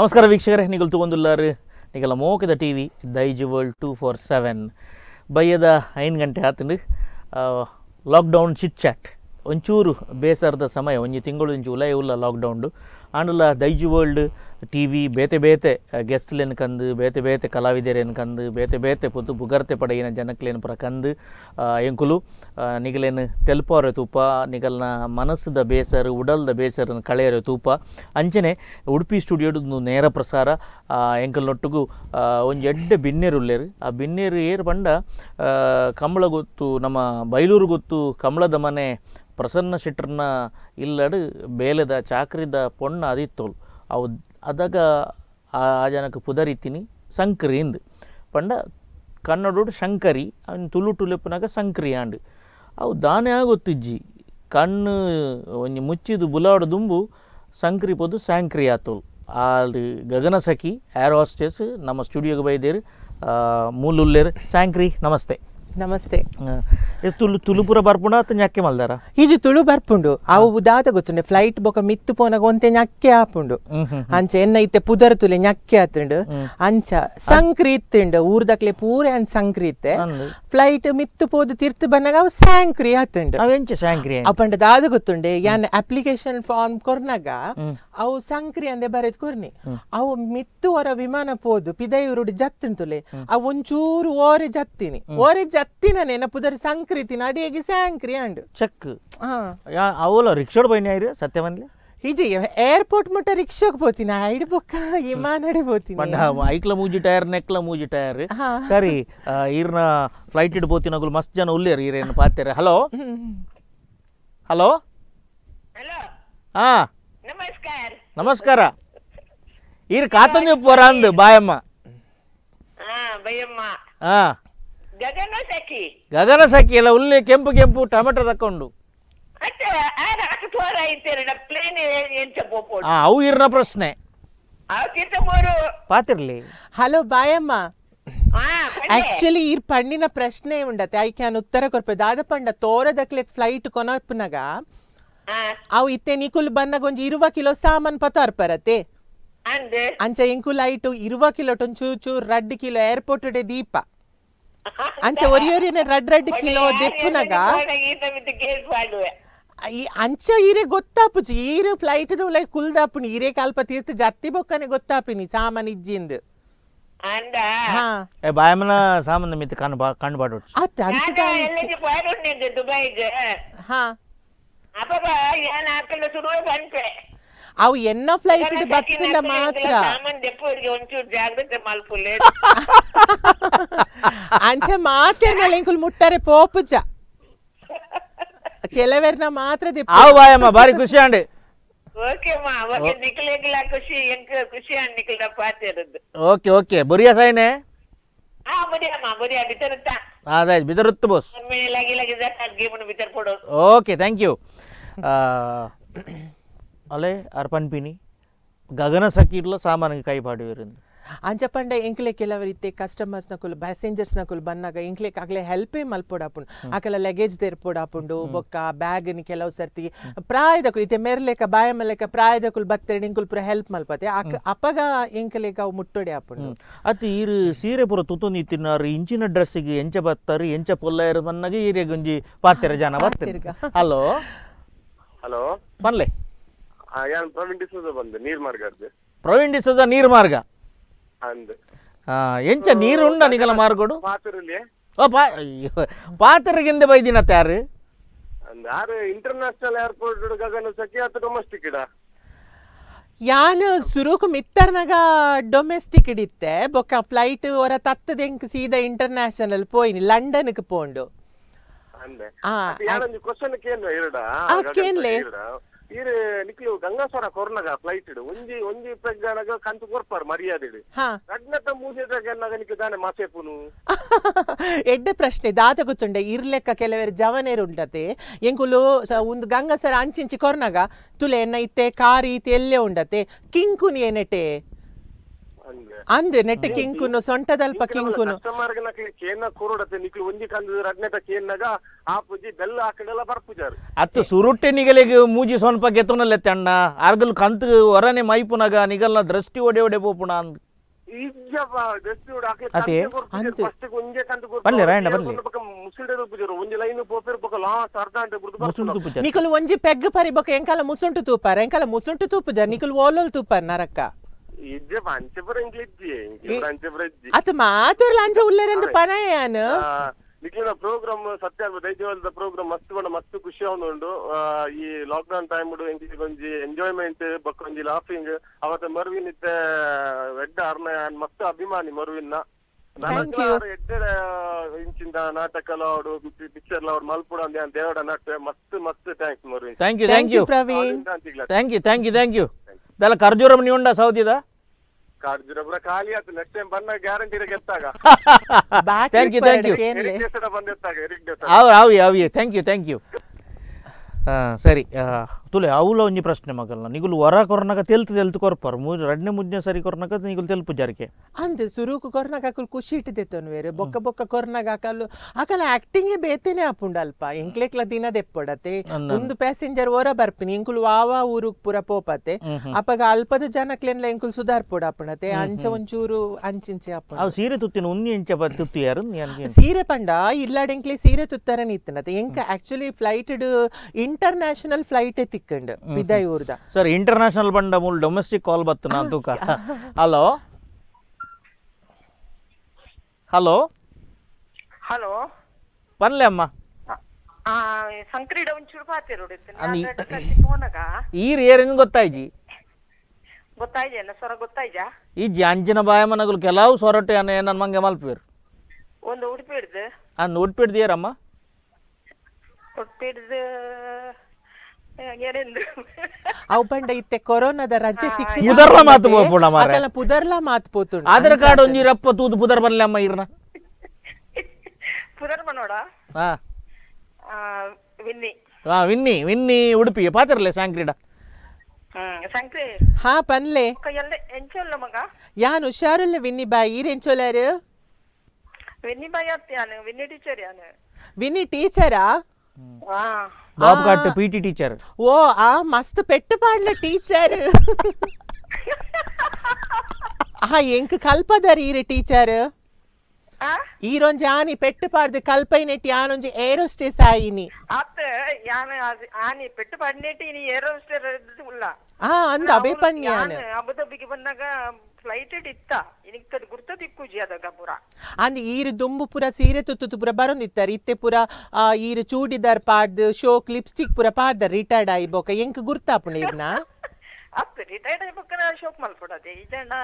ನಮಸ್ಕಾರ ವೀಕ್ಷಕರೇ ನಿಗಲ್ ತಗೊಂದುಲ್ಲಾರು ನಿಗಲ ಮೋಕದ T V Daijiworld two four seven ಬಯ್ಯದ ಐದು ಗಂಟೆ ಆತಂಡು ಲಾಕ್ಡೌನ್ ಚಿಟ್ ಚಾಟ್ ಒಂಚೂರು ಬೇಸರದ ಸಮಯ, ಒಂಜಿ ತಿಂಗಳು ಇಂಚು ಉಲಯ ಉಲ್ಲ ಲಾಕ್ಡೌನ್ಡು ಆಂಡುಲ ದೈಜು ವರ್ಲ್ಡ್ ಟಿ ವಿ ಬೇತೆ ಬೇತೆ ಗೆಸ್ಟ್ಲೇನು ಕಂದು, ಬೇತೆ ಬೇತೆ ಕಲಾವಿದರೇನು ಕಂದು, ಬೇತೆ ಬೇತೆ ಪುದು ಬುಗರ್ತೆ ಪಡೆಯಿನ ಜನಕ್ಲೇನು ಪರ ಕಂದು ಎಂಕುಲು ನಿಗಲೇನು ತೆಲ್ಪೋರೆ ತೂಪ, ನಿಗಲ್ನ ಮನಸ್ಸದ ಬೇಸರ, ಉಡಲ್ದ ಬೇಸರನ್ನು ಕಳೆಯರೆ ತೂಪ. ಅಂಚನೆ ಉಡುಪಿ ಸ್ಟುಡಿಯೋದು ನೇರ ಪ್ರಸಾರ ಎಂಕಲ್ನೊಟ್ಟಿಗೂ ಒಂದು ಎಡ್ಡೆ ಬಿನ್ನೇರು ಉಳ್ಳೇರು ಆ ಬಿನ್ನೇರು ಏರು ಪಂಡ ಕಂಬಳ ಗೊತ್ತು ನಮ್ಮ ಬೈಲೂರು ಗೊತ್ತು ಕಂಬಳದ ಮನೆ ಪ್ರಸನ್ನ ಶೆಟ್ರನ್ನ ಇಲ್ಲಡು ಬೇಲೆದ ಚಾಕ್ರಿದ ಪೊಣ್ಣ ಅದಿತ್ತೋಲ್. ಅವು ಅದಾಗ ಆ ಆ ಜನಕ್ಕೆ ಪುದರಿತೀನಿ ಸಂಕ್ರಿ ಇಂದು. ಪಂಡ ಕನ್ನಡೋಡು ಶಂಕರಿ, ಅವನು ತುಳು ಟುಲೆಪ್ಪನಾಗ ಸಂಕ್ರಿ ಆಂಡು. ಅವು ದಾನೆ ಆಗೊತ್ತಿಜ್ಜಿ. ಕಣ್ಣು ಒಂಜಿ ಮುಚ್ಚಿದು ಬುಲಾಡು ದುಂಬು ಸಂಕ್ರಿ ಪೊದು ಸ್ಯಾಂಕ್ರಿ ಆತೋಲ್. ಅಲ್ಲಿ ಗಗನ ಸಖಿ ಏರ್ ಹಾಸ್ಟೆಸ್ ನಮ್ಮ ಸ್ಟುಡಿಯೋಗೆ ಬೈದೇರು ಮೂಲುಲ್ಲೇರು, ಸ್ಯಾಂಕ್ರಿ, ನಮಸ್ತೆ. ನಮಸ್ತೆ. ತುಳು ತುಳು ತುಳುಪುರ ಬರ್ಪುಣ ಅತ್ತ ಮಲ್ದಾರ? ಈಜಿ ತುಳು ಬರ್ಪುಂಡು. ಅವು ದಾದ ಗೊತ್ತುಂಡೆ. ಫ್ಲೈಟ್ ಬೊಕ ಮಿತ್ತು ಪೋನಗ ಒಂತೆ ñakke ಆಪುಂಡು. ಅಂಚ ಎನ್ನ ಇತ್ತೆ ಪುದರ್ ತುಲೆ ñakke ಆತುಂಡು. ಅಂಚ ಸಂಕ್ರಿ ಇತ್ತುಂಡು ಊರ್ದಕ್ಲೆ ಪೂರ ಅಂಚ ಸಂಕ್ರಿ ಇತ್ತೆ ಫ್ಲೈಟ್ ಮಿತ್ತು ಪೋದು ತಿರ್ತು ಬನ್ನಾಗ ಅವು ಸ್ಯಾಂಕ್ರಿ ಆತುಂಡು. ಅವೆಂಚ ಸ್ಯಾಂಕ್ರಿ? ಅಪಂಡ ದಾದ ಗೊತ್ತುಂಡೆ. ಯಾನ್ ಅಪ್ಲಿಕೇಶನ್ ಫಾರ್ಮ್ ಕೊರ್ನಾಗ ಅವು ಸಂಕ್ರಿ ಅಂದೆ ಬರೆದ್ ಕೊರ್ನಿ. ಅವು ಮಿತ್ತು ಹೊರ ವಿಮಾನ ಪೋದು. ಪಿದೈರುಡು ಜತ್ತುಂತುಲೆ ಅವು ಒಂಚೂರು ಓರೆ ಜತ್ತಿನಿ. ಓರೆ ಜತ್ತಿನ ನೆನಪುದರ ಸಂಕ್ರಿತಿ ಅಡಿಯಾಗಿ ಸ್ಯಾಂಕ್ರಿ ಅಂಡು. ಚೆಕ್. ಅವಲ ರಿಕ್ಷಾಡ್ ಬೈನಿ ಆಯ್ರಿ ಸತ್ಯವನ್ಲಿ ಹಿಜಿ ಏರ್ಪೋರ್ಟ್ ಮಟ್ಟ ರಿಕ್ಷಾಕ್ ಪೋತಿನ ಐಡ್ ಬೊಕ್ಕ ವಿಮಾನಡೆ ಮಣ್ಣ ಐಕ್ಲ ಮೂಜಿ ಟೈರ್ ನೆಕ್ಲ ಮೂಜಿ ಟೈರ್. ಹಾ. ಸರಿ ಇರ್ನ ಈರ್ನ ಫ್ಲೈಟ್ ಇಡ್ ಪೋತಿನಗುಲು ಮಸ್ತ್ ಜನ ಉಲ್ಲೇರಿ ಈರೇನು ಪಾತೇರಿ. ಹಲೋ ಹಲೋ ಹಲೋ ಹಾ. ನಮಸ್ಕಾರ. ನಮಸ್ಕಾರ. ಈರ್ ಕಾತಂಜಿ ಪೋರ ಅಂದು ಬಾಯಮ್ಮ. ಹಾ. ಗಗನ ಸಖಿ ಗಗನ ಸಖಿ ಎಲ್ಲ ಉಲ್ಲಿ ಕೆಂಪು ಕೆಂಪು ಟೊಮೆಟೊ ತಕೊಂಡು ಅತ್ತ ಆರ ಅಕ್ಕ ತೋರ ಐತೇರ ಪ್ಲೇನ್ ಎಂಚ ಪೋಪೋಡು ಹಾ ಅವು ಈರ್ನ ಪ್ರಶ್ನೆ ಅವಕ್ಕಿಂತ ಮೂರು ಪಾತಿರ್ಲಿ ಹಲೋ ಬಾಯಮ್ಮ ಹಾ ಪಂಡೆ. ಆಕ್ಚುಲಿ ಈ ಪಂಡಿನ ಪ್ರಶ್ನೆ ಉಂಡತೆ ಐ ಕ್ಯಾನ್ ಉತ್ತರ ಕೊರ್ಪೆ ದಾದ ಪಂಡ ತೋರದಕ್ಲೆ ಫ್ಲೈಟ್ ಕೊನರ್ಪನಾಗ ಹಾ ಅವು ಇತ್ತೆ ನಿಕುಲ್ ಬನ್ನಗ ಒಂಜಿ ಇರುವ ಕಿಲೋ ಸಾಮಾನ್ ಪತಾರ್ ಪರತೆ ಅಂದ್ ಅಂಚ ಇಂಕುಲ್ ಐಟು ಇರುವ ಕಿಲೋ ಚೂ ಚೂ ರಡ್ಡ್ ಕಿಲೋ ಏರ್ಪೋರ್ಟ್ ಡೆ ದೀಪ ಅಂಚ ಒರಿಯೋರಿನ ರಡ್ ರಡ್ ಕಿಲೋ ದೆಪ್ಪುನಗ ಈ ಅಂಚ ಈರೆ ಗೊತ್ತಾಪುಜಿ ಈರು ಫ್ಲೈಟ್ ಲೈಕ್ ಕುಲ್ದಾಪುನಿ ಈರೆ ಕಾಲ್ಪ ತೀರ್ಥ ಜತ್ತಿ ಬೊಕ್ಕನೆ ಗೊತ್ತಾಪಿನಿ ಸಾಮಾನ್ ಇಜ್ಜಿಂದು. ಅಂದ? ಹಾ. ಏ ಬಾಯಮ್ಮನ ಸಾಮಾನ್ಯ ಮಿತ್ ಕಣ್ ಬಾ ಕಣ್ಣು ಬಾಡು ಅತ್ತ ದುಬೈಗೆ? ಹಾ. ಅಪ್ಪ ಯಾನ್ ಹಾಕಲ್ಲ ಸುಡುವ ಬಂತೆ. ಅವು ಎನ್ನ ಫ್ಲೈಟ್ ಬತ್ತಿಲ್ಲ ಮಾತ್ರ? ಸಾಮಾನ್ ದೆಪ್ಪವರಿಗೆ ಒಂಚೂರು ಜಾಗ್ರತೆ ಮಲ್ಪುಲೆ ಅಂಚ ಮಾತೇರ್ನಲ್ಲ ಇಂಕುಲ್ ಮುಟ್ಟರೆ ಪೋಪುಜ. ಕೆಲವೆರ್ನ ಮಾತ್ರ ದಿಪ್ಪ. ಆವು ಬಾಯಮ್ಮ ಬಾರಿ ಖುಷಿ ಅಂಡ್ ಓಕೆ ಮಾ ಓಕೆ ನಿಕ್ಲೆಗಿಲ್ಲ ಖುಷಿ ಎಂಕ ಖುಷಿ ಅನ್ ನಿಕ್ಲ ಪಾತಿರದ್ದು ಓಕೆ ಓಕೆ. ಬುರಿಯ ಸಾಯ್ನೆ ಹಾ ಬುದಿಯಮ್ಮ ಬುದಿಯ ಬಿತ್ತರುತ್ತಾ ಅದಾಯ್ತು ಬಿದರುತ್ತು ಬೋಸ್. ಒಮ್ಮೆ ಲಗಿ ಲಗಿ ಗೇಮನ್ನು ಬಿತ್ತರ್ ಕೊಡೋದು ಓಕೆ ಥ್ಯಾಂಕ್ ಯು. ಅಲೆ ಅರ್ಪನ್ಪಿನಿ ಗಗನ ಸಕೀರ್ಲ ಸಾಮಾನಿಗೆ ಕೈ ಪಾಡುವಿರಿಂದ ಅಂಚ ಪಂಡ ಎಂಕ್ಲೆ ಕೆಲವರಿತ್ತೆ ಕಸ್ಟಮರ್ಸ್ ನಕುಲು ಪ್ಯಾಸೆಂಜರ್ಸ್ ನಕುಲು ಬನ್ನಾಗ ಎಂಕ್ಲೆ ಆಗ್ಲೇ ಹೆಲ್ಪೇ ಮಲ್ಪೋಡಾಪುಂಡು. ಆಕಲ ಲಗೇಜ್ ತೆರ್ಪೋಡಾಪುಂಡು ಬೊಕ್ಕ ಬ್ಯಾಗ್ ನಿ ಕೆಲವು ಸರ್ತಿ. ಪ್ರಾಯದಕುಲು ಇತ್ತೆ ಮೆರ್ಲೆಕ ಬಾಯ ಮಲೆಕ ಪ್ರಾಯದಕುಲು ಬತ್ತೆರಡು ಇಂಕುಲ್ ಪುರ ಹೆಲ್ಪ್ ಮಲ್ಪತೆ ಆಕ ಅಪಗ ಎಂಕ್ಲೆಕ ಅವು ಮುಟ್ಟೊಡೆ ಆಪುಂಡು ಅತ್ತು ಈರು ಸೀರೆ ಪುರ ತುತುನಿ ತಿನ್ನಾರು ಇಂಚಿನ ಡ್ರೆಸ್ಸಿಗೆ ಎಂಚ ಬತ್ತಾರೆ ಎಂಚ ಪೊಲ್ಲ ಇರು ಬನ್ನಾಗ ಈರೆ ಗುಂಜಿ ಪಾತ್ರೆ ಜನ ಬರ್ತಾರೆ. ಹಲೋ ಹಲೋ ಬನ್ಲೆ ಯಾನ್ ಪ್ರವೀಣ್ ಡಿಸೋಜ ಬಂದೆ ನೀರ್ ಮಾರ್ಗದ್ದು ಪ್ರವೀಣ್ ಡಿಸೋಜ ನೀರು ಮಾರ್ಗ ಅಂದ್. ಆ, ಎಂಚ ನೀರು ಉಂಡ ನಿಗಲ ಮಾರ್ಗೋಡು? ಪಾತಿರಲಿ ಓ ಪಾ ಅಯ್ಯೋ ಪಾತ್ರೆಗಿಂದ ಬೈದಿನ ಯಾರು? ಅಂದ್ ಆರು ಇಂಟರ್ನ್ಯಾಷನಲ್ ಏರ್ಪೋರ್ಟ್ ಗಗನ ಸಖಿ ಅಥವಾ ಡೊಮೆಸ್ಟಿಕ್ ಇಡ. ಯಾನ್ ಸುರುಕು ಮಿತ್ತರ್ನಾಗ ಡೊಮೆಸ್ಟಿಕ್ ಇಡಿತ್ತೆ ಬೊಕ್ಕ ಫ್ಲೈಟ್ ಹೊರ ತತ್ತದ ಎಂಕ್ ಸೀದಾ ಇಂಟರ್ನ್ಯಾಷನಲ್ ಪೋಯಿನಿ ಲಂಡನ್ಗೆ ಪೋಂಡು. ಅಂದೆ. ಆ, ಕ್ವಶನ್ ಕೇನ್ಲೆ. ಈರು ನಿಕ್ಲು ಗಂಗಾಸ್ವರ ಕೊರ್ನಗ ಫ್ಲೈಟ್ ಇಡು. ಒಂಜಿ ಒಂಜಿ ಪ್ರಜ್ಞಾನಗ ಕಂತು ಕೊರ್ಪಾರ್ ಮರ್ಯಾದೆ ಇಡು ಹಾ ರಡ್ನತ ಮೂಜೆದಾಗ ನಿಕ್ಕು ದಾನೆ ಮಾಸೇಪುನು ಎಡ್ಡೆ ಪ್ರಶ್ನೆ ದಾತ ಗೊತ್ತುಂಡೆ ಇರ್ಲೆಕ್ಕ ಕೆಲವೇರು ಜವನೇರು ಉಂಡತೆ. ಎಂಕುಲು ಒಂದು ಗಂಗಸರ ಅಂಚಿಂಚಿ ಕೊರ್ನಗ ತುಲೆ ಎನ್ನ ಇತ್ತೆ ಕಾರಿ ಇತ್ತೆ ಎಲ್ಲೇ ಉಂಡತೆ. ಕಿಂಕುನಿ ಏನಟೆ ಅಂದೆ ನೆಟ್ಟ ಕಿಂಕುನು ಸೊಂಟದಲ್ಪ ಕಿಂಕುನು ಕಸ್ಟಮರ್ಗೆ ನಕ್ಲಿ ಕೇನ ಕೂರೋಡತ್ತೆ ನಿಕ್ಲು ಒಂಜಿ ಕಂದು ರಡ್ನೆಟ ಕೇನ್ನಾಗ ಆ ಪೂಜಿ ಬೆಲ್ಲ ಆಕಡೆಲ ಬರ್ಪುಜಾರು. ಅತ್ತು ಸುರುಟ್ಟೆ ನಿಗಲಿಗೆ ಮೂಜಿ ಸೊನ್ಪ ಗೆತ್ತುನಲ್ಲೆತ್ತೆ ಅಣ್ಣ? ಆರ್ಗಲ್ ಕಂತ ಹೊರನೆ ಮೈಪುನಗ ನಿಗಲ್ನ ದೃಷ್ಟಿ ಒಡೆ ಒಡೆ ಪೋಪುಣ ಅಂದ್. ಅದೇ, ಅಂತೆ. ಬನ್ನಿ, ರಾಯಣ್ಣ, ಒಂಜಿ ಲೈನ್ ಪರಿ ಬರ್ಪುನ. ನಿಕುಲು ಒಂಜಿ ಪೆಗ್ ಪರಿಬೋಕ ಎಂಕಾಲ ಮುಸುಂಟು ತೂಪಾರ. ಎಂಕಾಲ ಮುಸುಂಟು ತೂಪುಜ ನಿಕುಲು ಓಲೋಲ್ ತೂಪಾರ ನರಕ್ಕ. ಇಜ್ಜೆ ಅಂಚೆಪುರ ಇಂಗ್ಲಿಜ್ಜಿ ಅಂಚೆಪುರ ಇಜ್ಜಿ ಅತ್ ಪನಯಾನು ನಿಖಿಲ ಪ್ರೋಗ್ರಾಮ್ ಸತ್ಯ ದೈಜವಾದ ಪ್ರೋಗ್ರಾಮ್ ಮಸ್ತ್ ಬಣ್ಣ ಮಸ್ತ್ ಖುಷಿ ಉಂಡು ಈ ಲಾಕ್ಡೌನ್ ಟೈಮ್ ಎಂಕಿ ಒಂಜಿ ಎಂಜಾಯ್ಮೆಂಟ್ ಬೊಕ್ಕ ಒಂಜಿ ಲಾಫಿಂಗ್ ಅವತ್ತ ಮರುವಿನ್ ಇತ್ತೆ ಎಡ್ಡ ಅರ್ನ ಮಸ್ತ್ ಅಭಿಮಾನಿ ಮರುವಿನ Thank you. ಎಡ್ಡ ಇಂಚಿಂದ ನಾಟಕ ಲಾಡು ಪಿಕ್ಚರ್ ಲಾಡು ಮಲ್ಪುಡ ಅಂದೆ ದೇವಡ ನಟ್ಟ ಮಸ್ತ್ ಮಸ್ತ್ thanks Mervin thank you thank you thank you thank you thank you ನೀ ಉಂಡ ಸೌದಿದ ಕಾಡ್ಜಿರ ಪುರ ಖಾಲಿ ಆಯ್ತು. ನೆಕ್ಸ್ಟ್ ಟೈಮ್ ಬಂದಾಗ ಗ್ಯಾರಂಟಿ ಗೆತ್ತಾಗ thank you. ಏನ್ಲೆ ಎರಿಕ್ ಬಂದೆತ್ತಾಗ ಅವು ಅವು ಅವು ಥ್ಯಾಂಕ್ ಯು ಥ್ಯಾಂಕ್ ಯು ಸರಿ ತುಲೆ ಅವುಲ ಒಂಜಿ ಪ್ರಶ್ನೆ ಮಗಲ್ನ. ನಿಗುಲು ಹೊರ ಕೊರ್ನಗ ತೆಲ್ತು ತೆಲ್ತು ಕೊರ್ಪಾರು. ಮೂ ರಡ್ನೆ ಮುಜ್ಜೆ ಸರಿ ಕೊರ್ನಕ ನಿಗುಲು ತೆಲ್ಪು ಜಾರಿಕೆ. ಅಂದೆ ಸುರುಕು ಕೊರ್ನಾಗ ಅಕುಲು ಖುಷಿ ಇಟ್ಟಿದ್ದೆತ್ತನು ಬೇರೆ. ಬೊಕ್ಕ ಬೊಕ್ಕ ಕೊರ್ನಾಗ ಅಕಲ್ಲು ಅಕಲ ಆಕ್ಟಿಂಗ್ ಬೇತೆನೆ ಆಪುಂಡ ಅಲ್ಪ ಎಂಕ್ಲೆಕ್ಲ ದಿನ ದೆಪ್ಪಡತೆ. ಒಂದು ಪ್ಯಾಸೆಂಜರ್ ಓರ ಬರ್ಪಿನಿ. ಇಂಕುಲು ವಾವಾ ಊರುಗ್ ಪುರ ಪೋಪತೆ. ಅಪಗ ಅಲ್ಪದ ಜನಕ್ಲೆನ್ಲ ಎಂಕುಲು ಸುಧಾರ್ ಪೋಡ ಆಪುಣತೆ ಅಂಚ ಒಂಚೂರು ಅಂಚಿಂಚೆ ಆಪುಣ ಅವು ಸೀರೆ ತುತ್ತಿನ ಉನ್ನಿ ಇಂಚ ಬ ತುತ್ತಿ ಯಾರು? ನೀ ಅನ್ಗೆ. ಸೀರೆ ಪಂಡ ಇಲ್ಲಾಡೆಂಕ್ಲೆ ಸೀರೆ ತುತ್ತರ ನಿತ್ತನತೆ ಎಂಕ ಆಕ್ಚುಲಿ ಫ್ಲೈಟ್ ಇಂಟರ್ನ್ಯಾಷನಲ್ ಫ್ಲೈಟ್ ತಿಕ್ಕಂಡು ಬಿದಾಯಿ ಊರ್ದ ಸರ್ ಇಂಟರ್ನ್ಯಾಷನಲ್ ಬಂಡ ಮೂಲ ಡೊಮೆಸ್ಟಿಕ್ ಕಾಲ್ ಬತ್ತನ ತೂಕ ಹಲೋ ಹಲೋ ಹಲೋ ಬನ್ಲೆ ಅಮ್ಮ. ಆ ಸಂಕ್ರೀಡ ಒಂಚೂರು ಪಾತಿರೋಡು ಅನಿ- ಫೋನಗ. ಈರ್ ಏರೇನು ಗೊತ್ತಾಯ್ಜಿ ಗೊತ್ತಾಯ್ಜೇನ ಸ್ವರ ಗೊತ್ತಾಯ್ಜಾ? ಈ ಅಂಚಿನ ಬಾಯ ಮನಗಳು ಕೆಲವು ಅನ್ನ ನನ್ನ ಮಂಗೆ ಮಲ್ಪೇರು. ಒಂದು ಉಡುಪಿ ಹಿಡ್ದು. ಉಡುಪಿ ಅವು ಪಂಡ ಇತ್ತೆ ಕೊರೋನಾದ ರಜೆ ತಿಕ್ಕಿ ಪುದರ್ಲ ಮಾತು ಪೋಪುಣ ಮಾರ್ರೆ. ಅದೆಲ್ಲ ಪುದರ್ಲ ಮಾತು ಪೋತುಂಡು ಆಧಾರ್ ಕಾರ್ಡ್ ಒಂಜಿ ರಪ್ಪ ತೂದು ಪುದರ್ ಬಲ್ಲೆ ಅಮ್ಮ ಇರ್ನ. ಪುದರ್ ಮನೋಡ? ಹಾ. ವಿನ್ನಿ. ಹಾ ವಿನ್ನಿ ವಿನ್ನಿ ಉಡುಪಿ ಪಾತ್ರಲೆ ಸಾಂಕ್ರೀಡ ಹ್ಮ್ ಸಂಕ್ರಿ ಹಾ ಪನ್ಲೆ. ಎಂಚಲ್ಲ ಮಗ? ಯಾನ್ ಹುಷಾರಲ್ಲ ವಿನ್ನಿ ಬಾಯ್ ಈರೆಂಚೋಲಾರು ವಿನ್ನಿ ಬಾಯಿ ವಿನ್ನಿ ಟೀಚರ್ ಯಾನು? ವಿನ್ನಿ ಟೀಚರಾ? ಹಾ. ಬಾಬ್ ಕಾಟ್ ಪಿ ಟಿ ಟೀಚರ್ ಓ ಆ ಮಸ್ತ್ ಪೆಟ್ಟು ಪಾಡ್ಲ ಟೀಚರ್ ಆ ಎಂಕ್ ಕಲ್ಪದರ್ ಈರೆ ಟೀಚರ್ ಆ ಈರೊಂಜಿ ಆನಿ ಪೆಟ್ಟು ಪಾಡ್ದು ಕಲ್ಪೈನೆಟ್ಟಿ ಆನೊಂಜಿ ಏರೋಸ್ಟೇಸ್ ಆಯಿನಿ ಅತ್ತ ಯಾನು ಅದು- ಆನಿ ಪೆಟ್ಟು ಪಡ್ನೇಟಿ ನೀ ಏರೋ ಉಲ್ಲ ಆ ಅಂದ ಅಬೆ ಪನ್ಯಾನ್ ಅಬುದಾಬಿಗೆ ಬಂದಾಗ ಫ್ಲೈಟ್ ಇತ್ತ? ಇನಿಕ್ ಗುರ್ತ ದಿಕ್ಕು ಅದಾಗ ಪೂರ ಅಂದ್ ಈರು ದುಂಬು ಪುರ ಸೀರೆ ತುತ್ತು ಪುರ ಬರೊಂದಿತ್ತಾರೆ. ಇತ್ತೆ ಪುರ ಆ, ಈರು ಚೂಡಿದಾರ್ ಪಾಡ್ದು ಶೋಕ್ ಲಿಪ್ಸ್ಟಿಕ್ ಪುರ ಪಾಡ್ದ ರಿಟೈರ್ಡ್ ಆಯಿ ಬೋಕ ಎಂಕ್ ಗುರ್ತಾಪುಣ ಇರ್ನ ಅಪ್ಪ ರಿಟೈರ್ಡ್ ಆಯ್ಪಕ್ಕನ ಶೋಕ್ ಮಲ್ಪಡದೆ ಇಜಂಡ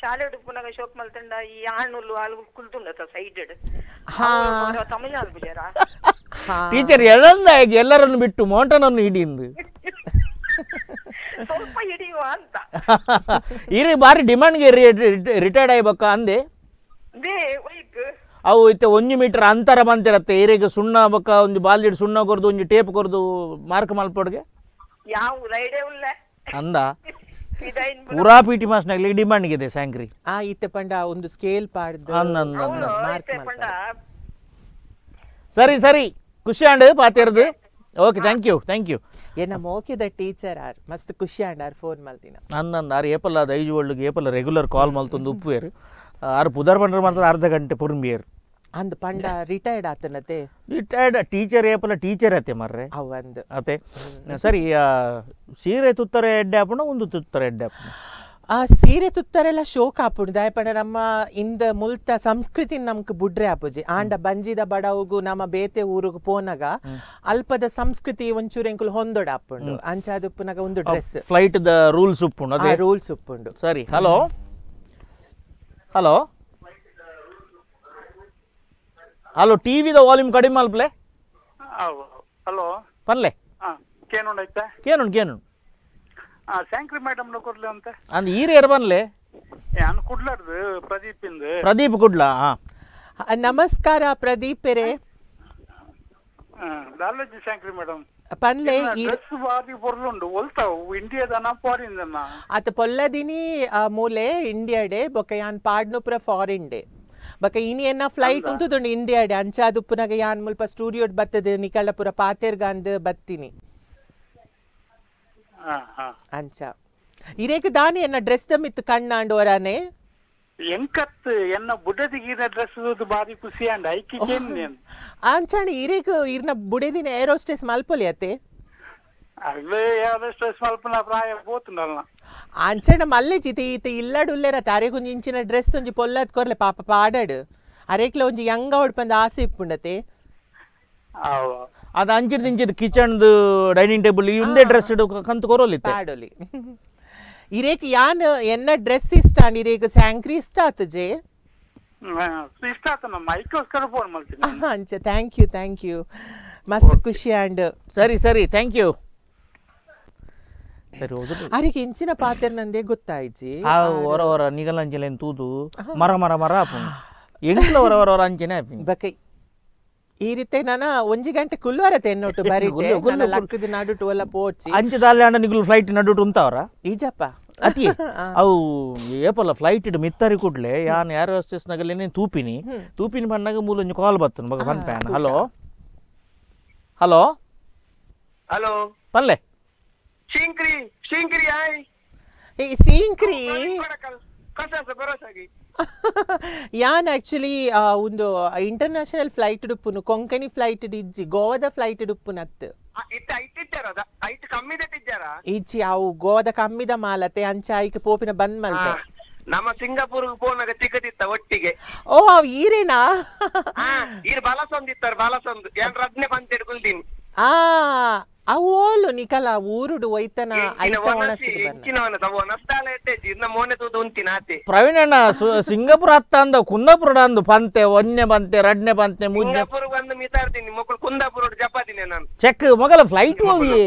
ಶಾಲೆ ಉಡುಪುನಾಗ ಶೋಕ್ ಮಲ್ತಂಡ ಈ ಆಣುಲ್ಲು ಹಾಲು ಕುಲ್ತುಂಡತ ಸೈಡೆಡ್ ಹಾ. ತಮಿಳ್ ಆಲ್ಬುಜಾರ ಟೀಚರ್ ಎಳಂದ ಎಲ್ಲರನ್ನು ಬಿಟ್ಟು ಮೋಟನನ್ನು ಹಿಡಿಯಿಂದ ಸ್ವಲ್ಪ ಹಿಡಿಯುವ ಅಂತ. ಇರಿ ಬಾರಿ ಡಿಮಾಂಡ್ಗೆ ರಿಟೈರ್ಡ್ ಆಗ್ಬೇಕ ಅಂದೆ. ಅವು ಇತ್ತೆ ಒಂಜಿ ಮೀಟರ್ ಅಂತರ ಬಂತಿರತ್ತೆ ಏರಿಗೆ ಸುಣ್ಣ ಬಕ್ಕ ಒಂದು ಬಾಲ್ ಬಾಲ್ದಿಡ್ ಸುಣ್ಣ ಕೊರ್ದು ಒಂದು ಟೇಪ್ ಕೊರ್ದು ಮಾರ್ಕ್ ಮಲ್ಪೊಡ್ಗೆ. ಯಾವ ರೈಡೇ ಉಲ್ಲ ಅಂದ. ಪೂರಾ ಪಿ ಟಿ ಮಾಸ್ನಾಗ್ಲಿ ಡಿಮ್ಯಾಂಡ್ ಇದೆ ಸ್ಯಾಂಕ್ರಿ. ಆ ಇತ್ತೆ ಪಂಡ ಒಂದು ಸ್ಕೇಲ್ ಪಾಡ್ದು ಮಾರ್ಕ್ ಸರಿ ಸರಿ. ಖುಷಿ ಆಂಡ್ ಪಾತೆರ್ದು. Okay thank you thank you ಏನ ಮೋಕಿದ ಟೀಚರ್ ಆರ್ ಮಸ್ತ್ ಖುಷಿ ಆಂಡಾರ್ ಫೋನ್ ಮಲ್ತಿನ ಅಂದಂದ ಆರು ಏಪಲ್ ಅದು ಐದು ಒಳ್ಳಿಗೆ ಏಪಲ್ ರೆಗ್ಯುಲರ್ ಕಾಲ್ ಮಲ್ತೊಂದು ಉಪ್ಪುವೇರು ಆರು ಪುದರ್ ಬಂದ್ರೆ ಮಾತ್ರ ಅರ್ಧ ಗಂಟೆ ಪುರ್ಮಿಯರು ಅಂದ್ ಪಂಡ ರಿಟೈರ್ಡ್ ಆತನತೆ. ರಿಟೈರ್ಡ್ ಟೀಚರ್ ಏಪಲ ಟೀಚರ್ ಅತ್ತೆ ಮರ್ರೆ. ಅವಂದ್. ಅತ್ತೆ. ಸರಿ ಸೀರೆ ತುತ್ತರ ಎಡ್ಡೆ ಹಾಪುಣ ಒಂದು ತುತ್ತರ ಎಡ್ಡೆ ಹಾಪುಣ ಸೀರೆ ತುತ್ತರೆಲ್ಲ ಶೋಕ್ ಆಪುಂಡು ದಾಯಪಂಡ ನಮ್ಮ ಇಂದ ಮುಲ್ತ ಸಂಸ್ಕೃತಿ ನಮ್ಗೆ ಬುಡ್ರೆ ಆಪುಜಿ ಆಂಡ ಬಂಜಿದ ಬಡವುಗು ನಮ್ಮ ಬೇತೆ ಊರುಗು ಪೋನಗ ಅಲ್ಪದ ಸಂಸ್ಕೃತಿ ಒಂಚೂರು ಎಂಕುಲು ಹೊಂದೊಡ ಆಪುಂಡು ಅಂಚಾದ ಪುನಗ ಒಂದು ಡ್ರೆಸ್ ಫ್ಲೈಟ್ ದ ರೂಲ್ಸ್ ಉಪ್ಪುಂಡು ಅದೇ? ರೂಲ್ಸ್ ಉಪ್ಪುಂಡು ಸರಿ ಹಲೋ? ಹಲೋ? ಹಲೋ ಟಿವಿದ ವಾಲ್ಯೂಮ್ ಕಡಿಮೆ ಮಲ್ಪಲೆ ಹಲೋ? ಪಲ್ಲೆ ಹಾ ಕೇನುಂಡೈತೆ ಕೇನುಂಡು ಕೇನುಂಡು. ಹಾ ಸ್ಯಾಂಕ್ರಿ ಮೇಡಮ್ ಕೊಡ್ಲಿ ಅಂತ. ಅಂದ್ ಈರ್ ಏರ್ ಬನ್ಲೆ ನಾನು ಕುಡ್ಲಾರ್ದು ಪ್ರದೀಪ್ ಇಂದು ಪ್ರದೀಪ್ ಕುಡ್ಲಾ? ಹಾ. ಆ, ನಮಸ್ಕಾರ ಪ್ರದೀಪ್ ಪೆರೆ ದಾಲಜಿ ಸ್ಯಾಂಕ್ರಿ ಮೇಡಮ್ ಪನ್ಲೆ ಈ ಡ್ರೆಸ್ ಬಾರಿ ಬೊರ್ಲುಂಡು ಒಲ್ತಾವು ಇಂಡಿಯಾದನ ಫಾರಿನ್ದನ ಅತ ಪೊಲ್ಲದಿನಿ ಆ ಮೂಲೆ ಇಂಡಿಯಾಡೆ ಬೊಕ ಯಾನ್ ಪಾಡ್ನು ಪುರ ಫಾರಿನ್ ಡೆ. ಬೊಕ ಇನಿ ಎನ್ನ ಫ್ಲೈಟ್ ಉಂತುದುಂಡು ಇಂಡಿಯಾಡೆ ಅಂಚಾದು ಪುನಗ ಯಾನ್ ಮುಲ್ಪ ಸ್ಟುಡಿಯೋಡ್ ಬತ್ತದ ನಿಕಳ್ಳ ಪುರ ಪಾತೆರ್ಗಂದ್ ಬತ್ತಿನಿ. ಹಾ ಹಾ ಅಂಚ ಇರೇಕ್ ದಾನಿ ಎನ್ನ ಡ್ರೆಸ್ ದ ಮಿತ್ ಕಣ್ಣಾಂಡ್ ವರಾನೆ ಎಂಕತ್ ಎನ್ನ ಬುಡದಿಗಿನ ಡ್ರೆಸ್ ಅದು ಬಾರಿ ಖುಷಿ ಅಂಡ್ ಐಕಿಕೇನ್ ಅಂಚಾಣಿ ಇರೇಕ್ ಇರ್ನ ಬುಡದಿನ ಏರೋಸ್ಟೇಸ್ ಮಲ್ಪೊಲಿ ಅತ್ತೆ ಅಲ್ಲೇ ಏರೋಸ್ಟೇಸ್ ಮಲ್ಪನ ಪ್ರಾಯ ಬೋತುಂಡಲ್ಲ ಅಂಚಣ ಮಲ್ಲೆ ಜಿತಿ ಈತ ಇಲ್ಲಡು ಉಲ್ಲೇರ ತಾರೆ ಗುಂಜಿಂಚಿನ ಡ್ರೆಸ್ ಒಂಜಿ ಪೊಲ್ಲದ್ ಕೊರ್ಲೆ ಪಾಪ ಪಾಡಾಡು ಅರೇಕ್ಲ ಒಂಜಿ ಯಂಗ ಹೊಡ್ಪಂದ ಆಸೆ ಇಪ್ಪುಂಡತೆ ಅವ ಅದು ಅಂಚಿದ ಇಂಚಿದ್ ಕಿಚನ್ದು ಡೈನಿಂಗ್ ಟೇಬಲ್ ಇವಂದೇ ಡ್ರೆಸ್ ಕಂತು ಕೊರೋಲಿತ್ತೆ. ಪಾಡೊಲಿ ಇರೇಕ್ ಯಾನ್ ಎನ್ನ ಡ್ರೆಸ್ ಇಷ್ಟ ಇರೇಕ್ ಸ್ಯಾಂಕ್ರಿ ಇಷ್ಟ ಆತಜೆ ಇಷ್ಟ ಆತ ನಮ್ಮ ಮೈಕೋಸ್ಕರ ಫೋನ್ ಮಾಡ್ತೀನಿ. ಅಂಚ. ಥ್ಯಾಂಕ್ ಯು ಥ್ಯಾಂಕ್ ಯು ಮಸ್ತ್ ಖುಷಿ ಆಂಡ್ ಸರಿ ಸರಿ. ಥ್ಯಾಂಕ್ ಯು ಅರಿಗೆ ಇಂಚಿನ ಪಾತೆರ್ ನಂದೇ ಗೊತ್ತಾಯ್ಜಿ. ಹೊರ ಹೊರ ನಿಗಲಂಜಲೆನ್ ತೂದು? ಮರ ಮರ ಮರ ಆಪು ಎಂಗ್ಲ ಹೊರ ಹೊರ ಹೊರ ಅಂಚೆನೆ ಆಪಿನ್ ಬಕ. ಈ ರೀತಿ ನಾನು ಒಂಜಿ ಗಂಟೆ ಕುಲ್ವರತೆ ಎನ್ನೊಟ್ಟು ಬರೀ ಗುಲ್ಲು, ಗುಲ್ಲು, ಗುಲ್ಲು. ಲಕ್ಕದ ನಾಡು ಟೋಲ ಪೋಡ್ಸಿ ಅಂಚೆ ದಾಲೆ ಅಂಡ ನಿಗುಲು ಫ್ಲೈಟ್ ನಡುಟು ಉಂತಾವ್ರ ಈಜಪ್ಪ. ಅತಿ? ಅವು ಏಪಲ್ಲ ಫ್ಲೈಟ್ ಇಡು ಮಿತ್ತರಿ ಕೂಡ್ಲೆ ಯಾನ್ ಏರ್ ಹೋಸ್ಟೆಸ್ ನಗಲೇನೆ ತೂಪಿನಿ. ತೂಪಿನಿ ಬಂದಾಗ ಮೂಲ ಒಂಜಿ ಕಾಲ್ ಬತ್ತನ್ ಮಗ ಪನ್ ಪ್ಯಾನ್. ಹಲೋ? ಹಲೋ? ಹಲೋ? ಪಲ್ಲೆ ಸಿಂಕ್ರಿ ಸಿಂಕ್ರಿ ಆಯ್. ಈ ಸಿಂಕ್ರಿ ಕಸ ಭರೋಸಾಗಿ. ಯಾನ್ ಆಕ್ಚುಲಿ ಒಂದು ಇಂಟರ್ನ್ಯಾಷನಲ್ ಫ್ಲೈಟ್ ಡುಪ್ಪುನು ಕೊಂಕಣಿ ಫ್ಲೈಟ್ ಇಜ್ಜಿ ಗೋವಾದ ಫ್ಲೈಟ್ ಡುಪ್ಪುನ ಇದ್ದಾರ ಇಜ್ಜಿ ಅವು ಗೋವಾದ ಕಮ್ಮಿದ ಮಾಲತೆ ಅಂಚ ಆಯ್ಕೆ ಪೋಪಿನ ಬಂದ್ ಮಲ್ತೆ. ನಮ್ಮ ಸಿಂಗಾಪುರ್ ಪೋನಾಗ ಚಿಕ್ಕದಿತ್ತ ಒಟ್ಟಿಗೆ. ಓ ಅವ್ ಈರೇನಾ? ಹಾ ಇರ್ ಇತ್ತಾರ ಬಲಸಂದ್. ಏನ್ ರದ್ನೆ ಬಂತ ಹಿಡ್ಕೊಳ್ತೀನಿ ಆ ಅವು ಓಲು ನಿಕಲ ಊರುಡು ಒಯ್ತನ ಐತ ಒಣಸಿಗೆ ಬನ್ನ ಇಂಚಿನ ಒನಸ್ತಾಲ ಎಟ್ಟೇಜಿ ಇನ್ನ ಮೋನೆ ತೂದು ಉಂತಿನ ಆತೆ ಪ್ರವೀಣ್ ಅಣ್ಣ ಸು- ಸಿಂಗಾಪುರ ಹತ್ತ ಅಂದ ಕುಂದಾಪುರ ಅಂದು ಪಂತೆ ಒನ್ನೆ ಬಂತೆ ರಡ್ನೆ ಬಂತೆ ಮೂರನೇ. ಸಿಂಗಾಪುರ್ ಬಂದು ಮೀತಾಡ್ತೀನಿ ಮಕ್ಕಳು ಕುಂದಾಪುರ ಜಪಾದಿನಿ ನಾನು. ಚೆಕ್ ಮಗಲ ಫ್ಲೈಟ್ ಹೋಗಿ.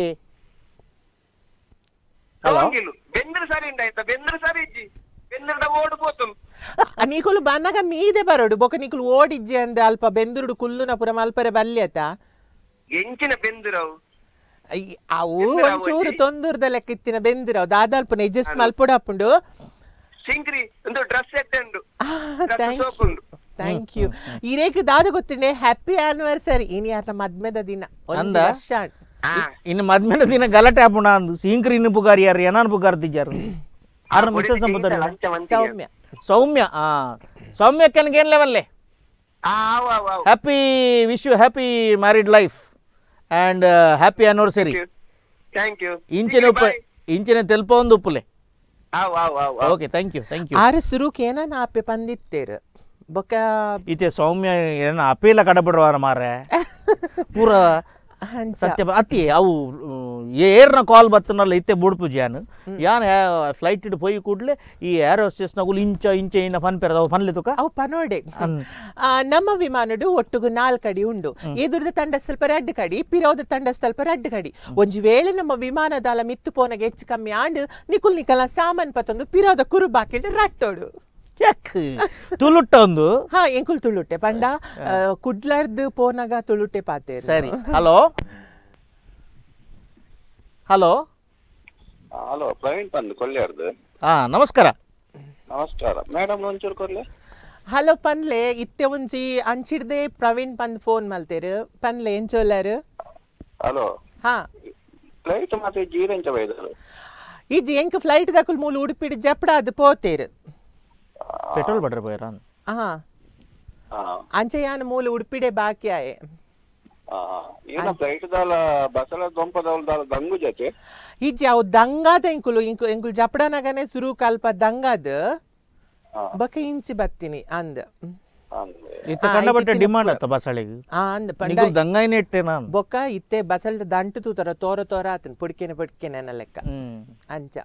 ಹಲೋ ಬೆಂದ್ರ ಸರಿ ಉಂಟಾಯ್ತಾ ಬೆಂದ್ರ ಸರಿ ಇಜ್ಜಿ. ಬೆಂದ್ರದ ಓಡ್ಬೋತು ನೀಕುಲು ಬನ್ನಗ ಮೀದೆ ಬರೋಡು. ಬೊಕ ನೀಕುಲು ಓಡಿಜ್ಜಿ ಅಂದೆ ಅಲ್ಪ ಬೆಂದುರುಡು ಕುಲ್ಲುನ ಪುರ ಮಲ್ಪರೆ ಬಲ್ಯತ ಎಂಚಿನ ಬೆಂದುರವು? ಅವು ಒಂಚೂರು ತೊಂದೂರದ ಲೆಕ್ಕ ಬೆಂದಿರವು ದಾದಾಲ್ಪನ ಮಲ್ಪುಡ ಮಲ್ಪುಡಪ್ಪುಂಡು ಸಿಂಕ್ರಿ ಒಂದು ಡ್ರೆಸ್ ಎಟ್ಟೆ ಉಂಡು ಥ್ಯಾಂಕ್ ಯು ಉಂಡು ಥ್ಯಾಂಕ್ ಯು ಇರೇಕ್ ದಾದ ಗೊತ್ತಿಂಡೆ ಹ್ಯಾಪಿ ಆನಿವರ್ಸರಿ ಇನಿ ಯಾರ ಮದ್ಮೆದ ದಿನ? ಒಂದು ವರ್ಷ. ಹಾ. ಇನ್ನು ಮದ್ಮೆದ ದಿನ ಗಲಾಟೆ ಆಪುಣ ಅಂದು. ಸಿಂಕ್ರಿ ಇನ್ನು ಪುಗಾರಿ ಯಾರು ಏನಾನು ಪುಗಾರ್ತಿದ್ದಾರು ಆರು ಮಿಸಸ್ ಅಂಬುತ್ತಾರೆ ಸೌಮ್ಯ. ಸೌಮ್ಯ ಆ. ಸೌಮ್ಯ ಏನ್ ಲೆವೆಲ್ಲೇ. Happy wish you happy married life and happy anniversary Thank you. ಇಂಚಿನ ಉಪ್ಪು Bye. ಇಂಚಿನ ತೆಲ್ಪ ಒಂದು ಉಪ್ಪುಲೆ. Okay thank you thank you ಆರು ಸುರುಕೇನ ಆಪೆ ಪಂದಿತ್ತೇರು ಬೊಕ್ಕ ಇತೆ ಸೌಮ್ಯ ಏನ ಅಪೀಲ ಕಡಬಿಡ್ರವಾರ ಮಾರೆ ಪೂರ ಸತ್ಯ ಬ- ಅತಿ ಅವು ಏರ್ನ ಕಾಲ್ ಬತ್ತನಲ್ಲ ಇತ್ತೆ ಬುಡ್ಪು ಜಾನ್ ಯಾನ್ ಫ್ಲೈಟ್ ಇಡ್ ಪೋಯಿ ಕೂಡ್ಲೆ ಈ ಏರ್ ಹೋಸ್ಟೆಸ್ನಾಗುಲು ಇಂಚ ಇಂಚ ಇನ್ನ ಫನ್ ಪೆರದ ಅವು ಫನ್ಲೆ ತುಕ ಅವು ಪನೋಡೆ ಅನ್. ಆ, ನಮ್ಮ ವಿಮಾನಡು ಒಟ್ಟುಗು ನಾಲ್ಕಡಿ ಉಂಡು ಎದುರದ ತಂಡ ಸ್ವಲ್ಪ ರಡ್ಡು ಕಡಿ ಪಿರೋದ ತಂಡ ಸ್ವಲ್ಪ ರಡ್ಡು ಕಡಿ ಒಂಜಿ ವೇಳೆ ನಮ್ಮ ವಿಮಾನದಾಲ ಮಿತ್ತು ಪೋನಗೆ ಹೆಚ್ಚು ಕಮ್ಮಿ ಆಂಡ್ ನಿಕುಲ್ ನಿಕಲ ಸಾಮಾನ್ ಪತ್ತೊಂದು ಪಿರೋದ ಕುರುಬಾಕಿಂಡು ರಟ್ಟೋಡು ಯಾಕ್ ತುಳುಟ್ಟ ಒಂದು. ಹಾ ಎಂಕುಲ್ ತುಳುಟ್ಟೆ ಪಂಡ ಆ, ಕುಡ್ಲರ್ದು ಪೋನಗ ತುಳುಟ್ಟೆ ಪಾತೆ ಸರಿ. ಹಲೋ? ಹಲೋ? ಹಲೋ ಪ್ರವೀಣ್ ಪಂದ್ ಕೊಲ್ಯಾರ್ದು ಹಾ ನಮಸ್ಕಾರ. ನಮಸ್ಕಾರ. ಮೇಡಮ್ ಒಂಚೂರು ಕೊರ್ಲೆ ಹಲೋ ಪನ್ಲೆ ಇತ್ತೆ ಒಂಜಿ ಅಂಚಿಡ್ದೆ ಪ್ರವೀಣ್ ಪಂದ್ ಫೋನ್ ಮಲ್ತೇರು. ಪನ್ಲೆ ಎಂಚೋಲರು ಹಲೋ. ಹಾ. ಫ್ಲೈಟ್ ಮತ್ತೆ ಜೀರೆಂಚ ಬೈದರು ಈಜಿ ಎಂಕ್ ಫ್ಲೈಟ್ ದಕುಲ್ ಮೂಲು ಉಡುಪಿಡ್ ಜಪ್ಡ ಅದು ಪೋತೇರು. ಪೆಟ್ರೋಲ್ ಬಡ್ರೆ ಬೈರ ಹಾ ಹಾ ಅಂಚೆ ಯಾನ್ ಮೂಲು ಉಡುಪಿಡೆ ಬಾಕಿ ಆಯೆ ಹಾ ಈನ ಫ್ಲೈಟ್ ದಾಲ ಬಸಲ ದೊಂಪದವಳ ದಾಲ ದಂಗು ಜೊತೆ ಈಜಿ ಅವು ದಂಗಾದ ಎಂಕುಲು ಇಂಕು ಎಂಕುಲು ಜಪ್ಡನಗನೆ ಸುರು ಕಲ್ಪ ದಂಗಾದ ಹಾ ಬಕ ಇಂಚಿ ಬತ್ತೀನಿ ಅಂದ ಅಂದ್ರೆ ಇತ್ತ ಆ, ಕಂಡ ಬಟ್ಟೆ ಇತ್ತಿನ ಡಿಮಾಂಡ್ ಪೂರ. ಆತ ಬಸಳಿಗೆ ಆ ಅಂದ ಪಂಡ ನಿಗುಲ್ ದಂಗಾಯಿನ ಇಟ್ಟೆ ನಾನು ಬೊಕ್ಕ ಇತ್ತೆ ಬಸಲ್ದ ದಂಟು ತೂತರ ತೋರ ತೋರ ಆತನ್ ಪುಡ್ಕೆನೆ ಪುಡ್ಕೆನೆ ಅನ್ನ ಲೆಕ್ಕ ಹ್ಮ್ ಅಂಚ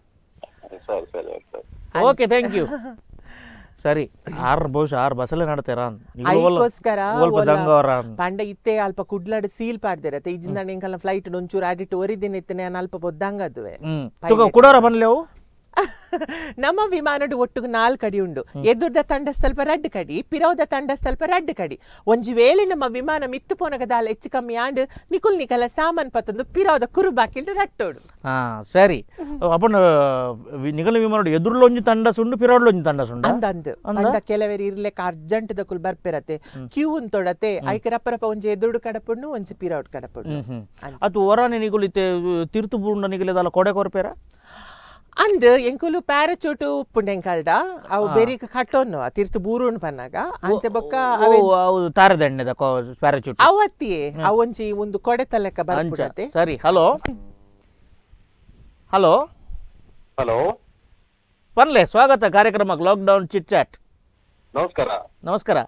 ಸರಿ ಸರಿ ಸರಿ ಓಕೆ ಥ್ಯಾಂಕ್ ಯು ಸರಿ ಆರ್ ಬಹುಶಃ ಆರ್ ಬಸಲೆ ನಡ್ತೇರ ಅದಕ್ಕೋಸ್ಕರ ಪಂಡ ಇತ್ತೆ ಅಲ್ಪ ಕುಡ್ಲಾಡ್ ಸೀಲ್ ಪಾಡ್ದಿರತ್ತೆ. ಈಜಿಂದ ಎಂಕಲ್ಲ ಫ್ಲೈಟ್ ಒಂಚೂರು ಆಡಿಟ್ಟು ಒರಿದಿನ ಇತ್ತನೆ ನಾನು ಅಲ್ಪ ಬೊದ್ದಂಗದುವೆ ಕುಡೋರ ಬನ್ಲೆವು ನಮ್ಮ ವಿಮಾನಡು ಒಟ್ಟು ನಾಲ್ಕು ಕಡಿ ಉಂಡು ಎದುರ್ದ ತಂಡ ಸ್ವಲ್ಪ ರಡ್ಡು ಕಡಿ ಪಿರೋದ ತಂಡ ಸ್ವಲ್ಪ ರಡ್ಡು ಕಡಿ. ಒಂಜಿ ವೇಳೆ ನಮ್ಮ ವಿಮಾನ ಮಿತ್ತು ಪೋನಗದಾಲ ಹೆಚ್ಚು ಕಮ್ಮಿ ಆಂಡ್ ನಿಕುಲ್ ನಿಕಲ ಸಾಮಾನ್ ಪತ್ತೊಂದು ಪಿರೋದ ಕುರುಬಾಕಿಲ್ಡು ರಟ್ಟೋಡು ಹಾ ಸರಿ. ಅಪ್ಪನ ನಿಗಲ ವಿಮಾನ ಎದುರುలో ಒಂಜಿ ತಂಡ ಸುಂಡು ಪಿರಾಡ್లో ಒಂಜಿ ತಂಡ ಸುಂಡು ಅಂದಂದು. ಅಂದ? ಕೆಲವೇರಿ ಇರ್ಲೆಕ್ಕ ಅರ್ಜೆಂಟ್ ದಕುಲ್ ಬರ್ಪಿರತ್ತೆ. ಕ್ಯೂ ತೊಡತೆ ಐಕ ರಪ್ಪರಪ್ಪ ಒಂಜಿ ಎದುರುಡು ಕಡಪುಂಡು ಒಂಜಿ ಪಿರೋಡ್ ಅಂಚ. ಅದು ಒರಾನೆ ನಿಗುಲಿತೆ ತಿರ್ತು ಬೂಂಡ ನಿಗಲಿದಲ್ಲ ಕೊಡೆ ಕೊರಪೇರ? ಅಂದ್ ಎಂಕುಲು ಪ್ಯಾರಚೂಟ್ ಪುಂಡೆಂಕಲ್ಡ ಅವು ಬೆರಿಕ ಕಟ್ಟೋನು ತಿರ್ತು ಬೂರುಣ್ ಬನ್ನಾಗ ಅಂಚೆ ಬೊಕ್ಕ ಅವು ತಾರದಂಡೆದ ಅವು ಅವತ್ತಿಯೇ ಅವೊಂಜಿ ಒಂದು ಕೊಡೆ ತಲೆಕ ಬಂದ್ಬಿಡತ್ತೆ ಸರಿ ಹಲೋ? ಹಲೋ? ಹಲೋ? ಬರ್ಲೆ ಸ್ವಾಗತ ಕಾರ್ಯಕ್ರಮಕ್ಕೆ ಲಾಕ್ಡೌನ್ ಚಿಟ್ ಚಾಟ್ ನಮಸ್ಕಾರ. ನಮಸ್ಕಾರ.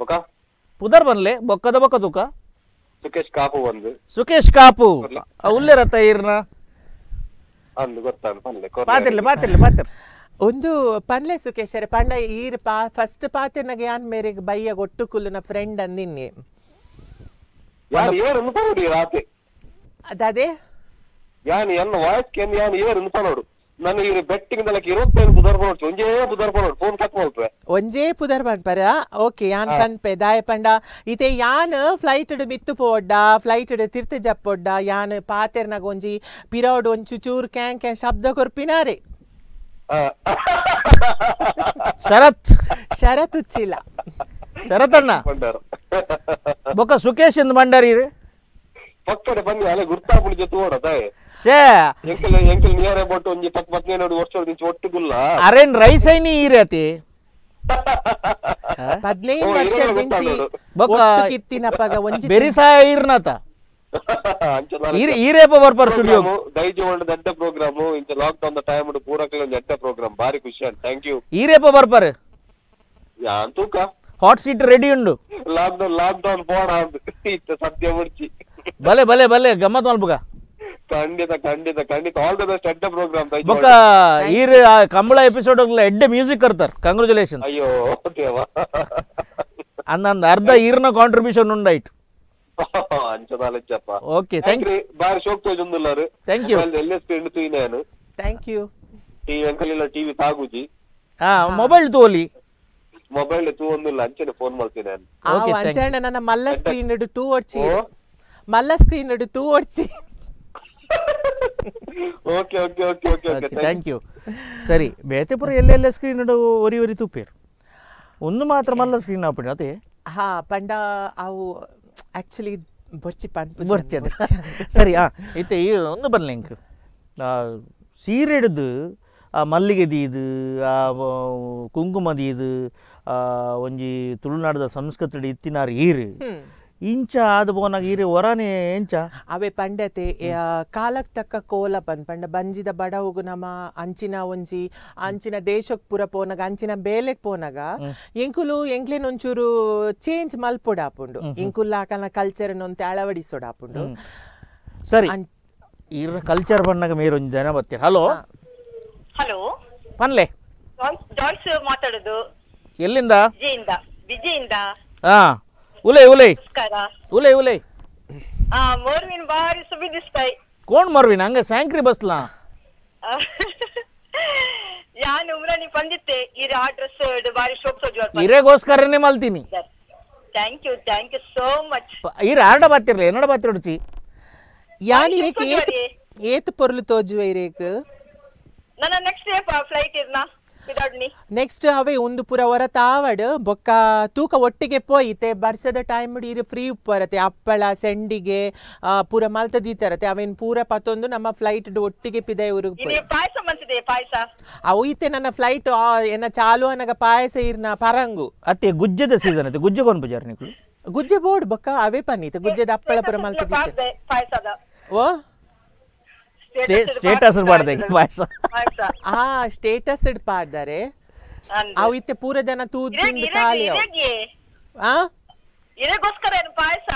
ಬೊಕ ಪುದರ್ ಬನ್ಲೆ ಬೊಕ್ಕದ ಬೊಕ್ಕ ತುಕ? ಸುಕೇಶ್ ಕಾಪು ಒಂದು ಸುಕೇಶ್ ಕಾಪು. ಉಲ್ಲೆ ರತ ಇರ್ನ ಅಂದು ಗೊತ್ತಾನು ಪನ್ಲೆ ಪಾತಿರ್ಲಿ ಪಾತಿರ್ಲಿ ಪಾತಿರ್ ಒಂದು ಪನ್ಲೆ ಸುಖೇಶರೆ ಪಂಡ ಈರ್ ಪಾ ಫಸ್ಟ್ ಪಾತಿರ್ನಾಗ ಯಾನ್ ಮೇರೆಗ್ ಬಯ್ಯ ಒಟ್ಟು ಕುಲ್ಲುನ ಫ್ರೆಂಡ್ ಅಂದಿನ್ನಿ ಯಾನ್ ಏರನ್ನು ಪನೋಡು ರಾತ್ರಿ ಅದೇ ಯಾನ್ ಎನ್ನ ವಾಯ್ಸ್ ಕೇನ್ ಯಾನ್ ಏರನ್ನು ಪನೋಡು ನನ್ನ ಈ ಬೆಟ್ಟಿಂಗ್ ದಲಕ್ಕೆ ಇರುವತ್ತೈದು ಬುಧವಾರ ಒಂಜೇ ಬುಧವಾರ ಪನೋಡು ಫೋನ್ ಕಟ್ ಮಾಡ್ತವೆ ಒಂಜೇ ಪುದರ್ ಪನ್ಪರ ಓಕೆ ಯಾನ್ ಕನ್ಪೆ ದಾಯ ಪಂಡ. ಇತೆ ಯಾನ್ ಫ್ಲೈಟ್ ಮಿತ್ತು ಪೋಡ್ಡ ಫ್ಲೈಟ್ ತಿರ್ತು ಜಪ್ಪೊಡ್ಡ ಯಾನ್ ಪಾತೆರ್ನಾಗ ಒಂಜಿ ಪಿರೋಡ್ ಒಂಚು ಚೂರ್ ಕ್ಯಾಂ ಕ್ಯಾಂ ಶಬ್ದ ಕೊರ್ಪಿನಾರೆ ಶರತ್. ಶರತ್ ಉಚ್ಚಿಲ್ಲ ಶರತ್ ಅಣ್ಣ. ಬೊಕ್ಕ ಸುಕೇಶ್ ಇಂದ ಮಂಡಾರಿ ಪಕ್ಕಡೆ ಬನ್ನಿ ಅಲೆ ಗುರ್ತಾಪುಡಿ ಜೊತೆ ಓಡತಾಯ್ ಎಂಕಲ್ ಎಂಕಲ್ ನಿಯರ್ ಅಬೌಟ್ ಒಂಜಿ ಪಕ್ ಪತ್ನಿ ನೋಡಿ ವರ್ಷ ದಿಂಚು ಒಟ್ಟು ಅರೆನ್ ರೈಸ್ ಐನಿ ಈರತಿ ಹದಿನೈದು ವರ್ಷ ಗೊತ್ತಾಗೋದು. ಬೊಕ್ಕ ಕಿತ್ತಿನಪ್ಪಗ ಒಂಜಿ ಬೆರಿಸಾ ಈರ್ನಾತ ಅಂಚೆ ಈರ್ ಈರೇಪ ಬರ್ಪರ್ ಸ್ಟುಡಿಯೋ ದೈಜ ವರ್ಲ್ಡ್ ದಡ್ಡ ಪ್ರೋಗ್ರಾಮ್ ಇಂಚ ಲಾಕ್ ಡೌನ್ ದ ಟೈಮ್ ಪೂರಕಲ ಒಂದು ಪ್ರೋಗ್ರಾಮ್ ಬಾರಿ ಖುಷಿ ಅಂತ ಥ್ಯಾಂಕ್ ಯು ಈರೇಪ ಬರ್ಪರ್. ಯಾನ್ ತೂಕ ಹಾಟ್ ಸೀಟ್ ರೆಡಿ ಉಂಡು. ಲಾಕ್ ಡೌನ್ ಲಾಕ್ ಡೌನ್ ಪೋಣ ಅಂತ ಇತ್ತ ಸದ್ಯ ಮುಡ್ಚಿ. ಬಲೆ ಬಲೆ ಬಲೆ ಗಮ್ಮತ್ ಮಲ್ಪುಗ ಖಂಡಿತ ಖಂಡಿತ ಖಂಡಿತ. ಆಲ್ ದ ಬೆಸ್ಟ್ ಎಡ್ಡ ಪ್ರೋಗ್ರಾಮ್ ಬೊಕ್ಕ ಈರ್ ಆ ಕಂಬಳ ಎಪಿಸೋಡ್ ಎಡ್ಡೆ ಮ್ಯೂಸಿಕ್ ಕರ್ತಾರ. ಕಂಗ್ರಾಚುಲೇಷನ್ಸ್ ಅಯ್ಯೋ ದೇವ ಅಂದಂದ ಅರ್ಧ ಈರ್ನ ಕಾಂಟ್ರಿಬ್ಯೂಷನ್ ಉಂಡಾಯ್ತು. ಅಂಚದಾಲಚ್ಚಪ್ಪ ಓಕೆ ಥ್ಯಾಂಕ್ ಯು ಬಾರಿ ಶೋಕ್ ತೋಜೊಂದುಲ್ಲಾರು Thank you. L S P ತೂಯಿನೇನು thank you TV ಅಂಕಲಿಲ್ಲ ಟಿವಿ ತಾಗುಜಿ ಹಾ ಮೊಬೈಲ್ ತೋಲಿ. ಮೊಬೈಲ್ ತೂ ಒಂದಿಲ್ಲ ಅಂಚೆನೆ ಫೋನ್ ಮಾಡ್ತೀನಿ ನಾನು. ಆ Okay, thank ಅಂಚಣ್ಣ ನನ್ನ ಮಲ್ಲ ಸ್ಕ್ರೀನ್ ಇಡು ತೂ ಒಡ್ಚಿ. ಓ. ಮಲ್ಲ ಸ್ಕ್ರೀನ್ ಇಡು ತೂ ಒಡ್ಚಿ. Okay okay okay okay okay thank you ಸರಿ ಬೇತೆಪುರ ಎಲ್ಲೆಲ್ಲ ಸ್ಕ್ರೀನ್ ಒರಿ ಒರಿ ತುಪ್ಪೇರು ಒಂದು ಮಾತ್ರ ಮಲ್ಲ ಸ್ಕ್ರೀನ್ ಆಪಣಿ ಅದೇ ಹಾ ಪಂಡ ಅವು ಆಕ್ಚುಲಿ ಬೊರ್ಚಿ ಬರ್ಚಿ ಅದ ಸರಿ ಆ ಇತ್ತೆ ಈ ಒಂದು ಬರಲಿ ಹಿಂಗೆ ಸೀರೆ ಹಿಡಿದು ಆ ಮಲ್ಲಿಗೆದಿ ಇದು ಆ ಕುಂಕುಮ ಕುಂಕುಮದಿ ಇದು ಆ ಒಂಜಿ ತುಳುನಾಡದ ಸಂಸ್ಕೃತಿ ಇತ್ತಿನಾರು ಈರು ಇಂಚ ಆದ ಬೋನಾಗ ಇರಿ ವರನೇ ಎಂಚ ಅವೇ ಪಂಡತೆ ಕಾಲಕ್ ತಕ್ಕ ಕೋಲ ಬಂದ್ ಪಂಡ ಬಂಜಿದ ಬಡವುಗು ಹೋಗು ನಮ್ಮ ಅಂಚಿನ ಒಂಜಿ ಅಂಚಿನ ದೇಶಕ್ ಪುರ ಪೋನಾಗ ಅಂಚಿನ ಬೇಲೆಗ್ ಪೋನಾಗ ಎಂಕುಲು ಎಂಕ್ಲೆನ್ ಒಂಚೂರು ಚೇಂಜ್ ಮಲ್ಪೊಡಾಪುಂಡು. ಇಂಕುಲ್ಲ ಆಕಲ್ನ ಕಲ್ಚರ್ ಒಂತೆ ಅಳವಡಿಸೋಡಾಪುಂಡು. ಸರಿ. ಇರ ಕಲ್ಚರ್ ಬಣ್ಣಗ ಮೇರೊಂದು ಜನ ಬರ್ತೀರ. Hello hello ಪನ್ಲೆ. ಜಾಯ್ಸ್ ಮಾತಾಡೋದು. ಎಲ್ಲಿಂದ? ವಿಜಯಿಂದ ವಿಜಯಿಂದ. ಹಾ. ಉಲೈ ಉಲೈ. ಉಲೈ ಉಲೈ. ಆ ಮೋರ್ವಿನ್ ಬಾರಿ ಸುಬಿದಿಸ್ತಾಯಿ ಕೋಣ್ ಮರ್ವಿನ್? ಹಂಗ ಸ್ಯಾಂಕ್ರಿ ಬಸ್ಲಾ? ಯಾನ್ ಉಮ್ರಾನಿ ಪಂದಿತ್ತೆ ಆ ಡ್ರೆಸ್ ಬಾರಿ ಶೋಕ್ ಸೋಜು ಇರೆಗೋಸ್ಕರನೇ ಮಲ್ತೀನಿ. Thank you thank you so much ಇರ ಆರ್ಡ ಬಾತಿರ್ಲಿ? ಏನಡ ಬಾತಿರೊಡ್ಚಿ ಯಾನ್ ಬಾರಿ ಏತ್ ಏತ್ ಪೊರ್ಲು ತೋಜುವೆ ಇರೇಕ್? ನನ್ನ ನೆಕ್ಸ್ಟ್ ಡೇ ಫ್ಲೈಟ್ ಇರ್ನಾ? ನೆಕ್ಸ್ಟ್ ಅವೇ ಒಂದು ಪುರ ಹೊರ ತಾವಡ್ ಬೊಕ್ಕ ತೂಕ ಒಟ್ಟಿಗೆ ಪೋಯಿತೆ ಬರ್ಸದ ಟೈಮ್ ಇರು ಫ್ರೀ ಉಪ್ಪರತೆ ಅಪ್ಪಳ ಸೆಂಡಿಗೆ ಪುರ ಮಲ್ತ ದೀತರತೆ ಅವೇನ್ ಪೂರ ಪತ್ತೊಂದು ನಮ್ಮ ಫ್ಲೈಟ್ ಒಟ್ಟಿಗೆ ಪಿದೆ ಇವರು ಅವು ಇತ್ತೆ ನನ್ನ ಫ್ಲೈಟ್ ಏನ ಚಾಲು ಅನ್ನಗ ಪಾಯಸ ಇರ್ನ ಪರಂಗು. ಅತ್ತೆ ಗುಜ್ಜದ ಸೀಸನ್ ಅತ್ತೆ ಗುಜ್ಜ ಕೊಂಡ್ ಬಜಾರ್ ನಿಕ್ಕಳು ಗುಜ್ಜೆ ಬೋರ್ಡ್ ಬೊಕ್ಕ ಅವೇ ಪನ್ನೀತೆ ಗುಜ್ಜದ ಅಪ್ಪಳ ಪುರ ಮಲ್ತ ದೀತೆ ಓ? ಸ್ಟೇಟಸ್ ಪಾಯಸ. ಹಾ ಆ ಸ್ಟೇಟಸ್ ಇಡ್ಪಾಡ್ದಾರೆ ಅವು ಇತ್ತೆ ಪೂರ ಜನ ತೂದ್ ಇರೇಗಿ, ತಿಂದು ಖಾಲಿ ಅವು. ಆ? ಏನು ಪಾಯಸ?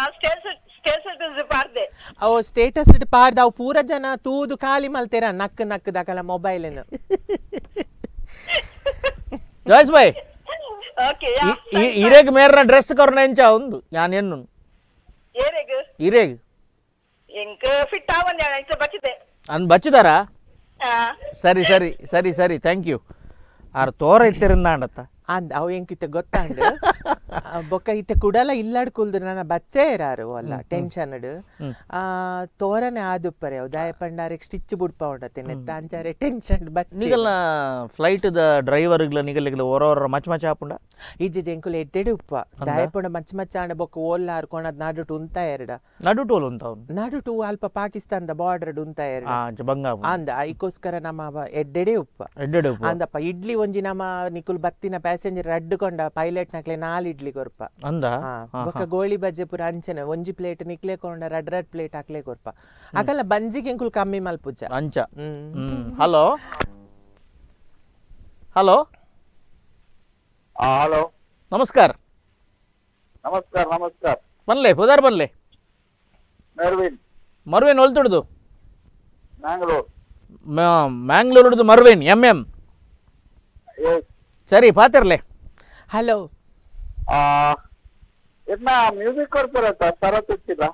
ಅವು ಸ್ಟೇಟಸ್ ಪಾಡ್ದ. ಅವು ಪೂರ ಜನ ತೂದು ಖಾಲಿ ಮಲ್ತೇರ ನಕ್ ನಕ್ ದಕಲ ಮೊಬೈಲ್ ಜಾಯ್ಸ್ ಬಾಯ್. ಓಕೆ ಇರೇಗ್ ಮೇರ್ನ ಡ್ರೆಸ್ ಕೊರ್ನ ಎಂಚ ಒಂದು ಯಾನ್ ಎನ್ನು ಇರೆಗ್. ಇರೇಗ್. ಎಂಕ್ ಫಿಟ್ ಆವನ್ ಬಚ್ಚಿದೆ ಅನ್ ಬಚ್ಚಿದಾರ? ಸರಿ ಸರಿ ಸರಿ ಸರಿ ಥ್ಯಾಂಕ್ ಯು ಆರು ತೋರ ಇತ್ತಿರಿಂದ ಅಂಡತ್ತ ಅಂದ್ ಅವು ಎಂಕಿತ್ತೆ ಗೊತ್ತಾಂಡ್? ಬೊಕ್ಕ ಇತ್ತೆ ಕುಡಲ ಇಲ್ಲಾಡ್ ಕುಲ್ದು ನನ್ನ ಬಚ್ಚೆ ಇರಾರು ಅಲ್ಲ ಟೆನ್ಷನ್ ಆ ತೋರನೆ ಆದುಪ್ಪರೆ ಅವು ದಾಯ ಪಂಡಾರಿಗೆ ಸ್ಟಿಚ್ ಬುಡ್ಪ ಉಂಡತೆ ನೆತ್ತ ಅಂಚಾರೆ ಟೆನ್ಷನ್ ನಿಗಲ್ನ ಫ್ಲೈಟ್ ದ ಡ್ರೈವರ್ಗಳ ನಿಗಲಿಗಲ ಹೊರ ಹೊರ ಮಚ್ ಮಚ ಹಾಪುಂಡ? ಈಜೆ ಜೆಂಕುಲ ಎಡ್ಡೆಡೆ ಉಪ್ಪ. ದಾಯ ಪಂಡ ಮಚ್ಚ ಮಚ್ಚ ಆಂಡ ಬೊಕ್ಕ ಓಲ್ಲ ಹಾರ್ಕೊಂಡ ನಾಡು ಉಂತ ಎರಡ. ನಡುಟು ಓಲ್ ಉಂತ ನಡುಟು ಅಲ್ಪ ಪಾಕಿಸ್ತಾನದ ಬಾರ್ಡರ್ ಉಂತ ಎರಡ. ಬಂಗ ಅಂದ ಐಕೋಸ್ಕರ ನಮ್ಮ ಎಡ್ಡೆಡೆ ಉಪ್ಪ. ಎಡ್ಡೆಡೆ ಅಂದಪ್ಪ ಇಡ್ಲಿ ಒಂಜಿ ನಮ್ಮ ನಿಕುಲ್ ಬತ್ತಿನ ಪ್ಯಾಸೆಂಜರ್ ಅಡ್ಡುಕೊಂಡ ಪೈಲಟ್ ನಕ್ಲೆ ನಾಲ್ ಇಡ್ಲಿ ಕೊರ್ಪ ಅಂದ? ಹಾ, ಬೊಕ್ಕ ಗೋಳಿ ಬಜ್ಜೆ ಪೂರ ಅಂಚನೆ ಒಂಜಿ ಪ್ಲೇಟ್ ನಿಕ್ಲೆ ಕೊಂಡ ರಡ್ ರಡ್ ಪ್ಲೇಟ್ ಹಾಕ್ಲೆ ಕೊರ್ಪ ಅಕಲ್ಲ ಬಂಜಿಗೆ ಎಂಕುಲ್ ಕಮ್ಮಿ ಮಲ್ಪುಜ ಅಂಚ. ಹ್ಮ್. ಹ್ಮ್. ಹಲೋ? ಹಲೋ? ಹಲೋ. ನಮಸ್ಕಾರ. ನಮಸ್ಕಾರ ನಮಸ್ಕಾರ. ಬನ್ಲೆ ಪುದಾರ್ ಬನ್ಲೆ. ಮೆರ್ವಿನ್. ಮರ್ವೇನ್ ಹೊಲ್ತುಡ್ದು? ಮ್ಯಾಂಗ್ಳೂರ್. ಮ್ಯಾಂಗ್ಳೂರ್ದು ಮರ್ವೇನ್ ಎಂ ಎಂ ಸರಿ ಪಾತಿರ್ಲೆ ಹಲೋ ಇದನ್ನ ಮ್ಯೂಸಿಕ್ ಕಾರ್ಪೊರೇಟ್ ಸರತ್ ಇಚ್ಚಿಲ್ಲ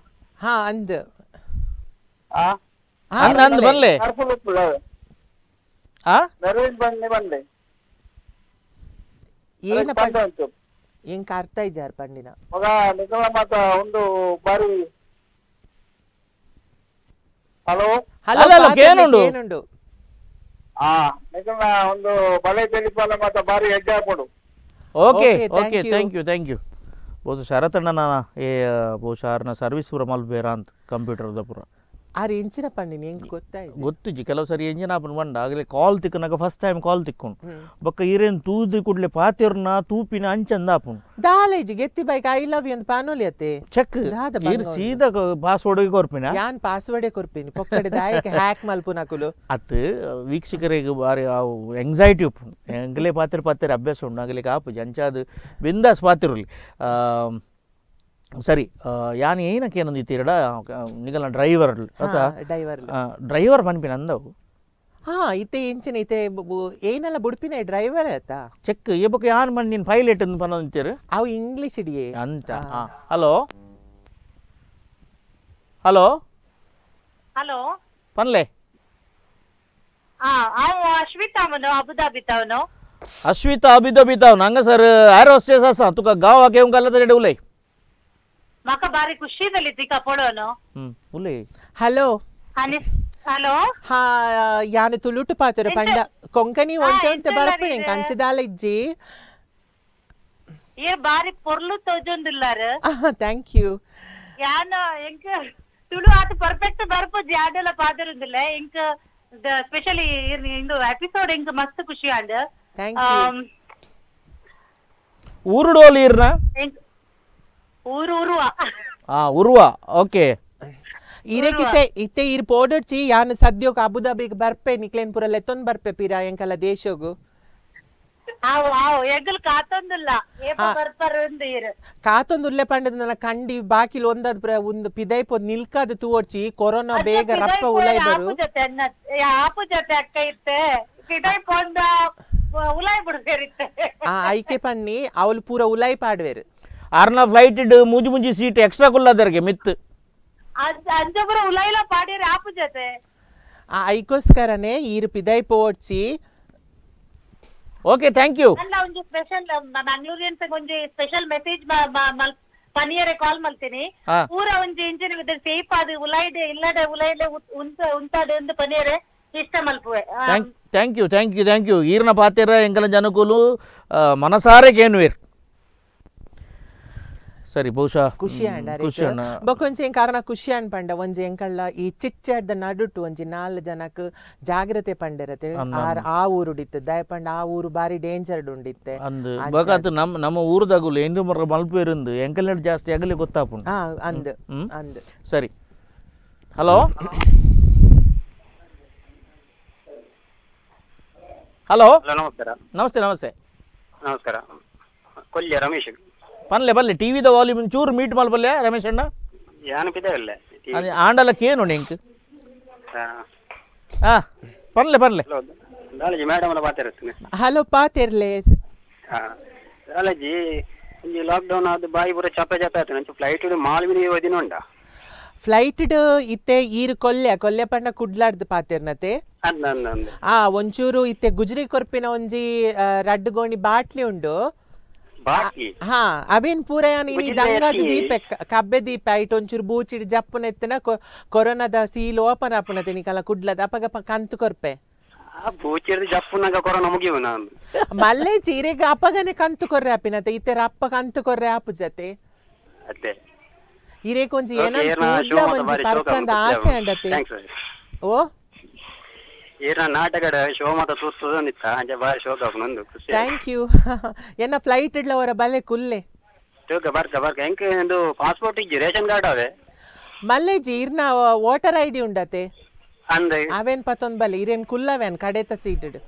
ಹಾ ಅಂದ್. ಆ? ಹಾ, ಅಂದ್ ಅಂದ್ ಇತ್ತು ಆ? ಮೆರ್ವಿನ್ ಬನ್ನಿ ಬಂದೆ ಏನ ಬಂದ ಉಂಟು ಎಂಕ ಅರ್ಥ ಇಜಾರ್ ಪಂಡಿನ? ಮಗ ನಿಗಮ ಮಾತ ಒಂದು ಬಾರಿ. Hello hello ಏನುಂಡು? ಏನುಂಡು ಆ ನಿಗಮ ಒಂದು ಬಳೆ ತೆಲಿಪಾಲ ಮತ್ತೆ ಬಾರಿ ಹೆಜ್ಜೆ ಹಾಕೊಂಡು okay Okay, thank okay you. Thank you thank you ಬಹುಶಃ ಶರತಣ್ಣನ ಏ ಬಹುಶಃ ಶಾರ್ನ ಸರ್ವಿಸ್ ಪುರ ಮಲ್ಬೇರ ಅಂತ ಕಂಪ್ಯೂಟರ್ದ ಪೂರ ಆರ್ ಇಂಚಿನ ಪಂಡಿನಿ ಎಂಕ್ ಗೊತ್ತಾಯ್ತು. ಗೊತ್ತಿಜ್ಜಿ ಕೆಲವು ಸರಿ ಎಂಜಿನ ಆಪನ್ ಬಂಡ ಆಗಲೇ ಕಾಲ್ ತಿಕ್ಕನಾಗ ಫಸ್ಟ್ ಟೈಮ್ ಕಾಲ್ ತಿಕ್ಕೊಂಡು ಬೊಕ್ಕ ಈರೇನು ತೂದಿ ಕೂಡಲೇ ಪಾತಿರ್ನ ತೂಪಿನ ಅಂಚಂದ ಆಪುಂಡು ಇಜ್ಜಿ ಗೆತ್ತಿ ಬೈಕ್ ಐ ಲವ್ ಯು ಅಂತ ಪಾನೋಲಿ ಅತ್ತೆ. ಚೆಕ್ ಇರ್. ಸೀದಾ ಪಾಸ್ವರ್ಡ್ ಕೊರ್ಪಿನ? ಯಾನ್ ಪಾಸ್ವರ್ಡೇ ಕೊರ್ಪಿನಿ? ಪೊಕ್ಕಡೆ ದಾಯಕ್ಕೆ ಹ್ಯಾಕ್ ಮಲ್ಪುನಕುಲು ಅತ್ ವೀಕ್ಷಕರಿಗೆ ಬಾರಿ ಎಂಗ್ಸೈಟಿ ಉಪ್ಪು ಎಂಗ್ಲೇ ಪಾತಿರ್ ಪಾತಿರ್ ಅಭ್ಯಾಸ ಉಂಡು ಆಗಲಿಕ್ಕೆ ಕಾಪು ಜಂಚಾದ ಬಿಂದಾಸ್ ಪಾತಿರುಲಿ ಸರಿ ಯಾನ್ ಏನಕ್ಕೆ ಏನಂದಿತ್ತೀರಡ ನಿಗಲ ಡ್ರೈವರ್ ಡ್ರೈವರ್ ಡೈವರ್ ಡ್ರೈವರ್ ಪನ್ಪಿನ ಅಂದವು. ಹಾ ಇತ್ತೆ ಇಂಚಿನ ಇತ್ತೆ ಏನೆಲ್ಲ ಬುಡ್ಪಿನ ಡ್ರೈವರ್ ಆತ ಚೆಕ್ ಈ ಬುಕ್ ಯಾನ್ ಮನ್ ನೀನ್ ಪೈಲಟ್ ಅಂತ ಪನ್ನಂತೀರು ಅವು ಇಂಗ್ಲೀಷ್ ಇಡಿಯ. ಅಂತ ಹಲೋ ಹಲೋ ಹಲೋ ಪನ್ಲೆ? ಅಶ್ವಿತಾ ಅಶ್ವಿತಾ ಅಶ್ವಿತ್ ಅಬಿದಾಬಿತಾವ್ ನಂಗ ಸರ್ ಆರೋ ಅಸ ತುಕ ಗಾವ್ ಹಾಕಿ ತಡೆ ಉಲೈ म्हाका बारी खुशी जाली ती कपडोन ಹ್ಮ್ ಉಲೈ ಹಲೋ आनी हॅलो ಹಾ ಯಾನು ತುಳುಟು ಪಾತ್ರ ಪಂಡ ಕೊಂಕಣಿ ಹಾ, ಒಂಟೆ ಅಂತ ಎಂತೆಲ್ಲ ಬರ್ಪಣೆ ಇದೆ? ಕಂಚದಾಲ ಇಜ್ಜಿ ಈ ಬಾರಿ ಪೊರ್ಲು ತೋಜೊಂದಿಲ್ಲಾರ ಥ್ಯಾಂಕ್ ಯು ಯಾನ ಎಂಕ ತುಳು ಆತ ಪರ್ಫೆಕ್ಟ್ ಬರ್ಪುಜಿ ಯಾಡೆಲ್ಲ ಪಾದರುಂದಿಲ್ಲ ಎಂಕ ಸ್ಪೆಷಲಿ ಇಂದು ಎಪಿಸೋಡ್ ಎಂಕ ಮಸ್ತ್ ಖುಷಿ ಆಂಡ್ ಥ್ಯಾಂಕ್ ಯು ಊರುಡೋಲಿ ಇರ್ನ ಎಂಕ್ ಊರು ಊರುವ ಆ ಉರ್ವ ಓಕೆ. ಇರೆಕಿತ್ತೆ ಇತ್ತೆ ಇರ್ ಪೋಡಡ್ಚಿ ಯಾನ್ ಸದ್ಯೋಗ ಅಬುದಾಬಿಗ್ ಬರ್ಪೆ ನಿಕ್ಲೇನ್ ಪುರ ಲೆತ್ತೊಂದ್ ಬರ್ಪೆ ಪಿರ ಎಂಕಲ ದೇಶಗು? ಕಾತೊಂದಿಲ್ಲ. ಪಂಡದ ನನ್ನ ಕಂಡಿ ಬಾಕಿಲ್ ಒಂದದ್ ಪುರ ಒಂದು ಪಿದೈಪೊದ್ ನಿಲ್ಕಾದ ತೂವಡ್ಚಿ ಕೊರೋನಾ ಬೇಗ ರಪ್ಪ ಉಲೈ ಬರು. ಆಪು ಜೊತೆ ಅಕ್ಕ ಇತ್ತೆ ಪಿಡೈ ಪೊಂದ ಉಲಾಯ್ ಬಿಡು ಸೇರಿತ್ತೆ ಆ ಐಕೆ ಪಣ್ಣಿ ಅವಳು ಪೂರ ಉಲೈ ಪಾಡ್ವೇರು ಆರ್ನ ಫ್ಲೈಟ್ ಇಡ್ ಮುಜಿ ಮುಜಿ ಸೀಟ್ ಎಕ್ಸ್ಟ್ರಾ ಕುಲ್ಲದರ್ಗೆ ಮಿತ್ ಅಂಜಪುರ ಉಲಾಯ್ಲ ಪಾಡಿರಿ ಆಪು ಜೊತೆ ಆ ಐಕೋಸ್ಕರನೇ ಈರು ಪಿದೈಪ ಓಡ್ಸಿ ಓಕೆ ಥ್ಯಾಂಕ್ ಯು ಅಲ್ಲ ಒಂದು ಸ್ಪೆಷಲ್ ಮಂಗ್ಳೂರಿಯನ್ಸ್ ಒಂಜಿ ಸ್ಪೆಷಲ್ ಮೆಸೇಜ್ ಪನಿಯರೆ ಕಾಲ್ ಮಲ್ತೀನಿ ಹಾ. ಪೂರ ಒಂಜಿ ಇಂಜಿನ್ ವಿದ ಸೇಫ್ ಆದ್ ಉಲಾಯ್ಡೆ ಇಲ್ಲಡೆ ಉಲಾಯ್ಲೆ ಉಂತ ಉಂತಾಡೆ ಒಂದು ಪನಿಯರೆ ಇಷ್ಟ ಮಲ್ಪುವೆ ಆ, thank thank you thank you thank you ಈರ್ನ ಪಾತಿರ ಎಂಕಲ ಜನಕುಲು ಆ, ಮನಸಾರೆ ಕೇನುವೇರ್ ಸರಿ ಬಹುಶಃ ಖುಷಿ ಅಣ್ಣ ಬೊಕೊಂಚಿ ಕಾರಣ ಖುಷಿ ಅನ್ಪಂಡ ಒಂಜಿ ಎಂಕಳ್ಳ ಈ ಚಿಟ್ಚಾಡ್ದ ನಡುಟು ಒಂಜಿ ನಾಲ್ ಜನಕ್ ಜಾಗ್ರತೆ ಪಂಡಿರತೆ ಆರ್ ಆ ಊರು ಉಡಿತ್ತು ದಯಪಂಡ ಆ ಊರು ಬಾರಿ ಡೇಂಜರ್ಡ್ ಉಂಡಿತ್ತೆ. ಅಂದ್ ಬಗಾತ್ ನಮ್ಮ ನಮ್ಮ ಊರದಾಗುಲು ಎಂದು ಮರ ಮಲ್ಪೇರಿಂದ ಎಂಕಲ್ ಜಾಸ್ತಿ ಆಗಲಿ ಗೊತ್ತಾಪುಂಡು. ಹಾ ಅಂದ್ ಹ್ಮ್? ಅಂದ್. ಸರಿ. ಹಲೋ? ಹಲೋ? ಹಲೋ ನಮಸ್ಕಾರ. ನಮಸ್ತೆ ನಮಸ್ತೆ. ನಮಸ್ಕಾರ. ಕೊಲ್ಯ ರಮೇಶ್. ಪನ್ಲೆ ಬಲ್ಲೆ ಟಿವಿದ ವಾಲ್ಯೂಮ್ ಚೂರು ಮೀಟ್ ಮಲ್ಪಲ್ಲೆ ರಮೇಶ್ ಅಣ್ಣ ಯಾನು ಪಿದಲ್ಲ ಅದು ಆಂಡಲಕ್ಕೆ ಏನು ಎಂಕ್ ಆ ಪನ್ಲೆ ಪನ್ಲೆ ಹಲೋ ದಾಲಜಿ ಮೇಡಮ್ ಎಲ್ಲ ಮಾತಾಡ್ತೀನಿ ಹಲೋ ಪಾತೆರ್ಲೆ ಹಾ ದಾಲಜಿ ಒಂಜಿ ಲಾಕ್ಡೌನ್ ಆದ್ ಬಾಯಿ ಪೂರ ಚಪ್ಪ ಚಪ್ಪ ಆಯ್ತು ನಂಚು ಫ್ಲೈಟ್ ಮಾಲ್ವಿನಿ ಓದಿನ ಉಂಡ ಫ್ಲೈಟ್ ಇತ್ತೆ ಈರು ಕೊಲ್ಯ ಕೊಲ್ಯ ಪಂಡ ಕುಡ್ಲಾಡ್ದು ಪಾತಿರ್ನತೆ ಅಂದ ಅಂದ ಅಂದ ಆ ಒಂಚೂರು ಇತ್ತೆ ಗುಜ್ರಿ ಕೊರ್ಪಿನ ಒಂಜಿ ಆ, ರಡ್ಡ್ ಗೋಣಿ ಬಾಟ್ಲಿ ಉಂಡು ಬಾಕಿ ಹಾ ಅವೇನ್ ಪೂರಯಾನ ಇನಿ ಗುಜ್ರಿ ದಂಗದ ಎತ್ತಿ. ದೀಪ ಕಬ್ಬೆ ದೀಪ ಐಟ್ ಒಂಚೂರು ಬೂಚಿಡ್ ಜಪ್ಪನ ಎತ್ತನ ಕೊ- ಕೊರೋನಾದ ಸೀಲ್ ಓಪನ್ ಆಪುನತೆ ನಿಕಲ ಕುಡ್ಲದ ಅಪಗ ಪ- ಕಂತು ಕೊರ್ಪೆ ಆ ಬೂಚಿರ್ದು ಜಪ್ಪುನಾಗ ಕೊರೋನಾ ಮುಗಿವು ನಾನು ಮಲ್ಲೆ ಚೀರೆಗ ಅಪಗನೆ ಕಂತು ಕೊರ್ರೆ ಆಪಿನತೆ ಇತ್ತೆ ರಪ್ಪ ಕಂತು ಕೊರ್ರೆ ಆಪು ಜತೆ ಅದೇ ಇರೇಕ್ ಒಂಜಿ Okay, ಏನಂತ ಏರ್ನ ಕೂಡ್ಲ ಶಿವಮೊಗ್ಗ ಒಂಜಿ ಬಾರಿ ಪರ್ಕಂದ ಶೋಕ ಆಸೆ ಅಂಡತೆ ಥ್ಯಾಂಕ್ಸ್ ಓ ಏನ ನಾಟಕಡ ಶೋಮದ ತೂರ್ತದ ಅಂಜ ಬಾರಿ ಶೋಕ ನಂದು ಖುಷಿ ಥ್ಯಾಂಕ್ ಯು ಎನ್ನ ಫ್ಲೈಟ್ ಇಡ್ಲ ಅವರ ಬಲೆ ಕುಲ್ಲೆ? ಶೋಕ ಬರ್ಕ ಬರ್ಕ. ಹೆಂಗ್ ಒಂದು ಪಾಸ್ಪೋರ್ಟ್ ಇಜ್ಜಿ ರೇಷನ್ ಕಾರ್ಡ್ ಅವೆ? ಮಲ್ಲೆಜಿ ಇರ್ನ ವೋಟರ್ ಐ ಡಿ ಉಂಡತೆ? ಅಂದೆ. ಅವೇನ್ ಪತ್ತೊಂದ್ ಬಲೆ ಇರೇನ್ ಕುಲ್ಲವೇನ್? ಕಡೆತ ಸೀಟಡ್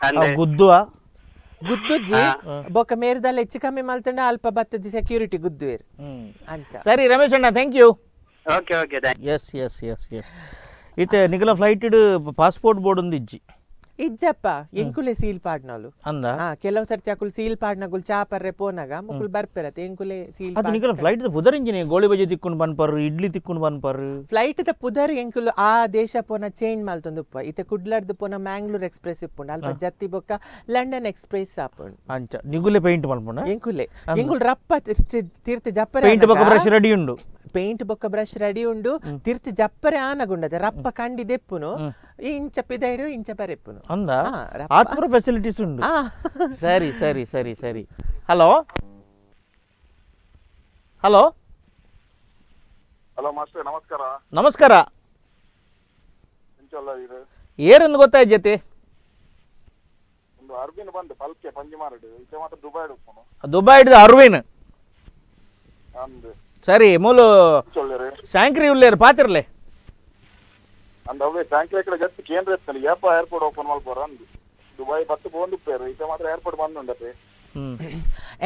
ಅಂದೆ. ಗುದ್ದುವ? ಗುದ್ದುಜ್ಜಿ ಬೊಕ್ಕ ಮೇರ್ದಲ್ಲಿ ಹೆಚ್ಚು ಕಮ್ಮಿ ಮಲ್ತಂಡ ಅಲ್ಪ ಬತ್ತಜ್ಜಿ ಸೆಕ್ಯೂರಿಟಿ ಗುದ್ದುವೇರು. ಅಂಚ. ಸರಿ ರಮೇಶ್ ಅಣ್ಣ thank you okay okay yes yes yes yes yes ಇತ್ತೆ ನಿಗಲ ಫ್ಲೈಟ್ ಇಡು ಪಾಸ್ಪೋರ್ಟ್ ಬೋರ್ಡ್ ಒಂದು ಇಜ್ಜಿ ಇಜ್ಜಪ್ಪ ಎಂಕುಲೆ ಸೀಲ್ ಪಾಡ್ನೋಲು ಅಂದ ಹಾ ಕೆಲವು ಸರ್ತಿ ಅಕುಲ್ ಸೀಲ್ ಪಾಡ್ನಗುಲ್ ಚಾಪರ್ರೆ ಪೋನಾಗ ಮುಕುಲ್ ಬರ್ಪಿರತ್ತೆ ಎಂಕುಲೆ ಸೀಲ್ ಅದು ನಿಗಲ ಫ್ಲೈಟ್ ಪುದರ್ ಇಂಜಿನಿ ಗೋಳಿ ಬಜೆ ತಿಕ್ಕೊಂಡು ಬನ್ಪರ್ ಇಡ್ಲಿ ತಿಕ್ಕೊಂಡು ಬನ್ಪರ್ ಫ್ಲೈಟ್ ದ ಪುದರ್ ಎಂಕುಲು ಆ ದೇಶ ಪೋನ ಚೇಂಜ್ ಮಲ್ತೊಂದುಪ್ಪ ಇತ್ತೆ ಕುಡ್ಲರ್ದು ಪೋನ ಮ್ಯಾಂಗ್ಳೂರ್ ಎಕ್ಸ್ಪ್ರೆಸ್ ಇಪ್ಪುಂಡು ಅಲ್ಪ ಜತ್ತಿ ಬೊಕ್ಕ ಲಂಡನ್ ಎಕ್ಸ್ಪ್ರೆಸ್ ಆಪುಂಡು ಅಂಚ ನಿಗುಲೆ ಪೇಂಟ್ ಮಲ್ಪುಣ ಎಂಕುಲೆ ಎಂಕುಲ್ ರಪ್ಪ ತೀರ್ತಿ ತೀರ್ತಿ ಜಪ್ಪರೆ ಪೇಂಟ್ ಬೊಕ್ಕ ಬ್ರಷ್ ರೆಡಿ ಉಂಡು ಪೇಂಟ್ ಬೊಕ್ಕ ಬ್ರಷ್ ರೆಡಿ ಉಂಡು ತಿರ್ತಿ ಜಪ್ಪರೆ ಆನಗುಂಡದೆ ರಪ್ಪ ಕಂಡಿ ದೆಪ್ಪುನು ಇಂಚ ಪಿದೈಡು ಇಂಚ ಬರೆಪ್ಪುನು ಅಂದ ಹಾ, ರಪ್ಪ. ಆತ್ಮರ ಫೆಸಿಲಿಟೀಸ್ ಉಂಡು ಆ ಸರಿ ಸರಿ ಸರಿ ಸರಿ ಹಲೋ ಹಲೋ ಹಲೋ ಮಾಸ್ಟರ್ ನಮಸ್ಕಾರ ನಮಸ್ಕಾರ ಎಂಚಲ್ಲ ಇದು ಏರೆಂದು ಗೊತ್ತಾಯ್ತು ಒಂದು ಅರ್ಬಿನ್ ಬಂದು ಪಲ್ಕೆ ಪಂಜಿಮಾರಡು ಇತ್ತೆ ಮಾತ್ರ ದುಬೈ ಹೋಗ್ನು ದುಬೈಡ್ದು ಅರ್ವಿನ್ ಅಂದು ಸರಿ ಮೂಲು ಚೊಳ್ಳೇರು ಸ್ಯಾಂಕ್ರಿ ಉಳ್ಳೇರು ಪಾತ್ರಲೆ. ಅಂದ ಅವೇ ಟ್ಯಾಂಕ್ ಕಡೆ ಜಸ್ಟ್ ಕೇಂದ್ರ ಇರ್ತಾನೆ ಏಪ ಏರ್ಪೋರ್ಟ್ ಓಪನ್ ಮಾಡ್ಬೋರ ಅಂದು. ದುಬೈ ಬತ್ತು ಬಂದು ಪೇರು ಮಾತ್ರ ಏರ್ಪೋರ್ಟ್ ಬಂದುಂಡತೆ ಹ್ಮ್.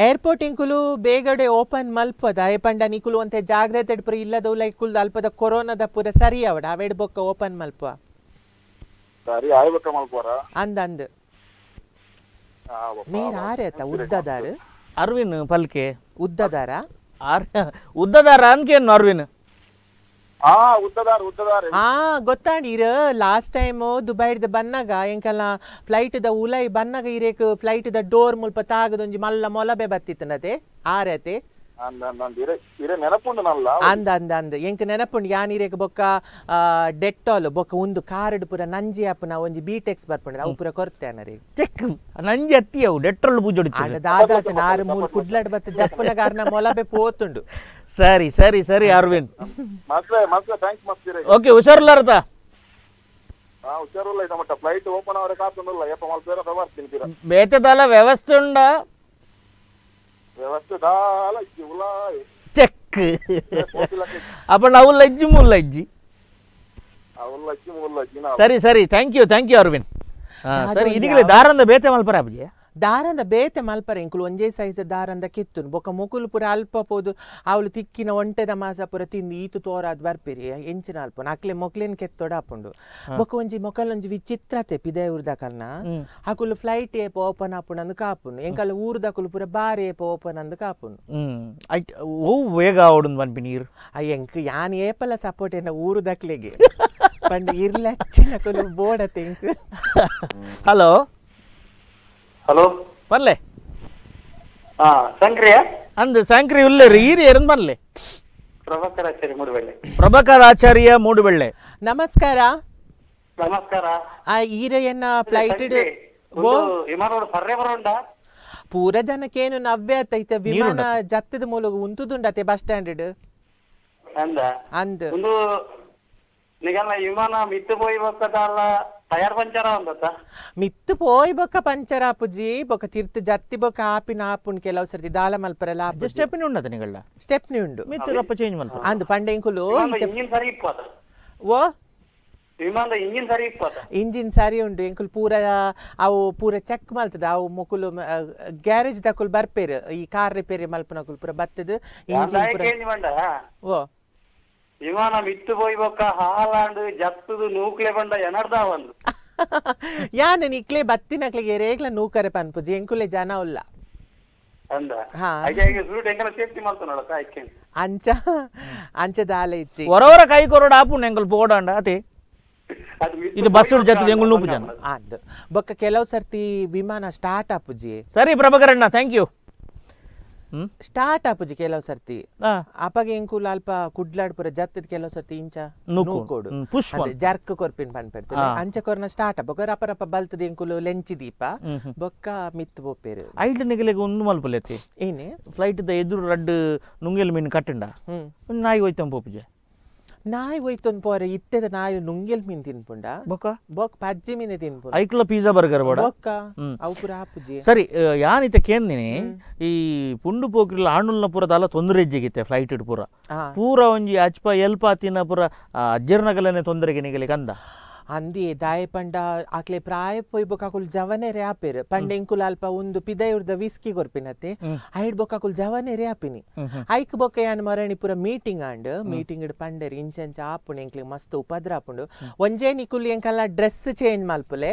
ಏರ್ಪೋರ್ಟ್ ಇಂಕುಲು ಬೇಗಡೆ ಓಪನ್ ಮಲ್ಪದ ಏಪಂಡ ನಿಕುಲು ಅಂತೆ ಜಾಗ್ರತೆ ಪುರ ಇಲ್ಲದ ಲೈಕುಲ್ ಅಲ್ಪದ ಕೊರೋನಾದ ಪುರ ಸರಿ ಅವಡ ಅವೆಡ್ ಬೊಕ್ಕ ಓಪನ್ ಮಲ್ಪ ಸರಿ ಆಯ್ಬೇಕ ಮಲ್ಪೋರ ಅಂದ ಅಂದ. ನೀರ್ ಆರೇತ ಉದ್ದದಾರು? ಅರವಿನ್ ಪಲ್ಕೆ? ಉದ್ದದಾರ? ಆರ್ ಉದ್ದದಾರ ಅನ್ಕೇನ್ ನಾರ್ವಿನ್? ಹಾ ಗೊತ್ತಾಂಡೀರ್ ಲಾಸ್ಟ್ ಟೈಮ್ ದುಬೈಡ್ದ ಬನ್ನಾಗ ಎಂಕಲ್ಲ ಫ್ಲೈಟ್ ದ ಉಲೈ ಬನ್ನಾಗ ಇರೇಕ್ ಫ್ಲೈಟ್ ದ ಡೋರ್ ಮುಲ್ಪ ತಾಗದೊಂಜಿ ಮಲ್ಲ ಮೊಲಬೆ ಬತ್ತಿತ್ತನತೆ ಆರತೆ. ಅಂದ ಅಂದ ಇರೆ ಇರೆ ನೆನಪುಂಡು ನಲ್ಲ ಅಂದ ಅಂದ ಅಂದ ಎಂಕ್ ನೆನಪುಂಡು ಯಾನ್ ಇರೇಕ್ ಬೊಕ್ಕ ಡೆಟ್ಟಾಲ್ ಬೊಕ್ಕ ಒಂದು ಕಾರ್ಡ್ ಪುರ ನಂಜಿ ಆಪುನ ಒಂಜಿ ಬೀಟೆಕ್ಸ್ ಬರ್ಪುಂಡು ಅವು ಪುರ ಕೊರ್ತೆ ಅನ್ನರಿ ಚೆಕ್ ನಂಜಿ ಅತ್ತಿ ಅವು ಡೆಟ್ರೋಲ್ ಬೂಜೊಡಿತು ಆಂಡ ದಾದಾತ ನಾರು ಮೂಲು ಕುಡ್ಲಾಡ್ ಬತ್ತ ಜಪ್ಪನ ಕಾರಣ ಮೊಲಬೆ ಪೋತುಂಡು ಸರಿ ಸರಿ ಸರಿ ಅರ್ವಿನ್ ಮಸ್ತ್ ಮಸ್ತ್ ಥ್ಯಾಂಕ್ಸ್ ಮಸ್ತ್ ಇರೆ ಓಕೆ ಹುಷಾರಿಲ್ಲಾರತ ಹಾ ಹುಷಾರಿಲ್ಲ ಇದ ಮಟ್ಟ ಫ್ಲೈಟ್ ಓಪನ್ ಅವರೇ ಕಾತುಂಡಲ್ಲ ಏಪ ಮಲ್ಪೇರ ವ್ಯವಸ್ಥೆ ತೀರ ಬೇತದಾಲ ವ್ಯವಸ್ಥೆ ಉಂಡ ವ್ಯವಸ್ಥೆ ದಾಲ ಇಜ್ಜಿ ಉಲಾಯ್ ಚೆಕ್ ಅಪ್ಪ ನಾವು ಇಜ್ಜಿ ಮುಲ್ಲ ಇಜ್ಜಿ ಅವಲ್ಲ ಇಜ್ಜಿ ಮುಲ್ಲ ಇಜ್ಜಿ ನಾ ಸರಿ ಸರಿ thank you thank you Arvin ಹಾ ಸರಿ ಇದೀಗಲೇ ದಾರಂದ ಬೇತೆ ಮಲ್ಪರ ಅಬ್ಜಿ ದಾರಂದ ಬೇತೆ ಮಲ್ಪರೆ ಎಂಕುಲು ಒಂಜೇ ಸೈಜ್ ದಾರಂದ ಕಿತ್ತುನು. ಬೊಕ ಮುಕುಲು ಪುರ ಅಲ್ಪ ಪೋದು ಅವಳು ತಿಕ್ಕಿನ ಒಂಟೆದ ಮಾಸ ಪುರ ತಿಂದು ಈತು ತೋರಾದ್ ಬರ್ಪಿರಿ. ಎಂಚಿನ ಅಲ್ಪನ ಅಕ್ಲೆ ಮೊಕ್ಲೇನ್ ಕೆತ್ತೋಡ ಆಪುಂಡು. ಬೊಕ ಒಂಜಿ ಮೊಕಲೊಂಜಿ ವಿಚಿತ್ರತೆ ಪಿದೆ ಊರ್ದಕಲ್ನ ಅಕುಲು ಫ್ಲೈಟ್ ಏಪ ಓಪನ್ ಆಪುಂಡು ಅಂದು ಕಾಪುನು ಎಂಕಲ್ಲ ಊರ್ದಕುಲು ಪುರ ಬಾರಿ ಏಪ ಓಪನ್ ಅಂದು ಕಾಪುನು. ಓ ವೇಗ ಓಡುನ್ ಬನ್ಪಿ ನೀರು? ಎಂಕ್ ಯಾನ್ ಏಪಲ ಸಪೋರ್ಟ್ ಏನ ಊರುದಕ್ಲೆಗೆ ಪಂಡ ಇರ್ಲಚ್ಚಿನ ಬೋಡ ತೆಂಕ್ ಹಲೋ? ಹಲೋ? ಬರ್ಲೆ ಹಾ ಸಂಕ್ರಿಯ? ಅಂದ್ ಸಾಂಕ್ರಿ ಉಲ್ಲೇರಿ ಈರಿ ಎರನ್ ಬರ್ಲೆ ಪ್ರಭಾಕರಾಚಾರ್ಯ ಮೂಡುಬೆಳ್ಳೆ. ಪ್ರಭಾಕರ್ ಆಚಾರ್ಯ ಮೂಡುಬೆಳ್ಳೆ. ನಮಸ್ಕಾರ. ನಮಸ್ಕಾರ. ಆ ಈರೆಯನ್ನ ಫ್ಲೈಟ್ ಓ ಒಂದು ವಿಮಾನ ಸರ್ರೆ ಬರೋಂಡ? ಪೂರ ಜನಕ್ಕೇನು ನವ್ಯ ಆತೈತೆ ವಿಮಾನ ಜತ್ತದ ಮೂಲಕ ಉಂತುದುಂಡತೆ ಬಸ್ ಸ್ಟ್ಯಾಂಡ್ ಅಂದ. ಅಂದ್. ಒಂದು ನಿಗಲ್ಲ ವಿಮಾನ ಮಿತ್ತು ಪೋಯಿ ಬಕ್ಕದಲ್ಲ ಟಯರ್ ಪಂಚರ ಒಂದತ್ತ. ಮಿತ್ತು ಪೋಯ್ ಬೊಕ್ಕ ಪಂಚರ ಅಪ್ಪುಜಿ ಬೊಕ್ಕ ತಿರ್ತು ಜತ್ತಿ ಬೊಕ್ಕ ಆಪಿನ ಆಪುನ್ ಕೆಲವು ಸರ್ತಿ ದಾಲ ಮಲ್ಪರಲ್ಲ ಆಪುಜಿ ಸ್ಟೆಪ್ನಿ ಉಂಡದ ನಿಗಳ ಸ್ಟೆಪ್ನಿ ಉಂಡು. ಮಿತ್ತು ರಪ್ಪ ಚೇಂಜ್ ಮಲ್ಪ ಅಂದ್ ಪಂಡೆಂಕುಲು ಇಂಜಿನ್ ಸರಿ ಇಪ್ಪತ್ತ. ಓ? ವಿಮಾನದ ಇಂಜಿನ್ ಸರಿ ಇಪ್ಪತ್ತ. ಇಂಜಿನ್ ಸರಿ ಉಂಡು. ಎಂಕುಲು ಪೂರ ಅವು ಪೂರ ಚೆಕ್ ಮಲ್ತದ. ಅವು ಮುಕುಲು ಗ್ಯಾರೇಜ್ ದಕುಲು ಬರ್ಪೇರು ಈ ಕಾರ್ ರಿಪೇರಿ ಮಲ್ಪನಕುಲು ಪೂರ ಬತ್ತದ. ಇಂಜಿನ್ ಓ. ವಿಮಾನ ಮಿತ್ತು ಪೋಯಿ ಬೊಕ್ಕ ಹಾಲಾಂಡ್ ಜತ್ತದು ನೂಕ್ಲೆ ಬಂಡ ಎನರ್ದ ಒಂದು. ಯಾನ್ ನಿಕ್ಲೆ ಬತ್ತಿನಕ್ಲಿಗೆ ರೇಗ್ಲ ನೂಕರೆ ಪನ್ಪುಜಿ ಎಂಕುಲೆ ಜನ ಉಲ್ಲ. ಅಂದ. ಹಾ. ಹಾಗೆ ಹಾಗೆ ಸೂಟ್ ಎಂಕಲ ಸೇಫ್ಟಿ ಮಾಡ್ತಾನಲ್ಲ ಕಾಯ್ಕೆ ಅಂಚ ಅಂಚ ದಾಲೆ ಇಚ್ಚಿ. ಹೊರವರ ಕೈ ಕೊರೋಡ ಆಪು ಎಂಕಲ್ ಪೋಡಾಂಡ ಅತೆ? ಅದು ಮಿಸ್ ಇದು ಬಸ್ ಜೊತೆ ಎಂಗುಲ್ ನೂಪು ಜನ? ಅದು ಬೊಕ್ಕ ಕೆಲವು ಸರ್ತಿ ವಿಮಾನ ಸ್ಟಾರ್ಟ್ ಆಪುಜಿ ಸರಿ ಪ್ರಭಾಕರಣ್ಣ ಥ್ಯಾಂಕ್ ಯು ಹ್ಮ್ ಸ್ಟಾರ್ಟ್ ಆಪುಜಿ ಕೆಲವು ಸರ್ತಿ. ಅಪಗೆ ಎಂಕುಲ್ ಅಲ್ಪ ಕುಡ್ಲಾಡ್ ಪುರ ಜತ್ತದ ಕೆಲವು ಸರ್ತಿ ಇಂಚ ನೂಕು. ನೂಕೋಡು ಜರ್ಕ್ ಕೊರ್ಪಿನ್ ಪನ್ಪೆರ್ತು ಆ. ಅಂಚ ಕೊರ್ನ ಸ್ಟಾರ್ಟ್ ಬೊಕ್ಕ ಅಪರಪ ರಪ ಬಲ್ತದ ಎಂಕುಲು ಲೆಂಚಿ ದೀಪ. ಬೊಕ್ಕ ಮಿತ್ ಬೋಪೇರು. ಐಡ್ ನಿಗಲೆಗೆ ಒಂದು ಮಲ್ಪಲೆತಿ ಏನೇ? ಫ್ಲೈಟ್ ದ ಎದುರು ರಡ್ಡು ನುಂಗೆಲ್ ಮೀನ್ ಕಟ್ಟಂಡ. ನಾಯಿ ಹೋಯ್ತಂ ಪೋಪುಜೆ ನಾಯಿ ಹೋಯ್ತೊಂದು ಪೋರೆ ಇತ್ತೆದ ನಾಯಿ ನುಂಗೆಲ್ ಮೀನ್ ತಿನ್ಪುಂಡ. ಬೊಕ್ಕ? ಬೊಕ್ ಪಜ್ಜಿ ಮೀನ್ ತಿನ್ಪುಂಡ. ಐಕ್ಲ ಪಿಜ್ಜಾ ಬರ್ಗರ್ ಬೋಡ? ಬೊಕ್ಕ. ಅವು ಪುರ ಆಪುಜಿ ಸರಿ ಯಾನಿತ ಕೇಂದಿನಿ ಈ ಪುಂಡು ಪೋಕ್ರಿಲ ಆಣುಲ್ನ ಪುರ ದಾಲ ತೊಂದರೆ ಹೆಜ್ಜೆಗಿತ್ತೆ ಫ್ಲೈಟ್ ಇಡ್ ಪೂರ. ಪೂರ ಒಂಜಿ ಅಚ್ಪ ಎಲ್ಪ ತಿನ್ನ ಪುರ ಅಜ್ಜರ್ನಗಲನೆ ತೊಂದರೆಗೆ ನಿಗಲಿ ಕಂದ ಅಂದಿ ದಾಯ ಪಂಡ ಆಕ್ಲೆ ಪ್ರಾಯ ಪೊಯ್ ಬೊಕಾಕುಲ್ ಜವನೆ ರ್ಯಾಪೆರ್ ಪಂಡ ಎಂಕುಲ್ ಅಲ್ಪ ಒಂದು ಪಿದಯುರ್ದ ವಿಸ್ಕಿ ಕೊರ್ಪಿನತೆ ಐಡ್ ಬೊಕಾಕುಲ್ ಜವನೆ ರ್ಯಾಪಿನಿ ಐಕ್ ಬೊಕ್ಕ ಯಾನ್ ಮರಣಿ ಪುರ ಮೀಟಿಂಗ್ ಆಂಡ್ ಮೀಟಿಂಗ್ ಇಡ್ ಪಂಡರ್ ಇಂಚಂಚ ಆಪುಂಡು ಎಂಕ್ಲೆ ಮಸ್ತ್ ಉಪದ್ರ ಆಪುಂಡು ಒಂಜೇ ನಿಕುಲ್ ಎಂಕಲ್ಲ ಡ್ರೆಸ್ ಚೇಂಜ್ ಮಲ್ಪುಲೆ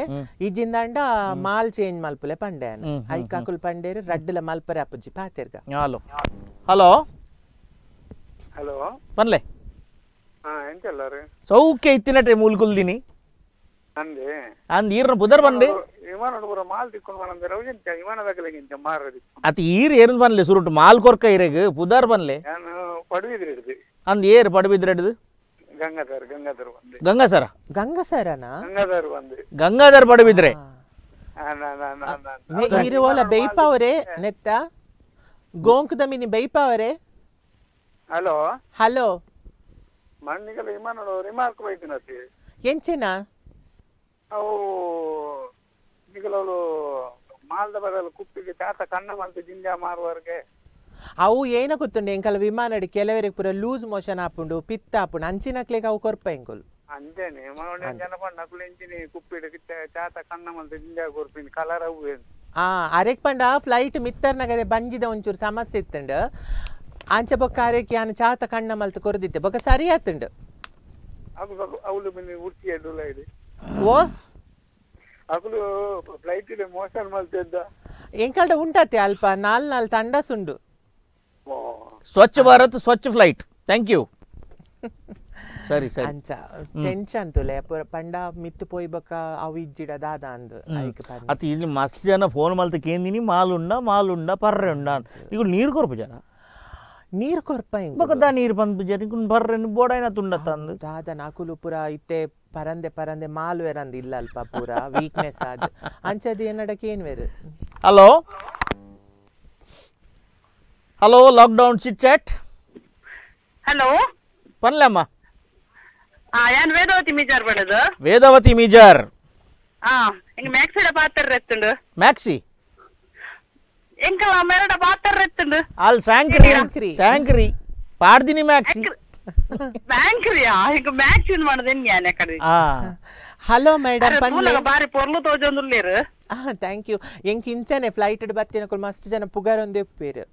ಇಜಿಂದಾಂಡ ಮಾಲ್ ಚೇಂಜ್ ಮಲ್ಪುಲೆ ಪಂಡೆ ಐಕ್ ಆಕುಲ್ ಪಂಡೇರ್ ರಡ್ಡಲ ಮಲ್ಪರೆ ಆಪುಜಿ ಪಾತೆರ್ಗ ಹಲೋ ಹಲೋ ಹಲೋ ಪನ್ಲೆ ಹಾ ಎಂತೆಲ್ಲ ರೀ ಸೌಖ್ಯ ಇತ್ತಿನಟೆ ಮೂಲ್ಕುಲ್ದಿನಿ ಅಂದೆ. ಅಂದ್ ಈರ್ನ ಪುದರ್ ಬಂದೆ. ವಿಮಾನ ಪೂರ ಮಾಲ್ ತಿಕ್ಕೊಂಡು ಬಂದ್ರೆ ರವಿಜಂತ ವಿಮಾನದಾಗಲಿಗಿಂತ ಮಾರದಿ ಅತ್ ಈರ್ ಏರ್ನ್ ಬನ್ಲೆ ಸುರುಟ್ ಮಾಲ್ ಕೊರ್ಕ ಇರೆಗ್ ಪುದರ್ ಬನ್ಲೆ ನಾನು ಪಡುವಿದ್ರಿ ಹಿಡಿದು. ಅಂದ್ ಏರ್ ಪಡಬಿದ್ರೆಡ್ದು ಗಂಗಾಧರ್ ಗಂಗಾಧರ್ ಬಂದೆ. ಗಂಗಾಸರ? ಗಂಗಸರನ? ಗಂಗಾಧರ್ ಬಂದೆ. ಗಂಗಾಧರ್ ಪಡುವಿದ್ರೆ ಇರುವೋಲ ಬೈಪಾವರೆ ನೆತ್ತ? ಗೋಂಕುದ ಮಿನಿ ಬೈಪಾವರೆ ಹಲೋ? ಹಲೋ? ಮಣ್ಣಿಗೆಲ್ಲ ವಿಮಾನ ರಿಮಾರ್ಕ್ ಬೈತಿನತಿ ಎಂಚೆನ? ಅವು ನಿಗಲವಳು ಮಾಲ್ದ ಬದಲು ಕುಪ್ಪಿಗೆ ತಾತ ಕಣ್ಣ ಮಂತು ಜಿಂಜಾ ಮಾರುವವರೆಗೆ ಅವು ಏನ ಗೊತ್ತುಂಡು ಎಂಕಲ ವಿಮಾನಡಿ ಕೆಲವರಿಗೆ ಪೂರ ಲೂಸ್ ಮೋಷನ್ ಆಪುಂಡು ಪಿತ್ತ ಆಪುಂಡು ಅಂಚಿನಕ್ಲೆಗ್ ಅವು ಕೊರ್ಪ ಎಂಕುಲು ಅಂಜನೆ ಜನಪಣ್ಣ ಕುಳಿಂಚಿನಿ ಕುಪ್ಪಿಡು ಚಾತ ಕಣ್ಣ ಮಂತು ಜಿಂಜ ಕೊರ್ಪಿನಿ ಕಲರ್ ಅವು ಆ ಅರೆಕ್ ಪಂಡ ಫ್ಲೈಟ್ ಮಿತ್ತರ್ನಗದೆ ಬಂಜಿದ ಒಂಚೂರು ಸಮಸ್ಯೆ ಇತ್ತುಂಡು. ಅಂಚ ಬೊಕ್ಕ ಅರೆಕ್ ಯಾನ್ ಚಾತ ಕಣ್ಣ ಮಲ್ತು ಕೊರದಿತ್ತೆ ಬೊಕ್ಕ ಸರಿ ಆತುಂಡು ಅವು ಅವಳು ಉರ್ತಿ ಎಡ್ಡುಲ ಇದೆ ಅಕುಲು ಫ್ಲೈಟ್ ಇಲ್ಲಿ ಮೋಷನ್ ಮಲ್ತಿದ್ದ ಎಂಕಲ್ಡ ಉಂಟತ್ತೆ ಅಲ್ಪ ನಾಲ್ ನಾಲ್ ತಂಡಸುಂಡು ಓ ಸ್ವಚ್ಛ ಭಾರತ್ ಸ್ವಚ್ಛ ಫ್ಲೈಟ್ ಥ್ಯಾಂಕ್ ಯು ಸರಿ ಸರಿ ಅಂಚ ಟೆನ್ಷನ್ ತುಲೆ ಪೂರ ಪಂಡ ಮಿತ್ತು ಪೋಯ್ ಬೊಕ್ಕ ಅವು ಇಜ್ಜಿಡ ದಾದ ಅಂದು ಐಕ್ ಪಂಡ ಅತ್ ಇಲ್ಲಿ ಮಸ್ತ್ ಜನ ಫೋನ್ ಮಲ್ತ ಕೇಂದಿನಿ ಮಾಲುಂಡ ಮಾಲುಂಡ ಪರ್ರೆ ಉಂಡ ಅಂತ ಈಗ ನೀರು ಕೊರ್ಪು ಜನ ನೀರ್ ಕೊರ್ಪ ಎಂಕ್ ಬಕದ ನೀರು ಬಂದು ಜನ ಇನ್ನು ಬರ್ರೆ ಬೋಡೈನ ತುಂಡ ತಂದು ದಾದ ನಾಕುಲು ಪೂರ ಇತ್ತೆ ಪರಂದೆ ಪರಂದೆ ಮಾಲು ಎರಂದ್ ಇಲ್ಲ ಅಲ್ಪ ಪೂರ ವೀಕ್ನೆಸ್ ಆದ್ ಅಂಚದ ಏನಡಕ್ಕೆ ಏನ್ wear hello hello lockdown chit chat hello ಪನ್ಲಮ್ಮ ಆ ಯಾನ್ ವೇದವತಿ ಮಿಜಾರ್ ಬಡದು ವೇದಾವತಿ ಮೀಜಾರ್ ಆ ಇಂಗ ಮ್ಯಾಕ್ಸಿಡ ಪಾತ್ರ ಎತ್ತುಂಡು ಮ್ಯಾಕ್ಸಿ ಎಂಕಲ ಮೇರಡ ಬಾತರ್ರೆತ್ತುಂಡು ಅಲ್ ಸ್ಯಾಂಕ್ರಿ ಸ್ಯಾಂಕ್ರಿ ಪಾಡ್ದಿನಿ ಮ್ಯಾಕ್ಸಿ ಬ್ಯಾಂಕ್ರಿಯಾ ಈಗ ಮ್ಯಾಚ್ ಇನ್ ಮಾಡದೇನ್ ಯಾನೆ ಕಡೆ ಹಲೋ ಮೇಡಮ್ ಬನ್ನಿ ಬಾರಿ ಪೊರ್ಲು ತೋಜೊಂದುಲ್ಲೇರು ಹಾಂ ಥ್ಯಾಂಕ್ ಯು ಎಂಕ್ ಇಂಚನೆ ಫ್ಲೈಟ್ ಇಡ್ ಬತ್ತಿನ ಕುಲ್ ಮಸ್ತ್ ಜನ ಪುಗಾರೊಂದೇ ಉಪ್ಪೇರು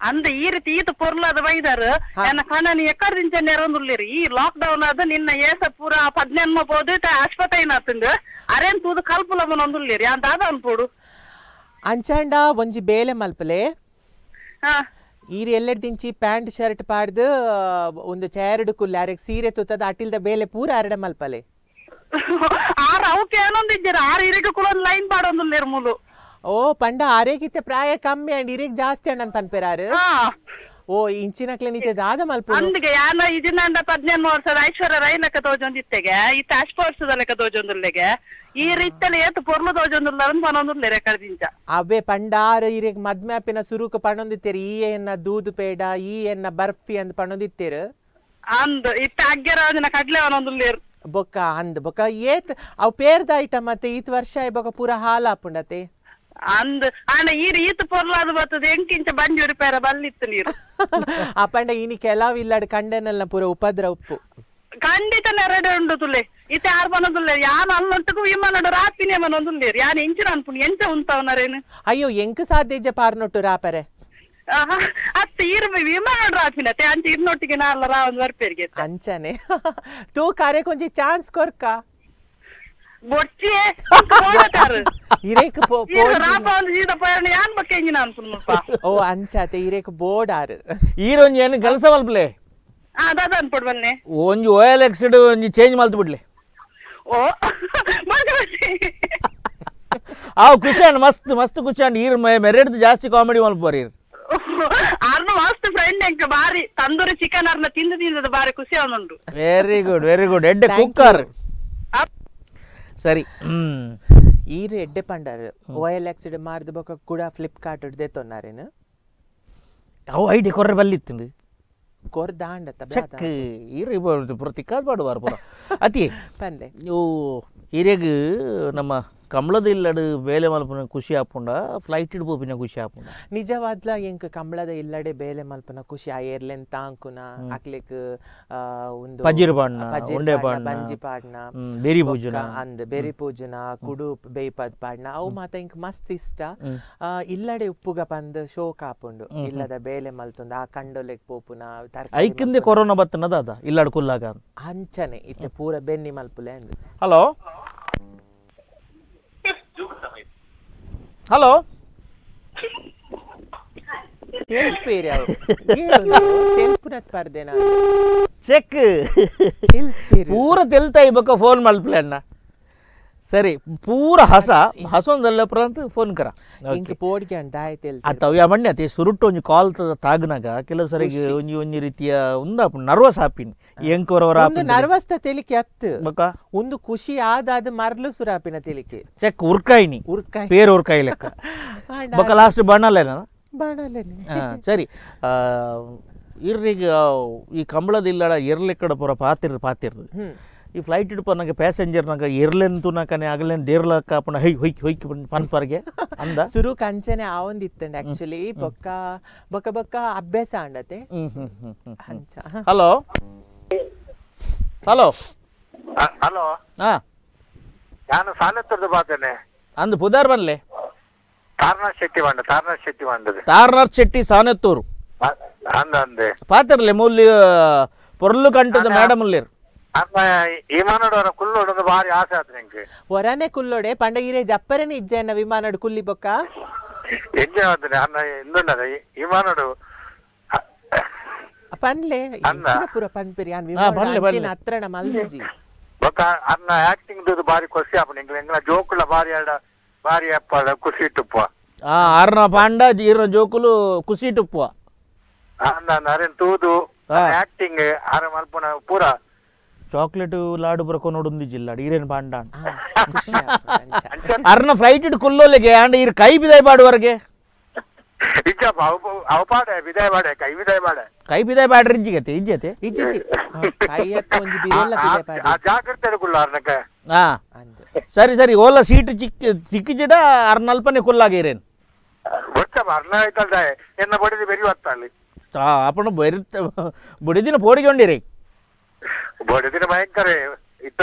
அந்த ஈரு தீத்து பொருளாத வைதாரு என்ன கண்ண நீ எக்கடிஞ்ச நேரம் உள்ளிரு ஈ லாக் டவுன் அது நின்ன ஏச பூரா பதினென்ம போது ஆஸ்பத்திரி நாத்துண்டு அரேன் தூது கல்புலமன் வந்துள்ளிரு அந்த அதான் போடு ಅಂಚಾಂಡ ಒಂಜಿ ಬೇಲೆ ಮಲ್ಪಲೆ ಈರ್ ಎಲ್ಲೆಡ್ ದಿಂಚಿ ಪ್ಯಾಂಟ್ ಶರ್ಟ್ ಪಾಡ್ದು ಒಂದು ಚೇರಡು ಕುಲ್ಲ ಅರೆಗ್ ಸೀರೆ ತುತ್ತದ ಅಟಿಲ್ದ ಬೇಲೆ ಪೂರ ಅರಡ ಮಲ್ಪಲೆ ಆರ್ ಅವಕ್ಕೆ ಏನೊಂದಿದ್ದೀರ ಆರ್ ಇರಿಗೆ ಕೂಡ ಲೈನ್ ಪಾಡೊಂದು ನಿರ್ಮೂಲು ಓ ಪಂಡ ಆರೇಗಿತ್ತೆ ಪ್ರಾಯ ಕಮ್ಮಿ ಅಂಡ್ ಇರಿಗ್ ಜಾಸ್ತಿ ಅಣ್ಣನ್ ಪನ್ಪೆರಾರು ಓ ಇಂಚಿನಕ್ಲೆ ನಿತೆ ದಾದ ಮಲ್ಪುಡು అందుకే యాన ఇదినండ పద్దెనిమిది ವರ್ಷದ ಐಶ್ವರ್ಯ ರೈ ಲೆಕ್ಕ ತೋಜೊಂದಿತ್ತೆಗೆ ಇತ್ತ ಅಶ್ಪೋರ್ಸದ ಲೆಕ್ಕ ತೋಜೊಂದುಲ್ಲೆಗೆ ಈ ರೀತಿಯಲ್ಲಿ ಏತು ಪೊರ್ಲು ತೋಜೊಂದುಲ್ಲ ಅಂತ ಪನೊಂದುಲ್ಲೇರೆ ಕಡ್ದಿಂಚ ಅವೇ ಪಂಡಾರ ಇರೆಗ್ ಮದ್ಮ್ಯಾಪಿನ ಸುರುಕು ಪಣೊಂದಿತ್ತೇರು ಈ ಎನ್ನ ದೂದು ಪೇಡ ಈ ಎನ್ನ ಬರ್ಫಿ ಅಂದ್ ಪಣೊಂದಿತ್ತೇರು ಅಂದ್ ಇತ್ತ ಅಗ್ಗೆರ ದಿನ ಕಡ್ಲೆ ಅವನೊಂದುಲ್ಲೇರು ಬೊಕ್ಕ ಅಂದ್ ಬೊಕ್ಕ ಏತ್ ಅವ್ ಪೇರ್ದ ಐಟಮ್ ಮತ್ತೆ ಈತ್ ವರ್ಷ ಬೊಕ್ಕ ಪೂರ ಹಾಲ ಆಪುಂಡತೆ ಅಂದ್ ಆಂಡ ಈ ಈತ ಪೊರ್ಲಾದ್ ಬರ್ತದೆ ಎಂಕಿಂಚ ಬಂಜಿ ರಿಪೇರ ಬಲ್ಲಿತ್ತು ನೀರು. ಆ ಪಂಡ ಇನಿ ಕೆಲವ್ ಇಲ್ಲಡ್ ಕಂಡನೆಲ್ಲ ಪೂರ ಉಪದ್ರ ಉಪ್ಪು. ಖಂಡಿತ ನೆರಡೆ ಉಂಡು ತುಲೆ. ಇತ್ತೆ ಯಾರು ಬನ್ನದುಲ್ಲೆ ಯಾನ್ ಅಲ್ಲೊಂಟು ವಿಮಾನಡು ರಾಪಿನೇ ಮನೊಂದುಲ್ಲೇರು ಯಾನ್ ಎಂಚಿನ ಅನ್ಪುಣಿ. ಎಂಚ ಉಂತವನರೇನು ಅಯ್ಯೋ ಎಂಕ್ ಸಾಧ್ಯ ಪಾರ್ನೊಟ್ಟು ರಾಪರೆ. ಅತ್ತ ಇರ್ ವಿಮಾನ ರಾಪಿನತೆ ಅಂಚ ಇರ್ನೊಟ್ಟಿಗೆ ನಾಲ್ಲ ರಾ ಒಂದು ವರ್ಪೇರಿಗೆ ಅಂಚನೆ. ತೂ ಕಾರ್ಯ ಕೊಂಚ ಚಾನ್ಸ್ ಕೊರ್ಕ? ഇരേക്ക് ಓ ಅಂಚಾತೆ ಇರೇಕ್ ಬೋರ್ಡ್ ಆರು. ಈರೊಂಜಿ ಏನು ಕೆಲಸ ಮಲ್ಪಲೆ ಒಂಜಿ ಓಯಲ್ ಎಕ್ಸಿಡ್ ಒಂಜಿ ಚೇಂಜ್ ಮಲ್ತು ಬಿಡ್ಲಿ. ಅವು ಖುಷಿಯಾಣ ಮಸ್ತ್ ಮಸ್ತ್ ಖುಷಿಯಾಣ ಈರ್ ಮೆರೆಡ್ದು ಜಾಸ್ತಿ ಕಾಮಿಡಿ ಮಲ್ಪೋರಿ ಇರ್ ಮಸ್ತ್ ಫ್ರೆಂಡ್ ಎಂಕ ಬಾರಿ. ತಂದೂರಿ ಚಿಕನ್ ಅರ್ನ ತಿಂದು ತಿಂದದ ಬಾರಿ ಖುಷಿ ಅವನುಂಡು ವೆರಿ ಗುಡ್ ವೆರಿ ಗುಡ್ ಎಡ್ಡೆ ಕುಕ್ಕರ್ ಸರಿ. ಹ್ಮ್ ಈರ್ ಎಡ್ಡೆ ಪಂಡಾರ್ ಓಯಲ್ ಆಕ್ಸಿಡ್ ಮಾರ್ದ ಬೊಕ ಕೂಡ ಫ್ಲಿಪ್ಕಾರ್ಟ್ ಹಿಡ್ದೆ ತೊನ್ನಾರೇನು? ಅವು ಐಡಿ ಕೊರ್ರೆ ಬಲ್ಲಿತ್ತು ಕೊರ್ ದಾಂಡತ್ತ ಚೆಕ್. ಈರು ಪುರ ತಿಕ್ಕಾದ್ ಪಾಡುವಾರ ಪುರ. ಅತಿ ಪಂದೆ ಓ ಹಿರಿಯಗ್ ನಮ್ಮ ಕಮಲದ ಇಲ್ಲಡು ಬೇಲೆ ಮಲ್ಪನ ಖುಷಿ ಆಪುಂಡ ಫ್ಲೈಟ್ ಇಡ್ ಪೋಪಿನ ಖುಷಿ ಆಪುಂಡ. ನಿಜವಾದ್ಲ ಎಂಕ್ ಕಂಬಳದ ಇಲ್ಲಡೆ ಬೇಲೆ ಮಲ್ಪನ ಖುಷಿ ಆ ಏರ್ಲೆನ್ ತಾಂಕುನ ಅಕ್ಲೆಕ್ ಆ, ಒಂದು ಪಜಿರ್ ಪಾಡ್ನ, ಬಂಜಿ ಪಾಡ್ನ ಬೇರಿ ಪೂಜನ. ಅಂದ್ ಬೇರಿ ಪೂಜನ ಕುಡು ಬೇಯ್ಪದ್ ಪಾಡ್ನ ಅವು ಮಾತ ಇಂಕ್ ಮಸ್ತ್ ಇಷ್ಟ. ಆ, ಇಲ್ಲಡೆ ಉಪ್ಪುಗ ಬಂದ್ ಶೋಕ್ ಆಪುಂಡು. ಇಲ್ಲದ ಬೇಲೆ ಮಲ್ತುಂದ ಆ ಕಂಡೊಲೆಗ್ ಪೋಪುನ ಐಕಿಂದೆ ಕೊರೋನಾ ಬತ್ತನದ ಅದ ಇಲ್ಲಡ್ ಕುಲ್ಲಾಗ? ಹಂಚನೆ ಇತ್ತೆ ಪೂರ ಬೆನ್ನಿ ಮಲ್ಪುಲೆ ಅಂದ್. ಹಲೋ? ಹಲೋ ತೆಲ್ಪೇರಿ ಅವು ಏನು ನೀವು? ತೆಲ್ಪುನ ಚೆಕ್ ಪೂರ ತೆಲ್ತಾಯಿ ಇಬ್ಬಕ ಫೋನ್ ಮಲ್ಪ್ಲೆ ಅಣ್ಣ ಸರಿ ಪೂರ ಹಸ ಹಸೊಂದಲ್ಲ ಅಂತ ಫೋನ್ ಕರ. ಇಂಕ್ ಅಂಡ್ ದಾಯ ತೆಲ್ ಆತ ಅವ ಮಣ್ಣೆ ಅತಿ ಸುರುಟ್ಟು ಒಂಜಿ ಕಾಲ್ ತಾಗ್ನಾಗ ಕೆಲವು ಸರಿಗೆ ಒಂಜಿ ಒಂಜಿ ರೀತಿಯ ಉಂದ ನರ್ವಸ್ ಆಪಿನ್. ಎಂಕವರವರ ಒಂದು ನರ್ವಸ್ ತೆಲಿಕೆ ಅತ್ತು. ಒಂದು ಖುಷಿ ಆದಾದ ಮರಲು ಸುರಾಪಿನ ತೆಲಿಕೆ. ಚೆಕ್ ಉರ್ಕಾಯಿನಿ. ಉರ್ಕಾಯಿ. ಪೇರ್ ಉರ್ಕಾಯಿ ಲೆಕ್ಕ. ಬಕ ಲಾಸ್ಟ್ ಬಣ್ಣಲ್ಲೇನ ಬಾಣಲೇನೆ ಹಾ, ಸರಿ. ಆ, ಇರ್ರಿಗೆ ಈ ಕಂಬಳದ ಇಲ್ಲಡ ಇರ್ಲಿಕ್ಕಡ ಪೂರ ಪಾತಿರ್ ಪಾತಿರ್ದು. ಈ ಫ್ಲೈಟ್ ಇಡ್ಪನ್ನಾಗ ಪ್ಯಾಸೆಂಜರ್ನಾಗ ಇರ್ಲೆಂತು ನಾಕನೆ ಆಗಲೇನ್ ದೇರ್ಲಕ್ಕ ಅಪ್ಪನ ಹೈ ಹೊಯ್ಕಿ ಹೊಯ್ಕಿ ಪನ್ಪರ್ಗೆ ಅಂದ. ಸುರು ಕಂಚನೆ ಆವಂದಿತ್ತಂಡ್ ಆಕ್ಚುಲಿ ಬೊಕ್ಕ ಬೊಕ್ಕ ಬೊಕ್ಕ ಅಭ್ಯಾಸ ಅಂಡತೆ ಹಲೋ? ಹಲೋ? ಹಲೋ? ಹಾ. ನಾನು ಸಾಲತ್ತರದ ಬಾತೇನೆ ಅಂದ ಪುದಾರ್ ಬನ್ಲೆ ತಾರ್ನಾಥ್ ಶೆಟ್ಟಿ ಬಂಡ ತಾರ್ನಾಥ್ ಶೆಟ್ಟಿ ಬಂದது ತಾರ್ನಾಥ್ ಶೆಟ್ಟಿ ಸಾನೆತ್ತೂರು. ಅಂದ ಅಂದೆ. ಪಾತ್ರಲೆ ಮೂಲ್ಯ ಪೊರ್ಲು ಕಂಟದ ಮೇಡಮ್ ಅಲ್ಲಿರ್ ಅಮ್ಮ ವಿಮಾನೋಡ ಕುಲ್ಲೋಡದು ಭಾರಿ ಆಸೆ ಆಯ್ತು ನಿಂಗೆ ಒರನೆ ಕುಲ್ಲೋಡೆ ಪಂಡಗಿರೆ ಜಪ್ಪರನೆ ಇಜ್ಜೆನ್ನ ವಿಮಾನಡು ಕುಲ್ಲಿ ಬೊಕ್ಕ ಹೆಜ್ಜೆ ಆದ್ರೆ ಅನ್ನ ಇಂದುಂಡದ ವಿಮಾನೋಡು ಪನ್ಲೆ ಅಲ್ಲ. ಇಂಚಿನ ಪೂರ ಪನ್ಪಿರಿ ಯಾನ್ ಹಾ, ಪನ್ಲೆ, ವಿಮಾನ ಪನ್ಲೆ. ಅಂಚಿನ ಹತ್ರಣ ಮಲ್ದಜಿ ಬೊಕ್ಕ ಅನ್ನ ಆಕ್ಟಿಂಗ್ ದು ಭಾರಿ ಖುಷಿ ಆಪ ನಿಂಗೆ ಎಂಗ್ಲ ಜೋಕುಲ ಭಾರಿ ಆಡ ಭಾರಿ ಅಪ್ಪ ಖುಷಿ ಇಟ್ಟುಪ್ಪ ಆ ಆರ್ನ ಪಾಂಡ ಈರ್ನ ಜೋಕುಲು ಕುಸಿ ಟುಪ್ಪುವ ಅಂದ ಅರೇನ್ ತೂದು ಹಾ. ಆಕ್ಟಿಂಗ್ ಆರ ಮಲ್ಪುನ ಪೂರ ಚಾಕ್ಲೇಟ್ ಲಾಡು ಬರಕೊ ನೋಡೊಂದು ಜಿಲ್ಲ ಈರೇನ್ ಪಾಂಡ ಅಂತ. ಖುಷಿ ಆಪುಂಡು ಅಂಚ. ಅರ್ನ ಫ್ಲೈಟ್ ಇಡ್ ಕುಲ್ಲೋಲೆಗೆ ಅಂಡ್ ಈರ್ ಕೈ ಬಿದಾಯ್ ಪಾಡುವರ್ಗೆ ಇಜ್ಜಪ್ಪ ಅವಪಾಡೆ ವಿದಾಯ ಬಾಡೆ ಕೈ ವಿದಾಯ ಬಾಡೆ ಕೈ ಬಿದಾಯ್ ಪಾಡ್ರಿ ಇಜ್ಜಿಗತೆ ಇಜ್ಜತೆ ಇಜ್ಜಿಜಿ ಕೈಯತ್ತ ಒಂಜಿ ಬಿರೆಲ್ಲ ಬಿದೆ ಪಾಡಿ ಆ ಜಾಗ್ರತೆ ಇಡ್ಕೊಳ್ಳ ಅರ್ನಕ್ಕೆ ಹಾ ಅಂದ್ ಸರಿ ಸರಿ ಓಲ ಸೀಟ್ ಚಿಕ್ಕ ಚಿಕ್ಕಿಜಿಡ ಅರ್ನ ಅಲ್ಪನೆ ಕುಲ್ಲಾಗೇರೇನ್ ಗೊತ್ತಪ್ಪ ಅರ್ನ ಆಯ್ತಲ್ದ ಎನ್ನ ಬಡಿದು ಬೆರಿ ಅಲ್ಲಿ ಅಪ್ಪಣ ಬರಿತ ಬುಡಿದಿನ ಪೋಡಿಕೊಂಡಿರಿ ಬಡಿದಿನ ಭಯಂಕರ ಇತ್ತ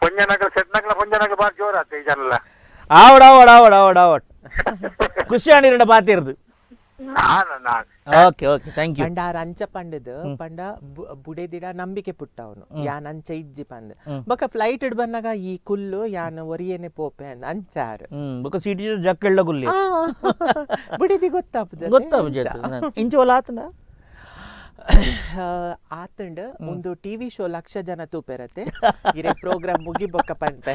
ಪೊಂಜನಗಲ ಸೆಟ್ನಗಲ ಪೊಂಜನಗಲ ಬಾರಿ ಜೋರ್ ಆತ ಈ ಜನ ಆವಡ್ ಆವಡ್ ಆವಡ್ ಆವಡ್ ಆವಡ್ ಖುಷಿ ಆಣಿರಡ ಪಾತಿರ್ದು ನಾನು ನಾನು ಓಕೆ ಓಕೆ ಥ್ಯಾಂಕ್ ಯು ಪಂಡ ಆರ್ ಅಂಚ ಪಂಡದು ಪಂಡ ಬು- ಬುಡೆದಿಡ ನಂಬಿಕೆ ಪುಟ್ಟ ಅವನು ಯಾನ್ ಅಂಚ ಇಜ್ಜಿ ಪಂದ್ ಬೊಕ ಫ್ಲೈಟ್ ಇಡ್ ಬಂದಾಗ ಈ ಕುಲ್ಲು ಯಾನ್ ಒರಿಯನೆ ಪೋಪೆ ಅಂದ್ ಅಂಚಾರ್ ಹ್ಮ್ ಬೊಕ ಸೀಟ್ ಜಕ್ಕೆಳ್ಳ ಗುಲ್ಲಿ ಆ, ಬುಡಿದಿ ಗೊತ್ತಾಪು ಗೊತ್ತಾ ಇಂಚ ಒಲ ಆತನ ಆತಂಡ್ ಒಂದು ಟಿವಿ ಶೋ ಲಕ್ಷ ಜನ ತೂಪೆರತ್ತೆ. ಇರೆ ಪ್ರೋಗ್ರಾಮ್ ಮುಗಿ ಬೊಕ್ಕ ಪಂಪೆ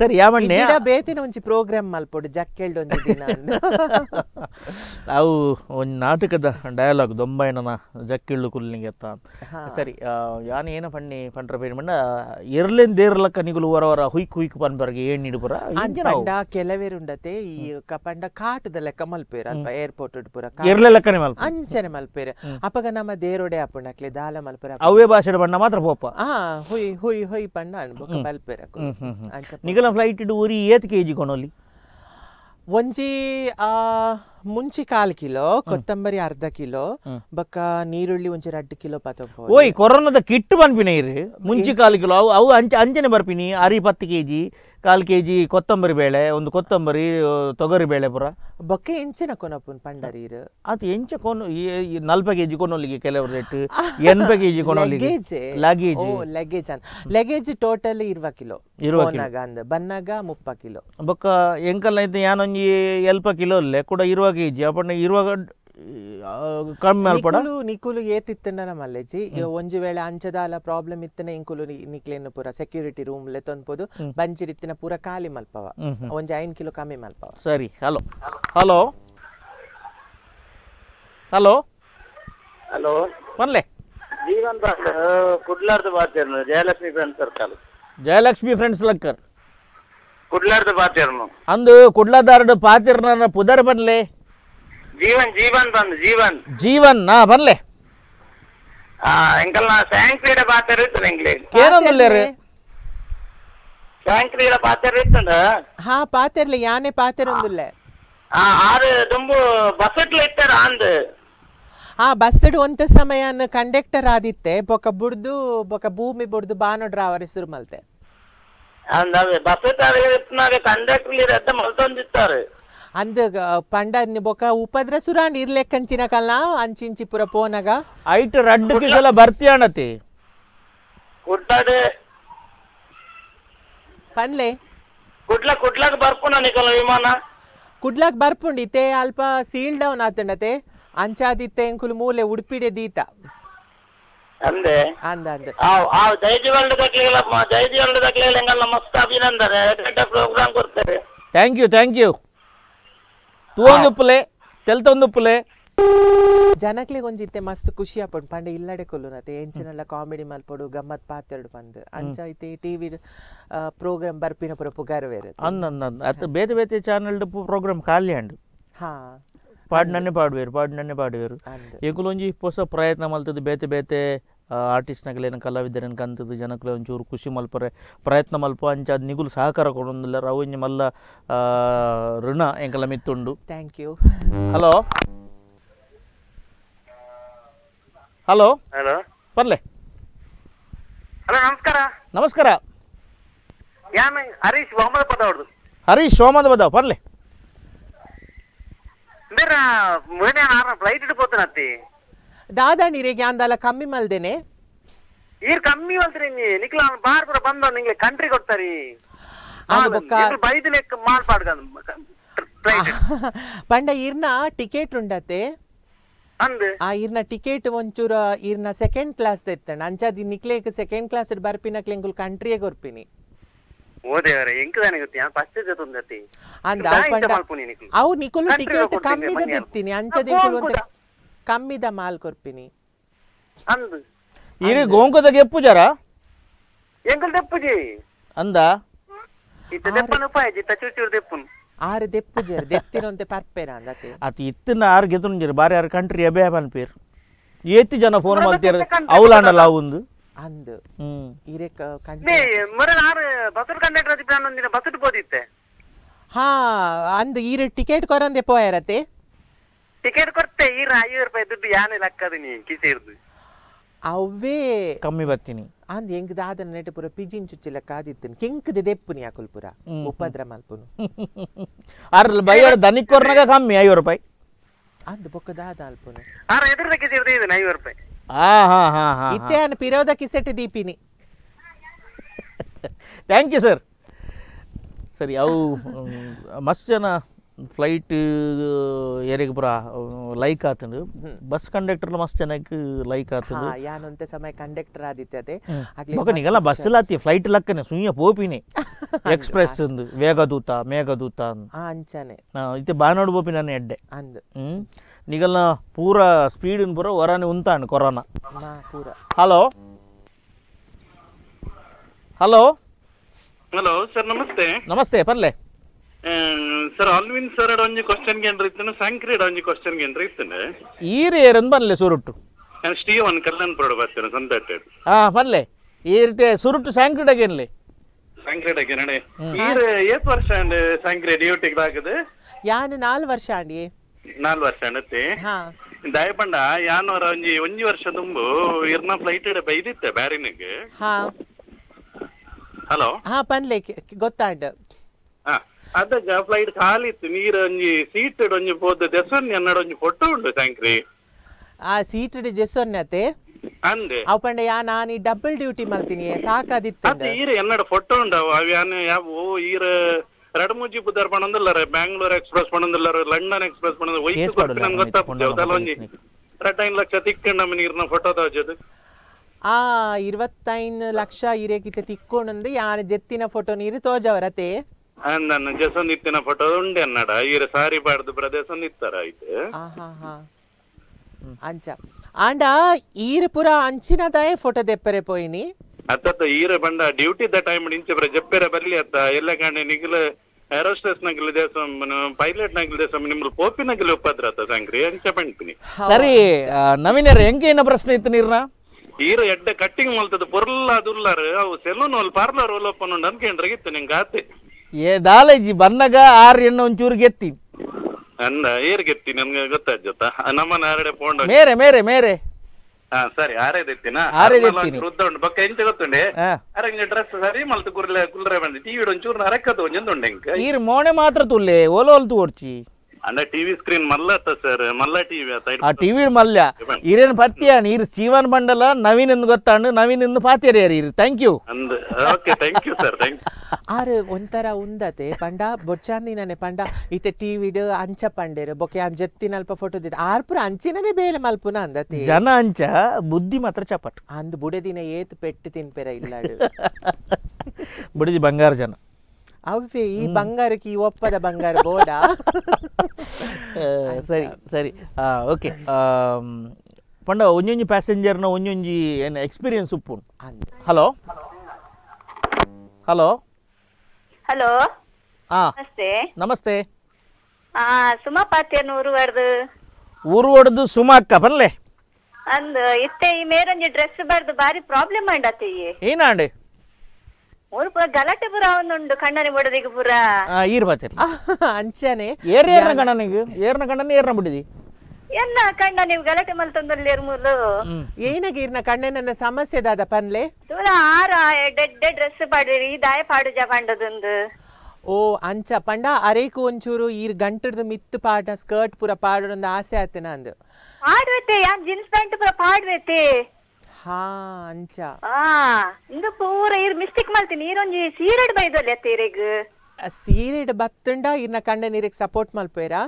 ಸರಿ ಯಾವಣ್ಣೆ? ಬೇತಿನ ಒಂಜಿ ಪ್ರೋಗ್ರಾಮ್ ಮಲ್ಪೊಡು ಜಕ್ಕೆಲ್ಡ್ ಒಂಜಿ ದಿನ ಅವು ಒಂದು ನಾಟಕದ ಡಯಲಾಗ್ ದೊಂಬೈನನ ಜಕ್ಕಿಳ್ಳು ಕುಲ್ಲಿಂಗ್ ಎತ್ತ. ಸರಿ ಯಾನ್ ಏನ ಪಣ್ಣಿ ಪಂಡ್ರ ಪೇರು ಮಂಡ ಎರ್ಲೆನ್ ದೇರ್ಲಕ್ಕ ನಿಗುಲು ವರ ವರ ಹುಯ್ಕ್ ಹುಯ್ಕ್ ಪನ್ಬರ್ಗೆ ಏನ್ ನಿಡುಪುರ? ಆ ಪಂಡ ಕೆಲವೇರುಂಡತೆ ಈ ಕಪಂಡ ಪಂಡ ಕಾಟದ ಲೆಕ್ಕ ಮಲ್ಪೇರ ಅಲ್ಪ ಏರ್ಪೋರ್ಟ್ ಪೂರ ಎರ್ಲೆ ಲೆಕ್ಕನೆ ಮಲ್ಪ ಅಂಚನೆ ಮಲ್ಪೇರೆ. ಅಪಗ ನಮ್ಮ ದೇರೋಡೆ ಅಪ್ಪುಂಡಕ್ಲೆ ದಾಲ ಮಲ್ಪುರ ಅವೇ ಭಾಷೆ ಬಣ್ಣ ಮಾತ್ರ ಪೋಪ. ಆ ಹುಯ್ ಹುಯ್ ಹುಯ್ ಪಂಡ ಅನ್ಬೊಕ ಮಲ್ಪೇರ ಅಂಚ ನಿಗಲ ಫ್ಲೈಟ್ ಇಡು ಊರಿ ಏತ್ ಕೆ ಜಿ ಕೊನೋಲಿ? ಒಂಜಿ ಆ ಮುಂಚಿ ಕಾಲ್ ಕಿಲೋ ಕೊತ್ತಂಬರಿ ಅರ್ಧ ಕಿಲೋ ಬಕ್ಕ ನೀರುಳ್ಳಿ ಒಂಚಿ ರಡ್ಡ್ ಕಿಲೋ ಪತೊಂಬ ಓಯ್ ಕೊರೋನಾದ ಕಿಟ್ ಪನ್ಪಿನ ಇರು ಮುಂಚಿ ಕಾಲ್ ಕಿಲೋ ಅವು ಅವು ಅಂಚ ಅಂಚನೆ ಬರ್ಪಿನಿ ಅರಿ ಪತ್ತು ಕೆ ಜಿ ಕಾಲು ಕೆ ಜಿ ಕೊತ್ತಂಬರಿ ಬೇಳೆ ಒಂದು ಕೊತ್ತಂಬರಿ ತೊಗರಿ ಬೇಳೆ ಪುರ. ಬೊಕ್ಕೆ ಎಂಚಿನ ಕೊನಪುನ್ ಪಂಡರಿ ಅದು ಎಂಚ ಕೊನು ಈ ನಲ್ಪ ಕೆ ಜಿ ಕೊನೊಲಿಗೆ ಕೆಲವರು ರೇಟ್ ಎನ್ಪೆ ಕೆ ಜಿ ಕೊನೊಲ್ಲಿಗೆ. ಲಗೇಜ್? ಲಗೇಜ್. ಲಗೇಜ್ ಟೋಟಲ್ ಇರುವ ಕಿಲೋ. ಇರುವ ಅಂದ ಬನ್ನಾಗ ಮುಪ್ಪ ಕಿಲೋ. ಬೊಕ್ಕ ಎಂಕಲ್ನ ಐತೆ ಯಾನೊಂಜಿ ಎಲ್ಪ ಕಿಲೋ ಅಲ್ಲೇ ಕೂಡ ಇರುವ ಕೆ ಜಿ ಅಪ್ಪಣ್ಣ ಇರುವಾಗ ಆ, ಕಮ್ಮಿ ಅಲ್ಪಡ ನಿಕುಲು ನಿಕುಲು ಏತಿತ್ತಂಡ ಮಲ್ಲೆಜಿ ಒಂಜಿ ವೇಳೆ ಅಂಚದಾಲ ಪ್ರಾಬ್ಲಮ್ ಇತ್ತನ ಇಂಕುಲು ನಿ- ನಿಕ್ಲೆನ್ ಪೂರ ಸೆಕ್ಯೂರಿಟಿ ರೂಮ್ ಲೆ ತೊನ್ಪೋದು ಬಂಚಿಡಿತ್ತಿನ ಪೂರ ಖಾಲಿ ಮಲ್ಪವ ಹ್ಮ್ ಹ್ಮ್. ಒಂಜಿ ಐನ್ ಕಿಲೋ ಕಮ್ಮಿ ಮಲ್ಪವ ಸರಿ ಹಲೋ ಹಲೋ ಹಲೋ ಹಲೋ ಬನ್ಲೆ ಜೀವನ್ ಬಾಸ್ ಕುಡ್ಲಾರ್ದು ಬಾತಿರ್ನು Jayalakshmi friend circle Jayalakshmi friends ಲಕ್ಕರ್ ಕುಡ್ಲಾರ್ದು ಬಾತಿರ್ನು ಅಂದು ಕುಡ್ಲದಾರ್ಡ್ ಪಾತಿರ್ನ ಪುದರ್ ಬನ್ಲೆ ಜೀವನ್ ಜೀವನ್ ಬಂದು ಜೀವನ್ ಜೀವನ್ ನಾ ಬನ್ಲೆ ಆ ಎಂಕಲ್ನ ಸ್ಯಾಂಕ್ರೀಡ ಬಾತಿರ್ ಇತ್ತು ಎಂಕ್ಲೆ ಕೇನೊಂದುಲ್ಲೇರು ಸ್ಯಾಂಕ್ರೀಡ ಬಾತಿರ್ ಇತ್ತಂಡ ಹಾ ಪಾತೆರ್ಲೆ ಯಾನೆ ಪಾತೆರೊಂದುಲ್ಲೆ ಆ ಆರು ದುಂಬು ಬಸಟ್ಲು ಇತ್ತಾರ ಅಂದ್ ಆ ಬಸ್ಸಡ್ ಒಂತ ಸಮಯನ್ ಕಂಡಕ್ಟರ್ ಆದಿತ್ತೆ ಬೊಕ ಬುಡ್ದು ಬೊಕ ಭೂಮಿ ಬುಡ್ದು ಬಾನೋಡ್ರ ಅವರ ಹೆಸರು ಮಲ್ತೆ ಅಂದ ಬಸಟ್ ಇತ್ತಿನಾಗ ಕಂಡಕ್ಟರ್ ಇರತ್ತ ಮಲ್ತೊಂದಿತ್ತಾರೆ ಅಂದ ಪಂಡ ಬೊಕ ಉಪದ್ರ ಸುರಾಂಡ್ ಇರ್ಲೆಕ್ಕಂಚಿನ ಕಲ್ನ ಅಂಚಿಂಚಿ ಪುರ ಪೋನಗ. ಐಟ್ ರಡ್ಡ್ ಕಿಸಲ ಬರ್ತಿಯಾಣತಿ ಕುಡ್ಲಾಡ್ ಪನ್ಲೆ? ಕುಡ್ಲ ಕುಡ್ಲಕ್ ಬರ್ಪುನ ನಿಕಲ ವಿಮಾನ. ಕುಡ್ಲಕ್ ಬರ್ಪುಂಡ್ ಇತ್ತೆ ಅಲ್ಪ ಸೀಲ್ ಡೌನ್ ಆತಂಡತೆ. ಅಂಚಾದಿತ್ತೆ ಎಂಕುಲು ಮೂಲೆ ಉಡುಪಿಡೆ ದೀತ. ಅಂದೆ. ಅಂದ ಅಂದ ಆ ಜೈಜಿ ವರ್ಲ್ಡ್ ದಕ್ಲೆಲ್ಲ ಜೈಜಿ ವರ್ಲ್ಡ್ ದಕ್ಲೆಲ್ಲ ಎಂಗಲ್ಲ ಮಸ್ತ್ ಅಭಿನಂದನೆ. ಪ್ರೋಗ್ರಾಮ್ ಕೊಡ್ತಾರೆ ಥ್ಯಾಂಕ್ ಯು ಥ್ಯಾಂಕ್ ಯು ತೂವೊಂದುಪ್ಪಲೆ ತೆಲ್ತೊಂದುಪ್ಪಲೆ ಜನಕ್ಲಿಗೆ ಒಂಜಿತ್ತೆ ಮಸ್ತ್ ಖುಷಿ ಆಪುಂಡು ಪಂಡ ಇಲ್ಲಡೆ ಕೊಲ್ಲುನತೆ ಎಂಚಿನೆಲ್ಲ ಕಾಮಿಡಿ ಮಲ್ಪೊಡು ಗಮ್ಮತ್ ಪಾತೆರಡು ಬಂದು ಅಂಚ ಐತೆ ಟಿವಿ ಪ್ರೋಗ್ರಾಮ್ ಬರ್ಪಿನ ಪುರ ಪುಗಾರ ಬೇರೆ ಅಂದ ಅತ್ತ ಬೇತೆ ಬೇತೆ ಚಾನೆಲ್ಡ್ ಪ್ರೋಗ್ರಾಮ್ ಖಾಲಿ ಅಂಡು. ಹಾ. ಪಾಡ್ನನ್ನೇ ಪಾಡುವೇರು ಪಾಡ್ನನ್ನೇ ಪಾಡುವೇರು. ಅಂದ್. ಎಂಕುಲೊಂಜಿ ಹೊಸ ಪ್ರಯತ್ನ ಮಲ್ತದ್ದು ಬೇತೆ ಬೇತೆ ಆರ್ಟಿಸ್ಟ್ನಗಲೇನು ಕಲಾವಿದರೇನು ಕಂತದ್ದು ಜನಕ್ಲೆ ಒಂಚೂರು ಖುಷಿ ಮಲ್ಪರೆ ಪ್ರಯತ್ನ ಮಲ್ಪ ಅಂಚ ಅದು ನಿಗುಲು ಸಹಕಾರ ಕೊಡೊಂದಿಲ್ಲ ಅವು ಮಲ್ಲ ಆ, ಋಣ ಎಂಕಲ ಮಿತ್ತುಂಡು thank you hello hello hello ಬರ್ಲೆ hello ನಮಸ್ಕಾರ ನಮಸ್ಕಾರ ಯಾನ್ ಹರೀಶ್ ಮೊಹಮ್ಮದ್ ಪದ ಅವ್ರದ್ದು ಹರೀಶ್ ಸೋಮದ ಬದಾವ್ ಬರ್ಲೆ ಬೇರ ಮೊನ್ನೆ ನಾನು ಫ್ಲೈಟ್ ಇಟ್ಕೋತನತ್ತಿ ದಾದಾ ನೀರಿಗೆ ಅಂದಲ್ಲ ಕಮ್ಮಿ ಮಲ್ದೇನೆ? ಈರ್ ಕಮ್ಮಿ ಬಂತ್ರಿ ನಿಕ್ಲ ಬಾರ್ ಕೂಡ ಬಂದ ನಿಂಗೆ ಕಂಟ್ರಿ ಕೊಡ್ತಾರಿ. ಬೈದ್ ಲೆಕ್ಕ ಪಂಡ ಇರ್ನ ಟಿಕೆಟ್ ಉಂಡತೆ ಆ ಇರ್ನ ಟಿಕೆಟ್ ಒಂಚೂರ ಇರ್ನ ಸೆಕೆಂಡ್ ಕ್ಲಾಸ್ ತೆತ್ತಣ್ಣ. ಅಂಚಾದಿ ನಿಕ್ಲೇಕ್ ಸೆಕೆಂಡ್ ಕ್ಲಾಸ್ ಬರ್ಪಿನಕ್ಲೆ ಎಂಕುಲ್ ಕಂಟ್ರಿಯೇ ಗೊರ್ಪಿನಿ ಅಂದ ಆ ಅವು ನಿಕ್ಲು. ಟಿಕೆಟ್ ಕಮ್ಮಿ ಕಮ್ಮಿದ. ತೆತ್ತೀನಿ ಅಂಚದ ಕಮ್ಮಿದ ಮಾಲ್ ಕೊರ್ಪಿನಿ ಅಂದ್. ಇರಿ ಗೋಂಕದ ಗೆಪ್ಪು ಜರ ಎಂಕಲ್ ದೆಪ್ಪುಜಿ ಅಂದ? ಇತ್ತ ದೆಪ್ಪನ ಉಪಾಯ ಜಿತ್ತ ಚೂಚೂರು ದೆಪ್ಪುನ್. ಆರು ದೆಪ್ಪು ಜರ ದೆತ್ತಿನೊಂತೆ ಪರ್ಪೇರ ಅಂದತೆ ಅತಿ ಇತ್ತಿನ ಆರು ಜರ ಬಾರಿ ಆರು ಕಂಟ್ರಿ ಎಬೆ ಪನ್ಪೇರು ಏತಿ ಜನ ಫೋನ್ ಮಾಡ್ತೀರ ಅವಲಾಂಡಲ್ಲ ಒಂದು ಅಂದು. ಹ್ಮ್. ಇರೆ ಲೇ ಕಂಟ್ರಿ ಮರ ನಾನು ಬಸರ್ ಕಂಡಕ್ಟರ್ ಅದಿ ಪ್ಲಾನ್ ಒಂದಿನ ಬಸಟ್ ಬೋದಿತ್ತೆ. ಹಾ ಅಂದು ಈರೆ ಟಿಕೆಟ್ ಕೊರಂದೆ ಪೋಯರತೆ ಟಿಕೆಟ್ ಕೊಡ್ತೆ ಈ ಐವತ್ತು ರೂಪಾಯಿ ದುಡ್ಡು ಯಾನೆ ಹಾಕದು ನೀ ಕಿಸೆ ಇರ್ದು? ಅವೇ ಕಮ್ಮಿ ಬರ್ತೀನಿ. ಅಂದ್ ಎಂಗ್ ದಾದ ನೆಟ್ ಪುರ ಪಿಜಿನ್ ಚುಚ್ಚಿಲ ಕಾದಿತ್ತನ್ ಕೆಂಕದ ದೆಪ್ಪುನಿ ಅಕುಲ್ ಪುರ ಉಪದ್ರ ಮಲ್ಪುನು. ಆರ್ ಬೈಯಡ ದನಿಕ್ಕೋರ್ನಾಗ ಕಮ್ಮಿ ಐವತ್ತು ರೂಪಾಯಿ. ಅಂದ್ ಬೊಕ್ಕ ದಾದ ಅಲ್ಪುನು. ಆರ ಎದುರ್ದ ಕಿಸೆ ಇರ್ದು ಇದನ್ನ ಐವತ್ತು ರೂಪಾಯಿ. ಹಾ ಹಾ ಹಾ ಹಾ. ಇತ್ತೆ ಅನ್ ಪಿರೋದ ಕಿಸೆಟ್ ದೀಪಿನಿ. ಥ್ಯಾಂಕ್ ಯು ಸರ್ ಸರಿ ಅವು ಮಸ್ತ್ ಜನ ಫ್ಲೈಟ್ ಏರಿಗೆ ಪುರ ಲೈಕ್ ಆತಂಡು ಬಸ್ ಕಂಡಕ್ಟರ್ ಮಸ್ತ್ ಜನಕ್ಕೆ ಲೈಕ್ ಹಾ ಆತಂಡು ಯಾನೊಂತೆ ಸಮಯ ಕಂಡಕ್ಟರ್ ಆದಿತ್ತತೆ ಮಗ ನಿಗಲ್ಲ ಬಸ್ ಲಾತಿ ಫ್ಲೈಟ್ ಲಕ್ಕನೆ ಸುಯ್ಯ ಪೋಪಿನಿ ಎಕ್ಸ್ಪ್ರೆಸ್ ಅಂದು ವೇಗದೂತ ಮೇಘದೂತ ಅಂದ್. ಆ ಅಂಚನೆ ಆ, ಇತ್ತೆ ಬಾನೋಡು ಪೋಪಿ ನನ್ನ ಎಡ್ಡೆ ಅಂದ್ ಹ್ಮ್ ನಿಗಲ್ನ ಪೂರ ಸ್ಪೀಡಿನ ಪೂರ ಹೊರನೆ ಉಂತಾಂಡು ಕೊರೋನಾ ಮಾ ಪೂರ ಹಲೋ ಹಲೋ ಹಲೋ ಸರ್ ನಮಸ್ತೆ ನಮಸ್ತೆ ಪರ್ಲೆ ಸರ್ ಅಲ್ವಿನ್ ಸರ್ ಒಂಜಿ ಕ್ವಶನ್ ಗೆಂಡ್ರ ಇತ್ತನೆ? ಸಂಕ್ರೀಡ್ ಒಂಜಿ ಕ್ವಶನ್ ಗೆಂಡ್ರ ಇತ್ತನೆ? ಈರಿ ಏರಂದ್ ಬನ್ಲೆ ಸುರುಟ್ಟು ನಾನು ಸ್ಟೀವನ್ ಕಲ್ಯಾಣ್ ಪುರ ಬರ್ತೇನೆ ಸಂದಟ್ಟೆ ಹಾ ಬನ್ಲೆ. ಈ ರೀತಿ ಸುರುಟ್ಟು ಸ್ಯಾಂಕ್ರಿಡಗೇನ್ಲಿ ಸಂಕ್ರೀಡ್ ನಡೆ ಈರ್ ಏತ್ ವರ್ಷ ಅಂಡ್ ಸಂಕ್ರೀಡ್ ಡ್ಯೂಟಿಗೆ ಆಗದೆ ಯಾನು ನಾಲ್ ವರ್ಷ ಅಂಡಿ ನಾಲ್ ವರ್ಷ ಅಂಡತ್ತೆ ಹಾ. ದಯಪಂಡ ಯಾನವರ ಒಂಜಿ ಒಂಜಿ ವರ್ಷ ತುಂಬು ಇರ್ನ ಫ್ಲೈಟ್ ಬೈದಿತ್ತೆ ಬ್ಯಾರಿನಿಗೆ. ಹಾ. ಹಲೋ? ಹಾ ಪನ್ಲೆ ಗೊತ್ತಾಂಡ್ ಹಾ. ಅದಕ್ಕ ಫ್ಲೈಟ್ ಖಾಲಿ ಇತ್ತು ನೀರು ಒಂಜಿ ಸೀಟ್ ಒಂಜಿ ಪೋದು ದೆಸನ್ ಎನ್ನಡ ಒಂಜಿ ಫೋಟೋ ಉಂಡು ಸಂಕ್ರಿ. ಆ ಸೀಟ್ ಜೆಸೊನ್ನತೆ ಅಂದೆ. ಅವು ಪಂಡ ಯಾ ನಾನು ಈ ಡಬಲ್ ಡ್ಯೂಟಿ ಮಲ್ತೀನಿ ಸಾಕಾದಿತ್ತು ಅದು ಈರ ಎನ್ನಡ ಫೋಟೋ ಅವು ಅವ್ಯಾನ್ ಯಾವ ಈರ ರಡಮುಜಿ ಪುದರ್ ಪಣಂದಿಲ್ಲಾರ ಬ್ಯಾಂಗ್ಳೂರ್ ಎಕ್ಸ್ಪ್ರೆಸ್ ಪಣಂದಿಲ್ಲಾರ ಲಂಡನ್ ಎಕ್ಸ್ಪ್ರೆಸ್ ಪಣಂದ ವೈಸ್ ನಂಗೆ ಗೊತ್ತಾಗ್ತದೆ ಅದಲ್ಲ ಒಂಜಿ. ರಡ್ಡೈನ್ ಲಕ್ಷ ತಿಕ್ಕಂಡ ನೀರ್ನ ಫೋಟೋ ತಾಜದು. ಆ ಇರುವತ್ತೈದು ಲಕ್ಷ ಇರೇಕಿತೆ ತಿಕ್ಕೊಂಡು ಯಾನ ಜೆತ್ತಿನ ಫೋಟೋ ನೀರು ತೋಜವರತೆ ನನ್ನ ಜಸನಿತ್ತಿನ ಫೋಟೋ ಉಂಡೆ ಅನ್ನಡ ಈರ ಸಾರಿ ಪಾಡ್ದು ಪ್ರದೇಶ ನಿತ್ತರ ಐತೆ ಆಹಾ ಹಾ ಅಂಚ. ಆಂಡ ಈರ ಪುರ ಅಂಚಿನದಾಯ ಫೋಟೋ ದೆಪ್ಪರೆ ಪೋಯಿನಿ? ಅತ್ತ ಈರ ಬಂಡ ಡ್ಯೂಟಿ ದ ಟೈಮ್ ಇಂಚೆ ಬರ ಜಪ್ಪೆರ ಬರ್ಲಿ ಅತ್ತ. ಎಲ್ಲ ಕಾಣೆ ನಿಗಲ ಏರೋಸ್ಟೇಸ್ ನಗಲ ದೇಶಂ ಪೈಲಟ್ ನಗಲ ದೇಶಂ ನಿಮ್ಗೆ ಪೋಪಿ ನಗಲ ಉಪದ್ರ ಅತ್ತ ಸಂಕ್ರಿ? ಅಂಚ ಸರಿ ನವೀನರ ಹೆಂಗೆ ಏನ ಪ್ರಶ್ನೆ ಇತ್ತು ನೀರ್ನ? ಈರ ಎಡ್ಡೆ ಕಟ್ಟಿಂಗ್ ಮಲ್ತದ ಪೊರ್ಲ ಅದುಲ್ಲಾರ ಅವು ಸೆಲೂನ್ ಒಲ್ ಪಾರ್ಲರ್ ಒಲ್ ಓಪನ್ ಉಂಡು ಅನ್ಕೊಂಡ್ರಾಗಿತ್ತು ನಿಂಗೆ ಆತೆ. ಏ ದಾಲೇಜಿ ಬನ್ನಗ ಆರ್ ಎಣ್ಣೆ ಒಂಚೂರು ಗೆತ್ತಿ. ಅಂದ ಏರ್ ಗೆತ್ತಿ ನನ್ಗೆ ಗೊತ್ತಾಜ್ಜತ್ತ ನಮ್ಮನ ಆರಡೆ ಪೋಂಡ ಮೇರೆ ಮೇರೆ ಮೇರೆ. ಹಾ ಸರಿ ಆರೇದೆತ್ತಿನ ಆರೇದೆತ್ತೀನಿ. ವೃದ್ಧ ಉಂಡು ಬಕ್ಕ ಎಂತ ಗೊತ್ತುಂಡೆ? ಅರಂಗ ಡ್ರೆಸ್ ಸರಿ ಮಲ್ತು ಕುರ್ಲೆ ಕುಲ್ರೆ ಬಂದಿ ಟಿವಿ ಒಂಚೂರು ಅರಕ್ಕದು ಒಂಜೊಂದುಂಡೆ ಇಂಕ ಈರ್ ಮೋಣೆ ಮಾತ್ರ ತುಲ್ಲೆ ಓಲ ಒಲ್ತು ಓಡ್ಚಿ ಟಿವಿ ಸ್ಕ್ರೀನ್ ಮಲ್ಲತ್ತ ಸರ್ ಮಲ್ಲ ಟಿವಿ ಆ ಟಿವಿ ಮಲ್ಯ. ಈರೇನ್ ಪತ್ಯ ನೀರು ಜೀವನ್ ಬಂಡಲ ನವೀನ್ ಎಂದು ಗೊತ್ತಾಂಡು ನವೀನ್ ಎಂದು ಪಾತಿಯರಿ ಇರಿ. Thank you R okay thank you sir thank ಆರು ಒಂಥರ ಉಂದತೆ. ಪಂಡ ಬೊಚ್ಚಾಂದಿನನೆ ಪಂಡ ಇತ್ತೆ ಟಿವಿಡ್ ಅಂಚ ಪಂಡೇರು. ಬೊಕೆ ಆ ಜತ್ತಿನ ಅಲ್ಪ ಫೋಟೋ ದಿದ ಆರ್ ಪುರ ಅಂಚಿನನೆ ಬೇಲೆ ಮಲ್ಪುನ ಅಂದತೆ. ಜನ ಅಂಚ ಬುದ್ಧಿ ಮಾತ್ರ ಚಪಟ್ ಅಂದ್ ಬುಡದಿನ ಏತ್ ಪೆಟ್ಟು ತಿನ್ಪೆರ ಇಲ್ಲಾಡು. ಬುಡಿದಿ ಬಂಗಾರ ಜನ. ಅವೇ ಈ ಬಂಗಾರಕ್ಕೆ ಈ ಒಪ್ಪದ ಬಂಗಾರ ಬೋಡ ಸರಿ ಸರಿ. ಓಕೆ. ಪಂಡ ಒಂಜೊಂಜಿ ಪ್ಯಾಸೆಂಜರ್ನ ಒಂಜೊಂಜಿ ಏನು ಎಕ್ಸ್ಪೀರಿಯನ್ಸ್ ಉಪ್ಪು ಹಲೋ? ಹಲೋ? ಹಲೋ? ಹಾಂ ನಮಸ್ತೆ. ನಮಸ್ತೆ. ಆ ಸುಮಾ ಪಾತ್ಯನೂರು ವರ್ದು ಊರು ಹೊಡೆದು ಸುಮ ಅಕ್ಕ ಬರ್ಲೆ. ಅಂದ್ ಇತ್ತೆ ಈ ಮೇರೊಂಜಿ ಡ್ರೆಸ್ ಬರ್ದು ಬಾರಿ ಪ್ರಾಬ್ಲಮ್ ಮಾಡತ್ತೆ ಏನಾಂಡೆ? ಮೂರು ಪುರ ಗಲಾಟೆ ಪುರ ಒಂದುಂಡು ಕಣ್ಣನಿ ಬಡದಿಗೆ ಪುರ ಈರ್ ಬಾತಿರ್ಲಿ ಅಂಚನೆ ಏರ್ ಏರ್ನ ಗಣನಿಗೆ ಏರ್ನ ಗಣನ ಏರ್ನ ಬಿಡಿದಿ ಎನ್ನ ಕಣ್ಣ ನೀವು ಗಲಾಟೆ ಮಲ್ತೊಂದಲ್ಲಿ ಮೂಲು ಏನಗೆ ಇರ್ನ ಕಣ್ಣೆನ ಸಮಸ್ಯೆ ದಾದ ಪನ್ಲೆ ದೂರ ಆರ ಡೆಡ್ಡೆ ಡ್ರೆಸ್ ಪಾಡಿರಿ ದಾಯ ಪಾಡು ಜಪಾಂಡದೊಂದು ಓ ಅಂಚ ಪಂಡ ಅರೇಕು ಒಂಚೂರು ಈರ್ ಗಂಟದ ಮಿತ್ತು ಪಾಡ ಸ್ಕರ್ಟ್ ಪೂರ ಪಾಡೊಂದು ಆಸೆ ಆತನ ಅಂದ್ ಪಾಡ್ವೆತೆ ಯಾನ್ ಜೀನ್ಸ್ ಪ್ಯಾಂಟ್ ಪುರ ಪಾಡ್ವೆತೆ ಹಾ ಅಂಚ. ಆ ಇಂದು ಪೂರ ಇರ್ ಮಿಸ್ಟೇಕ್ ಮಲ್ತೀನಿ ಈರೊಂಜಿ ಸೀರೆಡ್ ಬೈದಲ್ಲ ಅತ್ತೀರಿಗ್ ಸೀರೆಡ್ ಬತ್ತುಂಡ ಇರ್ನ ಕಂಡ ನೀರಿಗ್ ಸಪೋರ್ಟ್ ಮಲ್ಪೇರಾ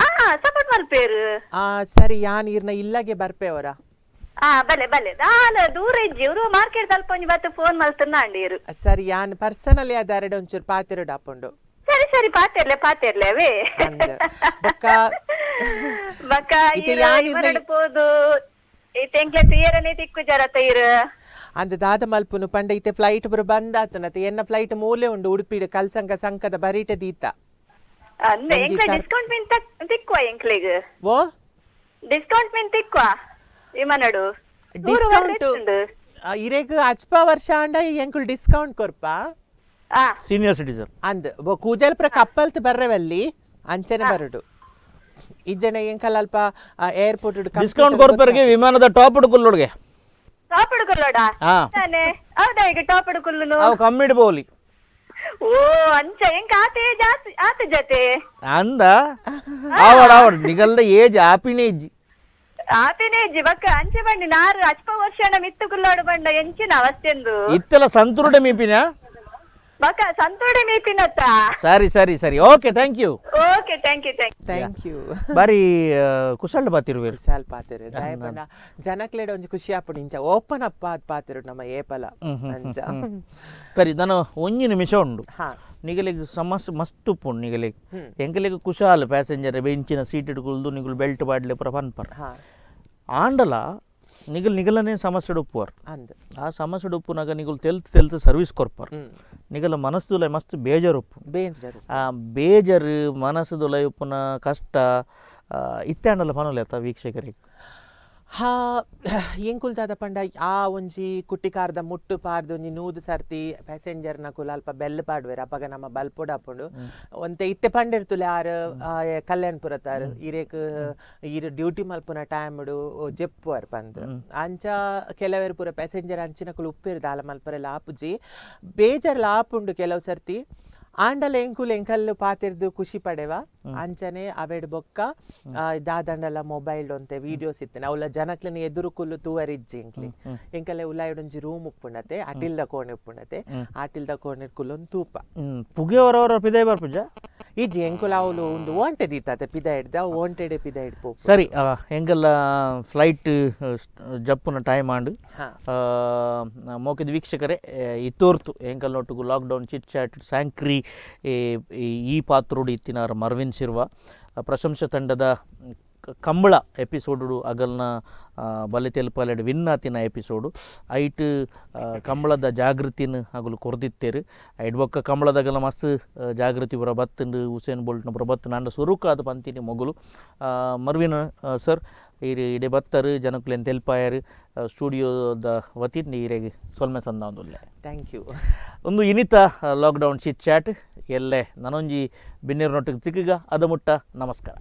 ಆ ಸಪೋರ್ಟ್ ಮಲ್ಪೇರು ಆ ಸರಿ ಯಾನ್ ಇರ್ನ ಇಲ್ಲಗೆ ಬರ್ಪೇವರ ಆ ಬಲೆ ಬಲೆ ನಾನು ದೂರ ಇಜ್ಜಿ ಇವ್ರು ಮಾರ್ಕೆಟ್ ಸ್ವಲ್ಪ ಒಂಜಿ ಬತ್ತು ಫೋನ್ ಮಲ್ತನ್ನ ಅಂಡೀರು ಸರಿ ಯಾನ್ ಪರ್ಸನಲಿ ಅದಾರಡ ಒಂಚೂರು ಪಾತಿರೋಡ್ ಹಾಕೊಂಡು ಸರಿ ಸರಿ ಪಾತೆರ್ಲೆ ಪಾತೆರ್ಲೆ ಅವೇ. ಬಕ್ಕ. ಬೊಕ್ಕ ಯಾನ್ ಇರ್ನ- ತೆಂಕ್ಲೆ ತೀರನೆ ತಿಕ್ಕು ಜರ ತೈರು. ಅಂದ ದಾದ ಮಲ್ಪುನು ಪಂಡ ಇತ್ತೆ ಫ್ಲೈಟ್ ಪುರ ಬಂದಾತನತೆ ಎನ್ನ ಫ್ಲೈಟ್ ಮೂಲೆ ಉಂಡು ಉಡುಪಿಡು ಕಲ್ಸಂಗ ಸಂಕದ ಬರೀಟ ದೀತ. ಅಂದೆ ಎಂಕ್ಲೆ ಡಿಸ್ಕೌಂಟ್ ಮಿನ್ ತಿಕ್ಕುವ ಎಂಕ್ಲೆಗ್ ಓ? ಡಿಸ್ಕೌಂಟ್ ಮಿನ್ ತಿಕ್ಕುವ ವಿಮಾನಡು ಡಿಸ್ಕೌಂಟ್ ಇರೇಗ ಅಚ್ಪ ವರ್ಷ ಅಂಡ ಎಂಕುಲ್ ಡಿಸ್ಕೌಂಟ್ ಕೊರ್ಪ? ಆ. ಸೀನಿಯರ್ ಸಿಟಿಸನ್ ಅಂದ್ ಬೊ ಕೂಜಲ್ಪುರ ಕಪ್ಪಲ್ತ್ ಬರ್ರವಲ್ಲಿ? ಅಂಚನೆ ಬರಡು. ಇಜ್ಜನ ಎಂಕಲ್ ಅಲ್ಪ ಏರ್ಪೋರ್ಟ್ ಡಿಸ್ಕೌಂಟ್ ಕೊರ್ಪರ್ಗೆ ವಿಮಾನದ ಟಾಪ್ ಹುಡುಕಲ್ಲೊಡ್ಗೆ ಟಾಪ್ ಹುಡುಕಲ್ಲೋಡ ಹಾ ತಾನೆ ಹೌದಾ ಈಗ ಟಾಪ್ ಹುಡುಕಲ್ಲು ಅವು ಕಮ್ಮಿ ಇಡ್ಬೋಲಿ ಓ ಅಂಚ ಎಂಕ ಆತೆ ಜಾಸ್ತಿ ಆತ ಜತೆ ಅಂದ ಆವಡ್ ಆವಡ್ ನಿಗಲ್ದ ಏಜ್ ಆಪಿನೇ ಇಜ್ಜಿ ಆತೇನೆ ಇಜ್ಜಿ ಬಕ್ಕ ಅಂಚೆ ಬಂಡಿ ನಾರು ಅಚ್ಪ ವರ್ಷ ಮಿತ್ತು ಕುಲ್ಲಾಡು ಬಂಡ ಎಂಚಿನ ಅವಸ್ಥೆಂದು ಇತ್ತೆಲ್ಲ ಸಂತುರುಡೆ ಮೀಪಿನ ಬಕ್ಕ ಸಂತೋಡೆ ಮೀಪಿನತ್ತ ಸರಿ ಸರಿ ಸರಿ. Okay thank you okay thank you thank thank you ಬಾರಿ ಕುಶಲ್ ಬಾತಿರುವೇರು ಸ್ವಲ್ಪ ಪಾತಿರು ದಯಪಂಡ ಜನಕ್ಲೆಡ ಒಂಜಿ ಖುಷಿ ಆಪುಡು ಇಂಚ. ಓಪನ್ ಅಪ್ ಆದ್ ಪಾತಿರು ನಮ್ಮ ಏಪಲ. ಅಂಚ ಸರಿ ನಾನು ಒಂಜಿ ನಿಮಿಷ ಉಂಡು. ಹಾ. ನಿಗಲಿಗೆ ಸಮಸ್ಯೆ ಮಸ್ತ್ ಉಪ್ಪುಂಡು ನಿಗಲಿಗೆ. ಎಂಕಲಿಗೆ ಕುಶಾಲ್ ಪ್ಯಾಸೆಂಜರ್ ಬೆಂಚಿನ ಸೀಟ್ ಇಟ್ಕೊಳ್ದು ನಿಗುಲು ಬೆಲ್ಟ್ ಬಾಡ್ಲೆ ಪುರ ಪನ್ಪರ್ ಹಾ. ಆಂಡಲ ನಿಗಲ್ ನಿಗಲನೇ ಸಮಸ್ಯೆ ಉಪ್ಪುವರ್ ಆ ಸಮಸ್ಯೆ ಉಪ್ಪುನಾಗ ನಿಗುಲು ತೆಲ್ತ್ ತೆಲ್ತ್ ಸರ್ವಿಸ್ ಕೊರ್ಪರ್. ನಿಗಲ ಮನಸ್ಸುಲ ಮಸ್ತ್ ಬೇಜಾರು ಉಪ್ಪು. ಬೇಂಜರು ಆ ಬೇಜಾರು ಮನಸ್ಸುದುಲ ಉಪ್ಪುನ ಕಷ್ಟ ಇತ್ತಾಂಡಲ ಪನೋಲೆ ಆತ ವೀಕ್ಷಕರಿಗೆ. ಹಾ ಎಂಕುಲ್ದಾದ ಪಂಡ? ಆ ಒಂಜಿ ಕುಟ್ಟಿಕಾರ್ದ ಮುಟ್ಟು ಪಾರ್ದು ಒಂಜಿ ನೂದು ಸರ್ತಿ ಪ್ಯಾಸೆಂಜರ್ನ ಅಲ್ಪ ಬೆಲ್ಲ ಪಾಡ್ವೆರ್ ಅಪಗ ನಮ್ಮ ಅಪ್ಪುಂಡು ಒಂತೆ ಇತ್ತೆ ಪಂಡಿರ್ತುಲೆ ಆರು ಆ, ಕಲ್ಯಾಣ್ಪುರ ತಾರು ಇರೇಕ್ ಇರು ಡ್ಯೂಟಿ ಮಲ್ಪುನ ಟೈಮ್ಡು ಜೆಪ್ಪುವರ್ ಪಂದ್. ಅಂಚ ಕೆಲವೇರು ಪೂರ ಪ್ಯಾಸೆಂಜರ್ ಅಂಚಿನ ಕುಲು ಉಪ್ಪಿರ್ದ ಆಲ ಮಲ್ಪರೆಲ್ಲ ಆಪುಜಿ ಬೇಜಾರ್ಲ ಆಪುಂಡು ಕೆಲವು ಸರ್ತಿ ಆಂಡಲ ಎಂಕುಲು ಎಂಕಲ್ ಪಾತಿರ್ದು ಖುಷಿ ಪಡೆವ. ಅಂಚನೆ ಅವೆಡ್ ಬೊಕ್ಕ ಆ, ದಾದಂಡಲ ಮೊಬೈಲ್ ಒಂತೆ ವಿಡಿಯೋಸ್ ಇತ್ತನೆ. ಅವಲ ಜನಕ್ಲಿನ ಎದುರು ಕುಲ್ಲು ತೂವರಿಜ್ಜಿ ಎಂಕ್ಲಿ. ಎಂಕಲೆ ಉಲಾಯಿಡೊಂಜಿ ರೂಮ್ ಉಪ್ಪುಣತೆ ಅಟಿಲ್ದ ಕೋಣೆ ಉಪ್ಪುಣತೆ ಅಟಿಲ್ದ ಕೋಣೆ ಕುಲ್ಲೊಂದು ತೂಪ. ಪುಗೆ ಅವರವರ ಬರ್ ಬರ್ಪುಜ ಇಜ್ಜಿ ಎಂಕುಲ ಅವಳು ಒಂದು ಓಂಟೆ ದೀತಾತೆ ಪಿದ ಹಿಡ್ದ ಓಂಟೆಡೆ ಪಿದ ಹಿಡ್ಪು. ಸರಿ ಎಂಕಲ್ಲ ಫ್ಲೈಟ್ ಜಪ್ಪುನ ಟೈಮ್ ಆಂಡು. ಮೋಕಿದ ವೀಕ್ಷಕರೇ ಇತ್ತೋರ್ತು ಎಂಕಲ್ ನೊಟ್ಟುಗು ಲಾಕ್ಡೌನ್ ಚಿಟ್ ಚಾಟ್ ಸ್ಯಾಂಕ್ರಿ ಈ ಪಾತ್ರೋಡು ಇತ್ತಿನಾರ ಮರ್ವಿನ್ ಶಿರ್ವ ಪ್ರಶಂಸ ತಂಡದ ಕಂಬಳ ಎಪಿಸೋಡು ಅಗಲ್ನ ಬಲೆ ತೆಲುಪಲೆಡ್ ವಿನ್ ಆತಿನ ಎಪಿಸೋಡು. ಐಟ್ ಕಂಬಳದ ಜಾಗೃತಿನ ಅಗಲು ಕೊರ್ದಿತ್ತೇರು. ಐಟ್ ಬೊಕ್ಕ ಕಂಬಳದಾಗಲ ಮಸ್ತ್ ಜಾಗೃತಿ ಬರ ಬತ್ತಂಡು, ಹುಸೇನ್ ಬೋಲ್ಟ್ನ ಬರ ಬತ್ತನ ಅಂಡ ಸುರುಕಾದ ಪಂತಿನಿ ಮೊಗಲು. ಮರ್ವಿನ ಸರ್ ಇರಿ ಇಡೆ ಬತ್ತರು ಜನಕ್ಕುಲೆನ್ ತೆಲ್ಪಾಯರು ಸ್ಟುಡಿಯೋದ ವತಿಂದ ಇರೆಗೆ ಸೊಲ್ಮೆ ಸಂದ ಒಂದು ಥ್ಯಾಂಕ್ ಯು ಒಂದು ಇನಿತ ಲಾಕ್ಡೌನ್ ಚಿಟ್ ಚಾಟ್ ಎಲ್ಲೆ ನನೊಂಜಿ ಬಿನ್ನಿರ್ನೊಟ್ಟಿಗೆ ಸಿಕ್ಕಿಗ ಅದ ಮುಟ್ಟ ನಮಸ್ಕಾರ.